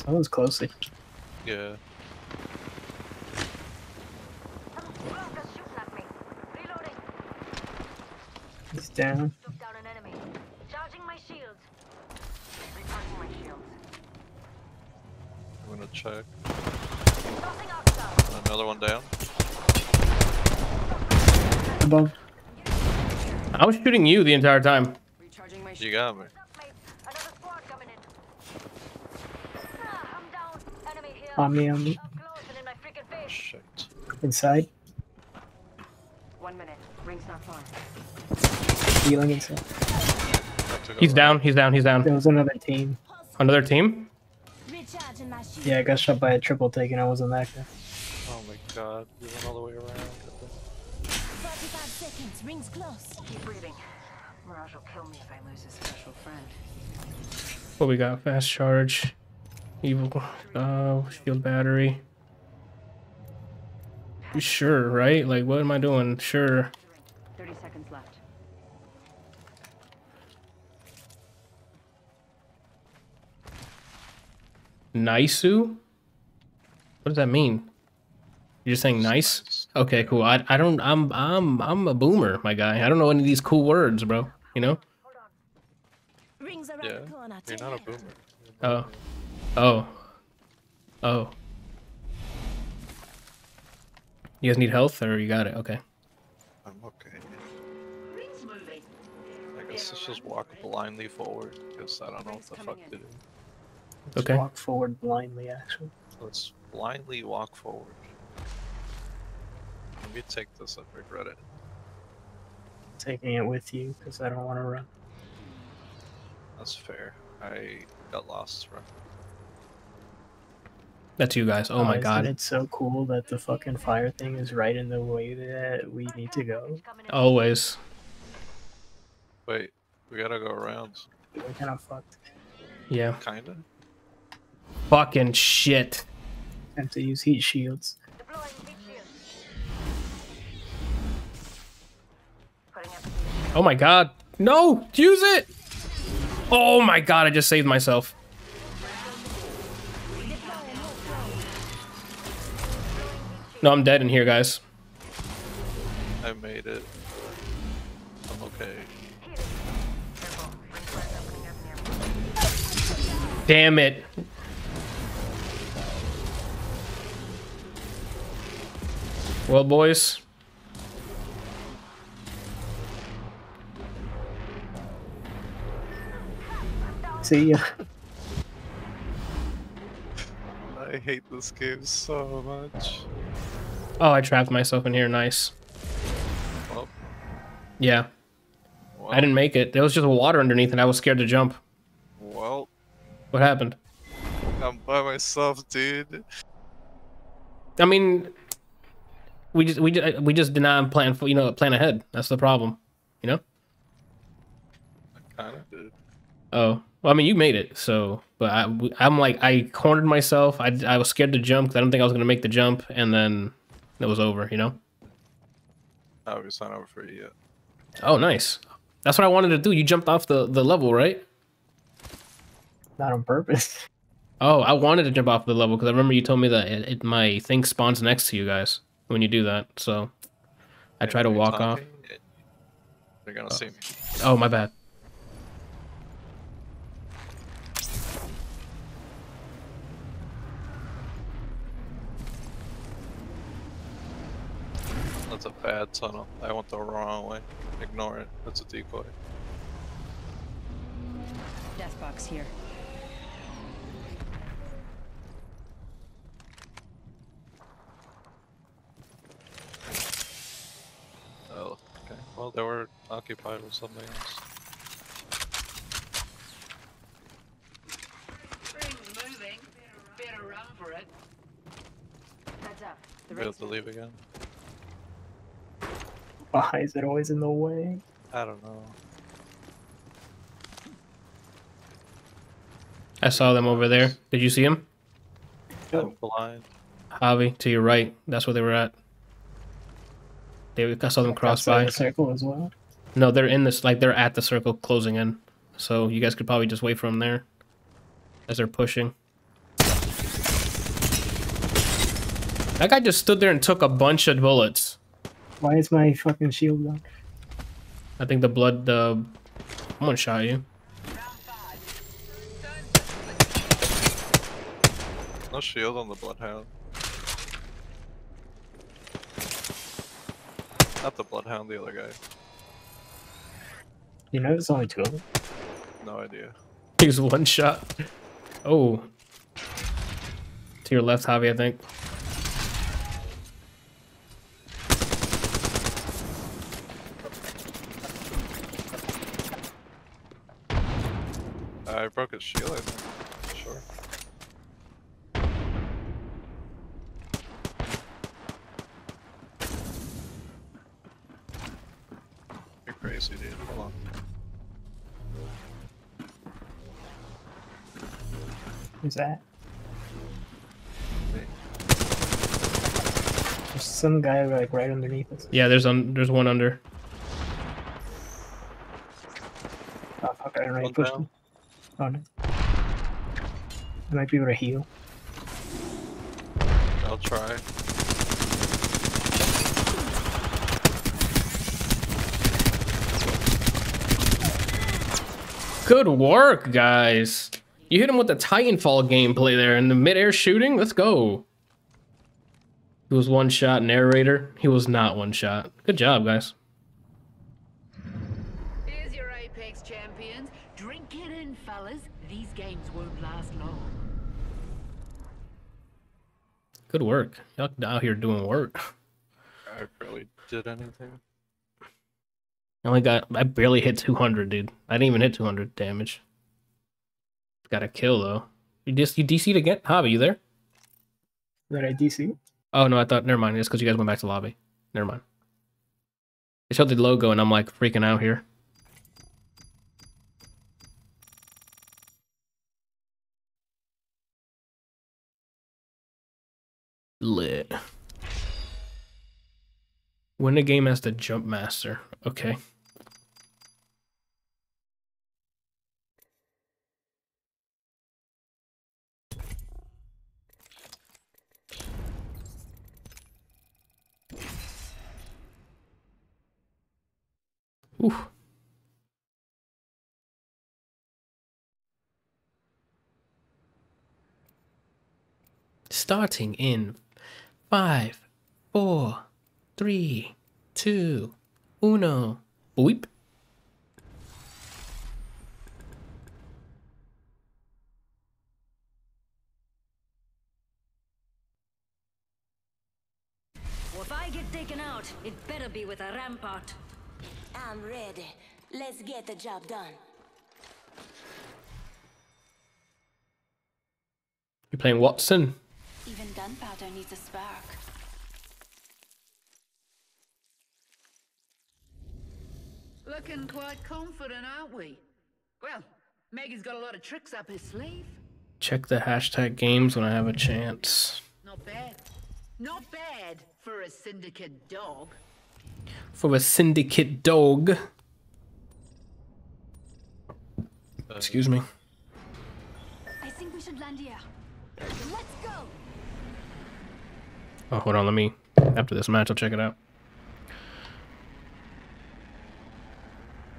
down an enemy. Charging my shields. Recharging my shields. I'm gonna check. Tossing. Another one down. Above. I was shooting you the entire time. You got me. Up, mate. Another squad coming in. Ah, I'm down. Enemy here. On me, on me. Up close and in my freaking. Shit. Inside. One minute. Ring's not far. Healing inside. Have to go He's down. He's down. He's There down. was another team. Another team. Recharging my shield. Yeah, I got shot by a triple take and I wasn't that guy. Oh my god, you went all the way around. Forty-five seconds. Rings close. Keep breathing. Mirage will kill me if I lose a special friend. What we got? Fast charge, evil, uh, shield battery. Sure, right? Like, what am I doing? Sure. 30 seconds left. Nisu? What does that mean? You're just saying nice? Okay, cool. I I don't I'm I'm I'm a boomer, my guy. I don't know any of these cool words, bro. You know? Rings around Yeah, the corner. you're not a boomer. Oh. Oh. Oh. You guys need health or you got it? Okay. I'm okay. I guess let's just walk blindly forward because I don't know what the fuck to do. Let's Okay. Walk forward blindly, actually. Let's blindly walk forward. Let me take this. I regret it. Taking it with you because I don't want to run. That's fair. I got lost, bro. That's you guys. Oh my oh, god. It's so cool that the fucking fire thing is right in the way that we need to go. Always. Wait, we gotta go around. We're kind of fucked. Yeah. Kinda. Fucking shit. Have to use heat shields. Deploying heat shield. Putting up Oh my god. No! Use it! Oh my god, I just saved myself. No, I'm dead in here, guys. I made it. I'm okay. Damn it. Well, boys. See ya. I hate this game so much. Oh, I trapped myself in here. Nice. Well, Yeah. well, I didn't make it. There was just water underneath and I was scared to jump. Well, What happened? I'm by myself, dude. I mean, we just we just, we just did not plan for you know plan ahead. That's the problem. You know. I Kinda did. Oh, well, I mean, you made it, so. But I, I'm like, I cornered myself. I, I was scared to jump because I don't think I was gonna make the jump, and then it was over. You know. Oh, it's not over for you yet. Oh, nice. That's what I wanted to do. You jumped off the the level, right? Not on purpose. Oh, I wanted to jump off the level because I remember you told me that it, it, my thing spawns next to you guys when you do that. So I try to When you're walk off. talking, it- You're gonna see me. Oh, my bad. That's a bad tunnel. I went the wrong way. Ignore it. That's a decoy. Death box here. Oh, okay. Well, they were occupied with something else. Rings moving. Better run for it. Heads up. The We have ring's to leave again. Why is it always in the way? I don't know. I saw them over there. Did you see them? I'm blind. Javi, to your right. That's where they were at. They, I saw them cross Outside by. the circle as well. No, they're in this, like, they're at the circle closing in. So you guys could probably just wait for them there as they're pushing. That guy just stood there and took a bunch of bullets. Why is my fucking shield down? I think the blood, the... I'm gonna shot you. No shield on the Bloodhound. Not the Bloodhound, the other guy. You know there's only two of them. No idea. He's one shot. Oh. To your left, Javi, I think. I broke shield, I think. Sure. You're crazy, dude. Hold on. Who's that? There's some guy like right underneath us. Yeah, there's un there's one under. Oh fuck! I already One pushed him. Oh no. I might be able to heal. I'll try. Good work, guys. You hit him with the Titanfall gameplay there in the midair shooting. Let's go. He was one shot narrator. He was not one shot. Good job, guys. Here's your Apex champions. Drink it in, fellas. These games won't last long. Good work. Y'all out here doing work. I barely did anything. I only got I barely hit 200, dude. I didn't even hit 200 damage. Got a kill though. You just you DC'd again? Javi, you there? That I DC? Oh no, I thought never mind. It's because you guys went back to lobby. Never mind. They showed the logo and I'm like freaking out here. Lit. Win the game as the jump master. Okay. Oof. Starting in five, four, three, two, uno. Boop. Well, if I get taken out, it better be with a rampart. I'm ready. Let's get the job done. You're playing Wattson. Even gunpowder needs a spark. Looking quite confident, aren't we? Well, Maggie's got a lot of tricks up her sleeve. Check the hashtag games when I have a chance. Not bad. Not bad for a syndicate dog. For a syndicate dog. Uh, Excuse me. I think we should land here. Let's go! Oh, hold on. Let me. After this match, I'll check it out.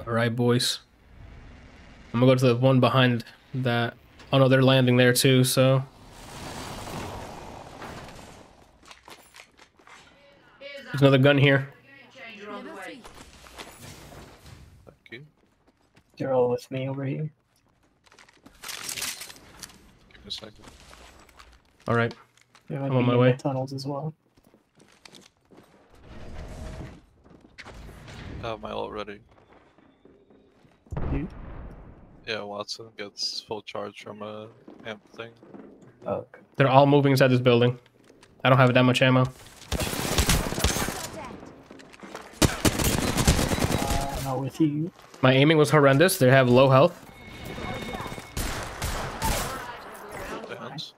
All right, boys. I'm gonna go to the one behind that. Oh no, they're landing there too. So there's another gun here. Changer on the way. Thank you. They're all with me over here. Give me a second. All right. They're I'm on my way. Tunnels as well. I have my ult ready. You? Yeah, Wattson gets full charge from a amp thing. Oh, okay. They're all moving inside this building. I don't have that much ammo. Uh, not with you. My aiming was horrendous. They have low health. Dance.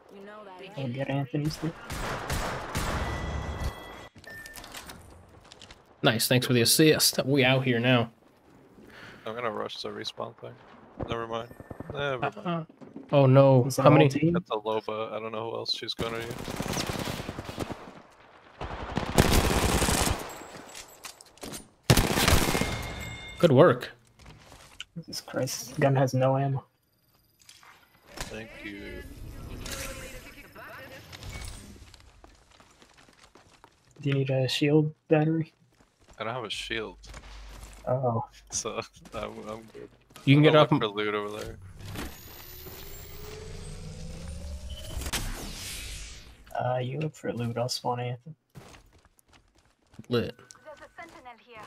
I'll get Anthony's too. Nice. Thanks for the assist. We out here now. I'm gonna rush the respawn thing. Never mind. Never mind. Uh, oh no. Is How many? team? That's a Loba. I don't know who else she's gonna use. Good work. Jesus Christ. This gun has no ammo. Thank you. Do you need a shield battery? I don't have a shield, Oh, so I'm, I'm good. You can I'm get gonna off. for loot over there. uh, you look for loot. I'll spawn Anthony. Lit. There's a sentinel here.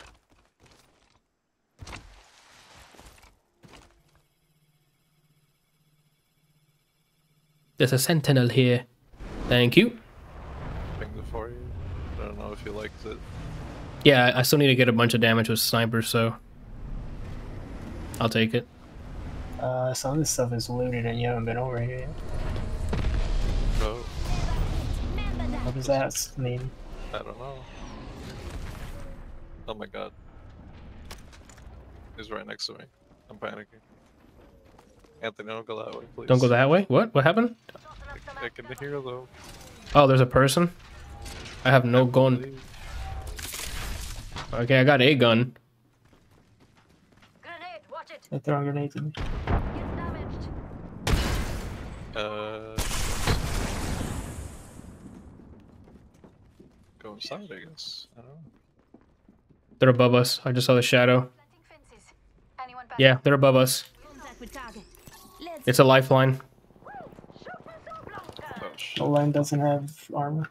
There's a sentinel here. Thank you. Pinged it for you. I don't know if you liked it. Yeah, I still need to get a bunch of damage with snipers, so I'll take it. Uh, some of this stuff is looted and you haven't been over here yet. Oh, What does that mean? I don't know. Oh my god. He's right next to me. I'm panicking. Anthony, don't go that way, please. Don't go that way. What? What happened? I, I can hear though. Oh, there's a person. I have no gun. Okay, I got a gun. Grenade, watch it. They're throwing grenades at me. Uh. Go inside, I guess. I don't know. They're above us. I just saw the shadow. Yeah, they're above us. Contact with target. Let's It's a lifeline. Oh. The line doesn't have armor.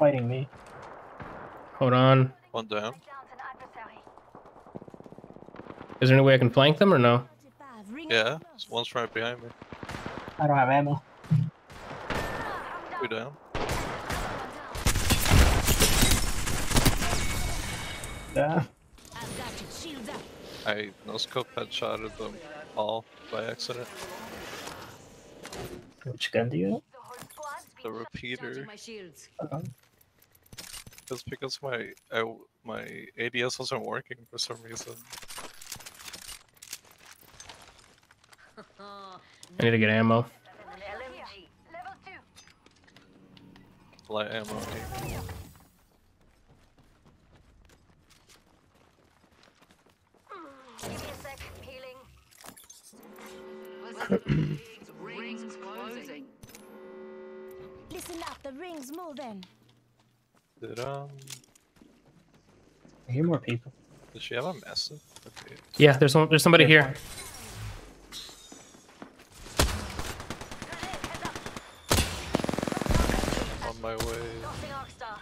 They're fighting me. Hold on. One down. Down an adversary. Is there any way I can flank them or no? Yeah, close. one's right behind me. I don't have ammo. Two down. Yeah. I've got you. Shields up. I no scope headshotted them all by accident. Which gun do you The whole squad's The repeater. Charging my shields. It's because my I, my ADS wasn't working for some reason. I need to get ammo. an LMG. Level two. Light ammo. here. Give me a sec. Healing. Rings closing. Listen up. The ring's moving. Did um I hear more people. Does she have a Mastiff? Okay. Yeah, there's some, there's somebody here. On my way. Tossing Arcstar.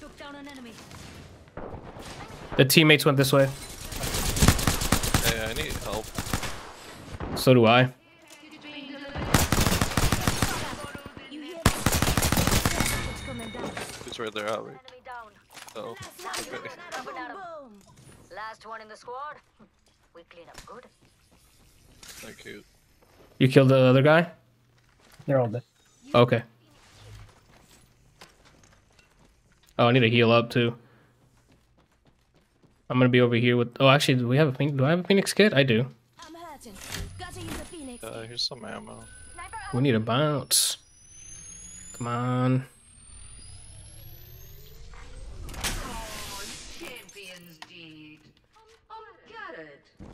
Took down an enemy. The teammates went this way. Hey, I need help. So do I. You hear that? It's coming down. He's right there, Albert. Enemy. Oh, okay. Boom. Last one in the squad. We clean up good. Thank you. You killed the other guy? They're all dead. Okay. Oh, I need to heal up too. I'm gonna be over here with. Oh, actually, do we have a phoenix? Do I have a phoenix kit? I do. I'm hurting. Gotta use a phoenix. Uh, here's some ammo. We need a bounce. Come on. Champions deed. Oh, got it. 50%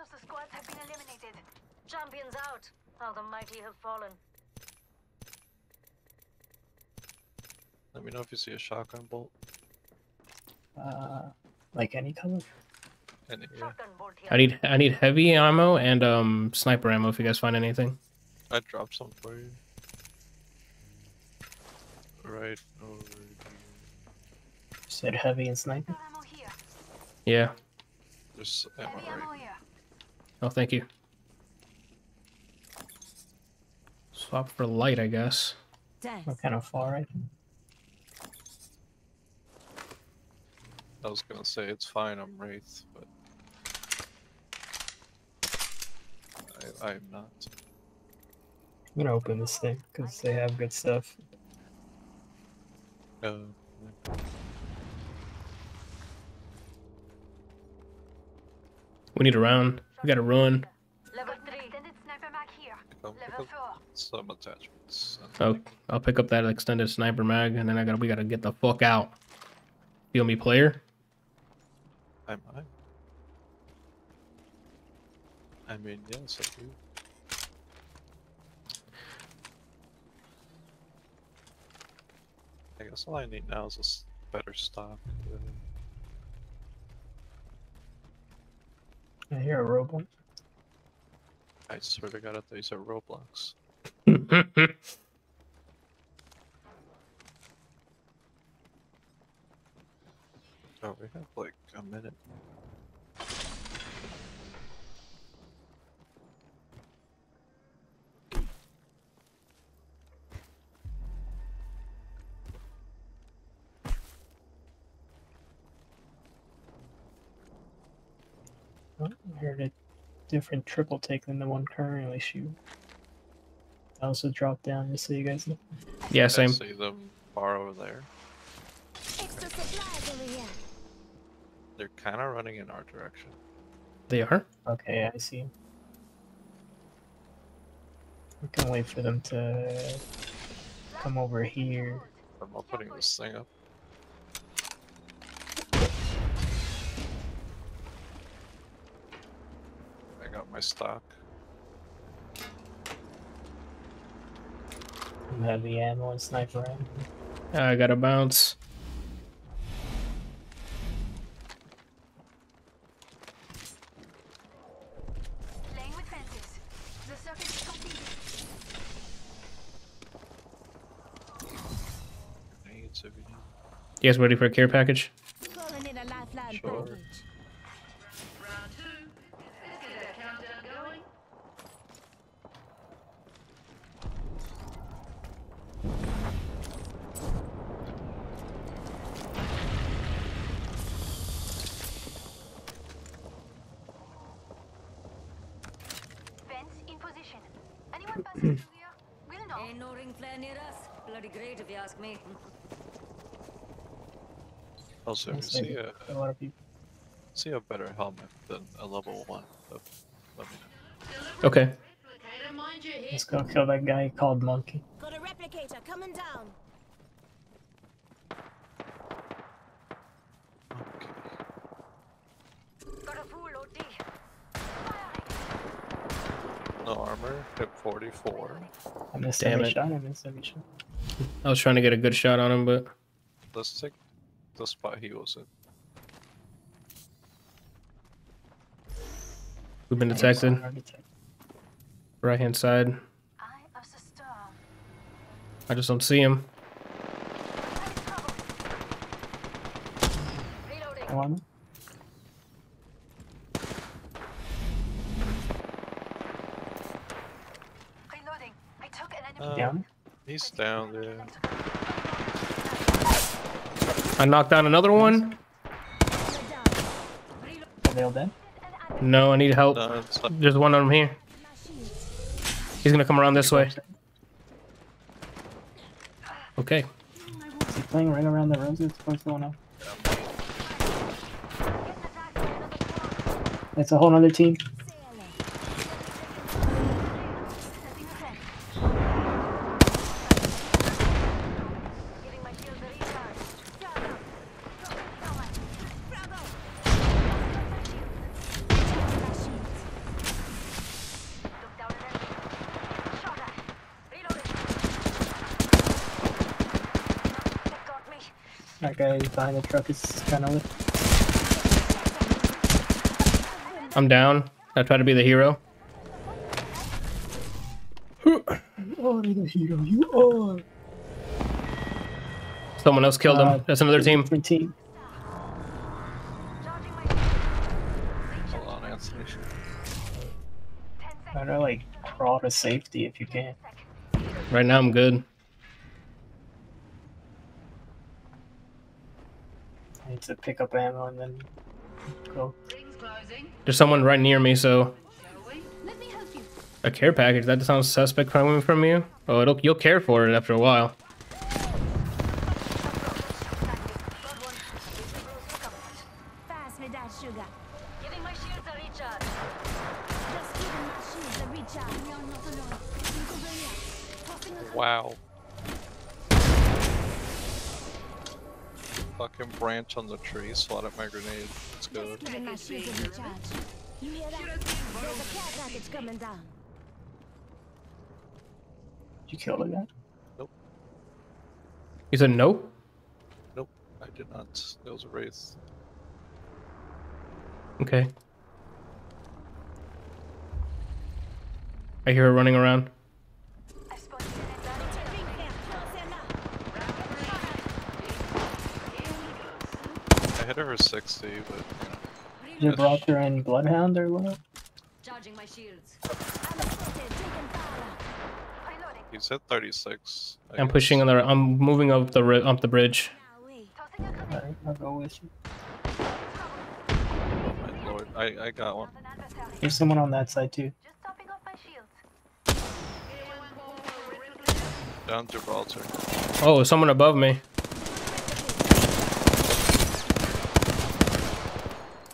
of the squads have been eliminated. Champions out. How the mighty have fallen. Let me know if you see a shotgun bolt. Uh, like any color? I need I need heavy ammo and um sniper ammo if you guys find anything. I dropped some for you. Right over here. Said heavy and sniper. Yeah. There's ammo right. here. Oh, thank you. Swap for light, I guess. Thanks. We're kind of far, right? I was gonna say it's fine, I'm Wraith, but I, I'm not. I'm gonna open this thing because they have good stuff. Uh, We need a round. We gotta run. Level 3. Extended sniper mag here. I'll pick Level up 4. some attachments. Oh, I'll pick up that extended sniper mag, and then I gotta we gotta get the fuck out. Feel me, player? I might. I mean, yes, I do. I guess all I need now is a better stock. uh, I hear a robot. I swear to God, I thought you said Roblox. Oh, we have like a minute. I a different triple take than the one currently shooting. I also dropped down just so you guys know. Yeah, I same. see them far over there. Extra supplies over here. They're kind of running in our direction. They are. Okay, I see. We can wait for them to come over here. I'm putting this thing up. Stock. Some heavy ammo and sniper ammo. I gotta bounce. Playing with fences. The circuit is completed. Grenades if you need. You guys ready for a care package? Calling in a lifeline Sure. package. Round two. Let's get that countdown going. Fence in position. Anyone passing through here? We'll know. Ain't no ring flare near us. Bloody great if you ask me. Also, if you That's like see a a lot of people. See a better helmet than a level one, let let me know. Okay. Replicator, mind your hip. Let's go kill that guy called Monkey. Got a replicator coming down. Got a full OT. No armor, hit 44. I missed Damn every it. shot. I missed every shot. I was trying to get a good shot on him, but Let's take the spot he was in. We've been detected. Right hand side. Eye of the storm. I just don't see him. Reloading. Come on. Reloading. I took an enemy. Uh, Down. He's down there. I knocked down another one. Are they all dead? No, I need help. No, There's one of them here. He's gonna come around this way. Okay. Is he playing right around the roses? What's going on? It's a whole other team. Giving my shields a recharge. Took down an enemy. Shot at. Reloading. They got me. That guy behind the truck is kind of lit. I'm down. I try to be the hero. Oh, the hero you are. Someone else killed Uh, him. That's another team. Different team. Charging my shields. Hold on, Anthony. Try to like crawl to safety if you can. Right now, I'm good. I need to pick up ammo and then go. There's someone right near me, so Shall we? Let me help you. a care package. That sounds suspect coming from you. Oh, it'll you'll care for it after a while. Branch on the tree, swatted my grenade. Let's go. My shields a recharge. You hear that? There's a care package coming down. Did you kill the guy? Nope. You said no. Nope, I did not. It was a race. Okay. I hear her running around. I hit her for 60, but you know, Gibraltar and Bloodhound or what? Charging my shields. I'm spotted. Taking fire. Reloading. he's hit 36. I I'm guess. pushing on the. I'm moving up the up the bridge. Now wait. Tossing a grenade. Alright, I'll go with you. My lord. I, I got one. There's someone on that side too. Just topping off my shields. Down Gibraltar. Oh, someone above me.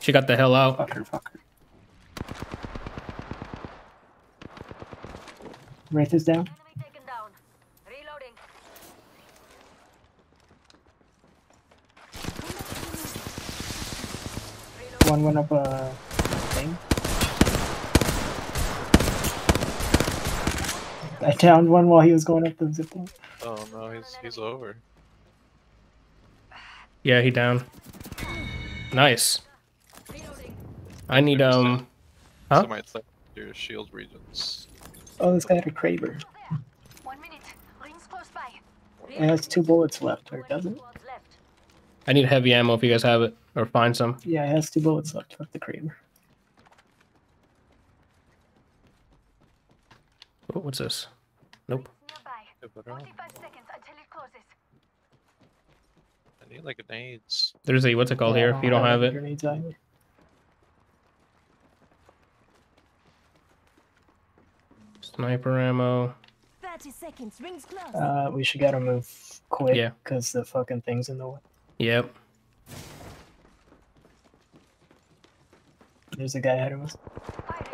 She got the hell out. Fucker, fucker. Wraith is down. Enemy taken. Reloading. One went up a thing. I downed one while he was going up the zip line. Oh no, he's he's over. Yeah, he down. Nice. I need um. Huh? Somebody think your shield regions. Oh, this guy had a Kraber. One minute. Rings close by. It has two bullets left, or doesn't it? I need heavy ammo if you guys have it or find some. Yeah, it has two bullets left with the Kraber. Oh, what's this? Nope. Nearby. Yeah, but, uh, 45 seconds until it closes. I need like grenades. There's a what's it called Yeah, here if you don't have any it. Grenades either. Sniper ammo. 30 seconds. Rings close. Uh, we should gotta move quick. Yeah. Because the fucking thing's in the way. Yep. There's a guy ahead of us. Firing.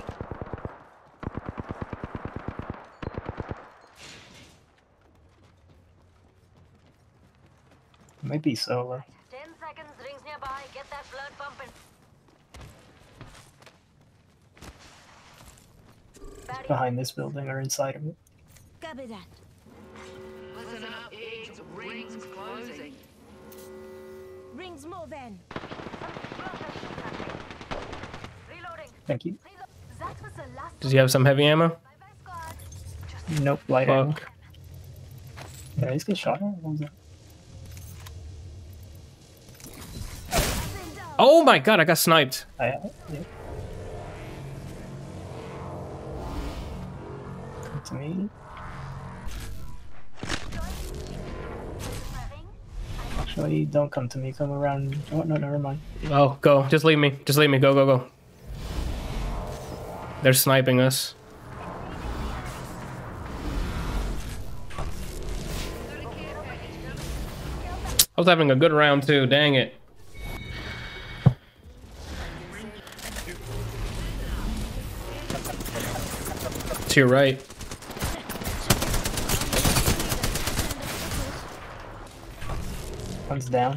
Might be solo. 10 seconds. Rings nearby. Get that blood pumping. Barrier. Behind this building or inside of it. Copy that. Listen up, kids. Rings closing. Rings moving. Reloading. Thank you. That was the last Does he have some heavy ammo? Nope, light ammo. Fuck. Did I just get shot at? What was that? Oh my god, I got sniped. I, yeah. Me. Actually, don't come to me. Come around. Oh, no, never mind. Oh, go. Just leave me. Just leave me. Go, go, go. They're sniping us. I was having a good round too. Dang it. To your right. One's down.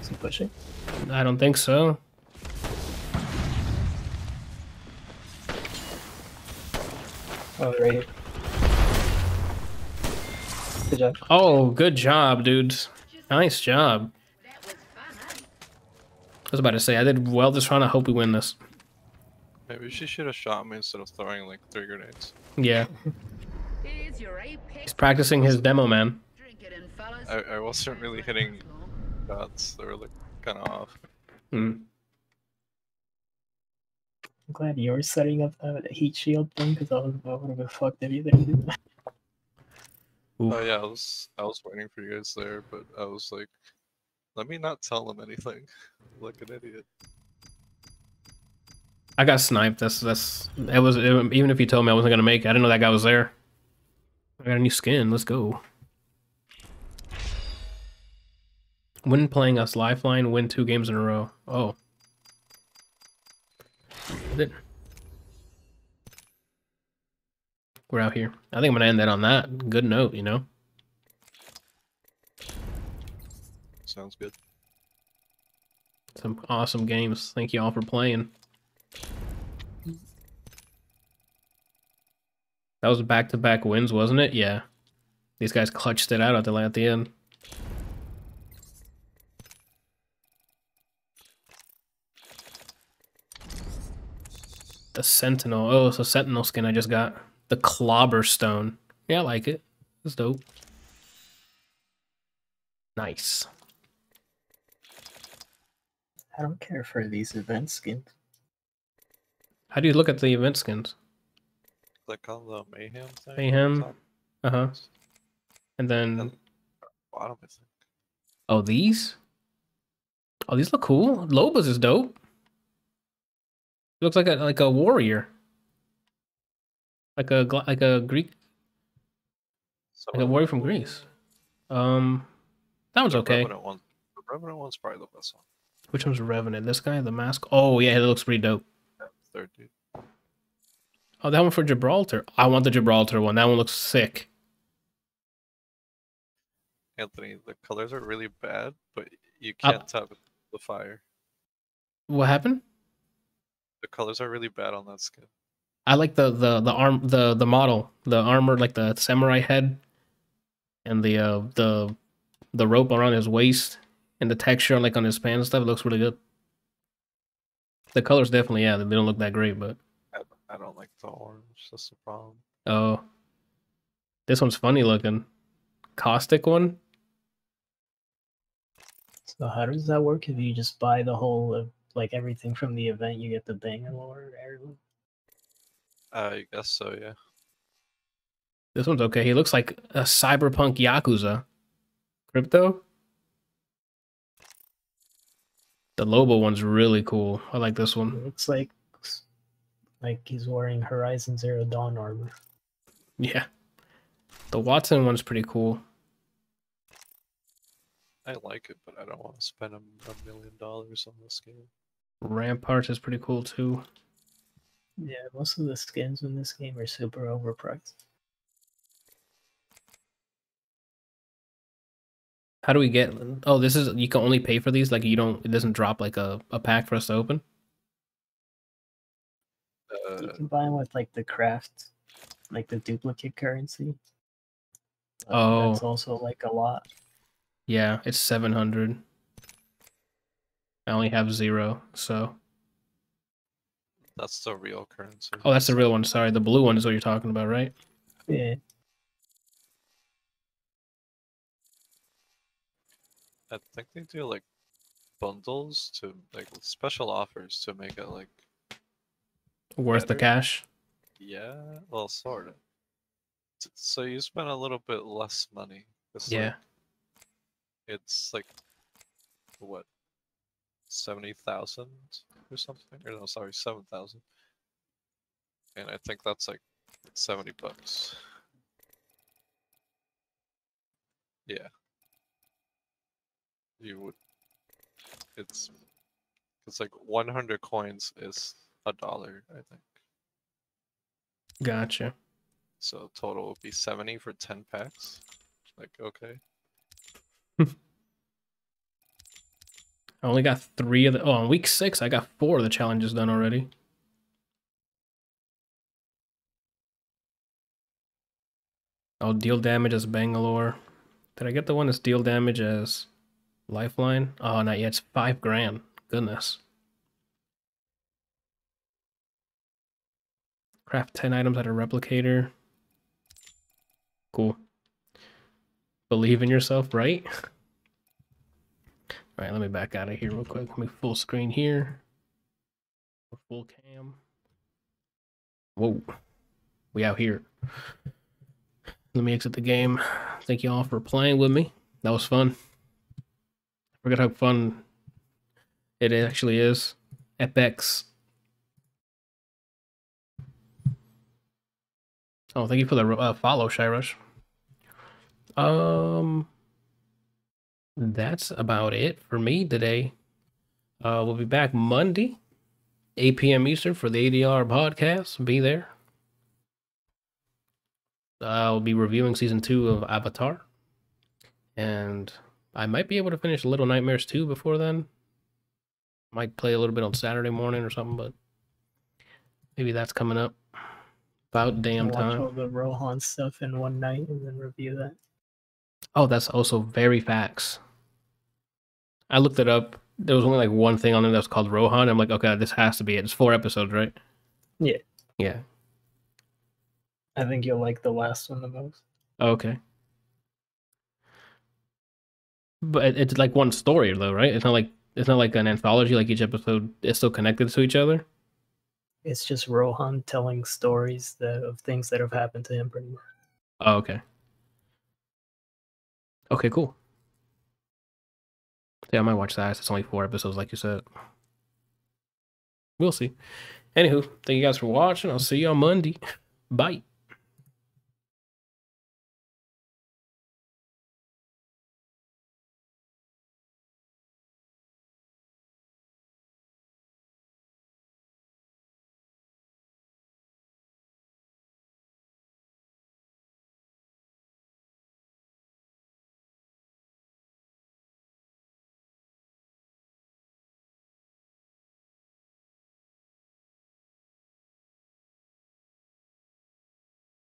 Is he pushing? I don't think so. Oh, right here. Good job. Oh, good job, dudes. Nice job. I was about to say, I did well this round. I hope we win this. Maybe she should have shot me instead of throwing like three grenades. Yeah. Here's your apex. He's practicing his demo, man. Drink it in, fellas. I, I wasn't really hitting shots. They were like kind of off. Hmm. I'm glad you were setting up that heat shield thing because I, was- I would have been fucked if you didn't do that. Oof. Oh yeah, I was I was waiting for you guys there, but I was like, let me not tell them anything. like an idiot. I got sniped. That's that's. It was it, even if you told me I wasn't gonna make it, I didn't know that guy was there. I got a new skin. Let's go. When playing us Lifeline, win two games in a row. Oh. We're out here. I think I'm gonna end that on that good note. You know. Sounds good. Some awesome games. Thank you all for playing. That was back to back wins, wasn't it? Yeah. These guys clutched it out at the at the end. The Sentinel. Oh, it's a Sentinel skin I just got. The Clobber Stone. Yeah, I like it. It's dope. Nice. I don't care for these event skins. How do you look at the event skins? Click on the mayhem thing. Mayhem. Uh huh. And then bottom, I think. Oh, these? Oh, these look cool. Loba's is dope. looks like a like a warrior. Like a like a Greek like a warrior from Greece. Um that one's The okay. Revenant one, the Revenant one's probably the best one. Which one's Revenant? This guy, the mask. Oh yeah, it looks pretty dope. Third dude. Oh, that one for Gibraltar. I want the Gibraltar one. That one looks sick. Anthony, the colors are really bad, but you Uh, can't tap the fire. What happened? The colors are really bad on that skin. I like the the the arm the the model, the armor, like the samurai head, and the uh the the rope around his waist, and the texture like on his pants and stuff. It looks really good. The colors definitely, yeah, they don't look that great, but I, I don't like the orange. That's the problem. oh, this one's funny looking. Caustic one. So how does that work? If you just buy the whole of like everything from the event, you get the Bangalore heirloom. I guess so, yeah. This one's okay. He looks like a cyberpunk yakuza. Crypto. The Loba one's really cool. I like this one. looks like like he's wearing Horizon Zero Dawn armor. Yeah. The Wattson one's pretty cool. I like it, but I don't want to spend a, a million dollars on this game. Rampart is pretty cool too. Yeah, most of the skins in this game are super overpriced. How do we get? Oh, this is you can only pay for these. Like you don't. It doesn't drop like a, a pack for us to open. You Uh, can buy them with like the craft, like the duplicate currency. Uh, Oh. that's also like a lot. Yeah, it's seven hundred. I only have zero, so. that's the real currency. Oh, that's the real one. Sorry, the blue one is what you're talking about, right? Yeah, I think they do like bundles to like special offers to make it like Worth the cash. yeah, well, sort of. So you spend a little bit less money. It's Yeah. like- it's like what seventy thousand or something, or no, sorry, seven thousand. And I think that's like seventy bucks. Yeah. You would. It's. It's like one hundred coins is a dollar, I think. Gotcha. So total would be seventy for ten packs. Like okay. I only got three of the. Oh, on week six, I got four of the challenges done already. Oh, deal damage as Bangalore. Did I get the one that's deal damage as Lifeline? Oh, not yet. It's five grand. Goodness. Craft 10 items at a replicator. Cool. Believe in yourself, right? All right, let me back out of here real quick. Let me full screen here. Full cam. Whoa. We out here. Let me exit the game. Thank you all for playing with me. That was fun. I forgot how fun it actually is. Apex. Oh, thank you for the uh, follow, Shyrush. Um, that's about it for me today. Uh, we'll be back Monday, 8 p.m. Eastern for the ADR podcast. Be there. I'll be reviewing season two of Avatar, and I might be able to finish Little Nightmares 2 before then. Might play a little bit on Saturday morning or something, but maybe that's coming up. About damn watch time. all the Rohan stuff in one night and then review that. Oh, that's also very facts. I looked it up. There was only like one thing on there that was called Rohan. I'm like, okay, this has to be it. It's four episodes, right? Yeah. Yeah. I think you'll like the last one the most. Okay. But it's like one story though, right? It's not like it's not like an anthology. Like each episode is still connected to each other. It's just Rohan telling stories that, of things that have happened to him pretty much. Oh, okay. Okay, cool. Yeah, I might watch that. It's only four episodes, like you said. We'll see. Anywho, thank you guys for watching. I'll see you on Monday. Bye.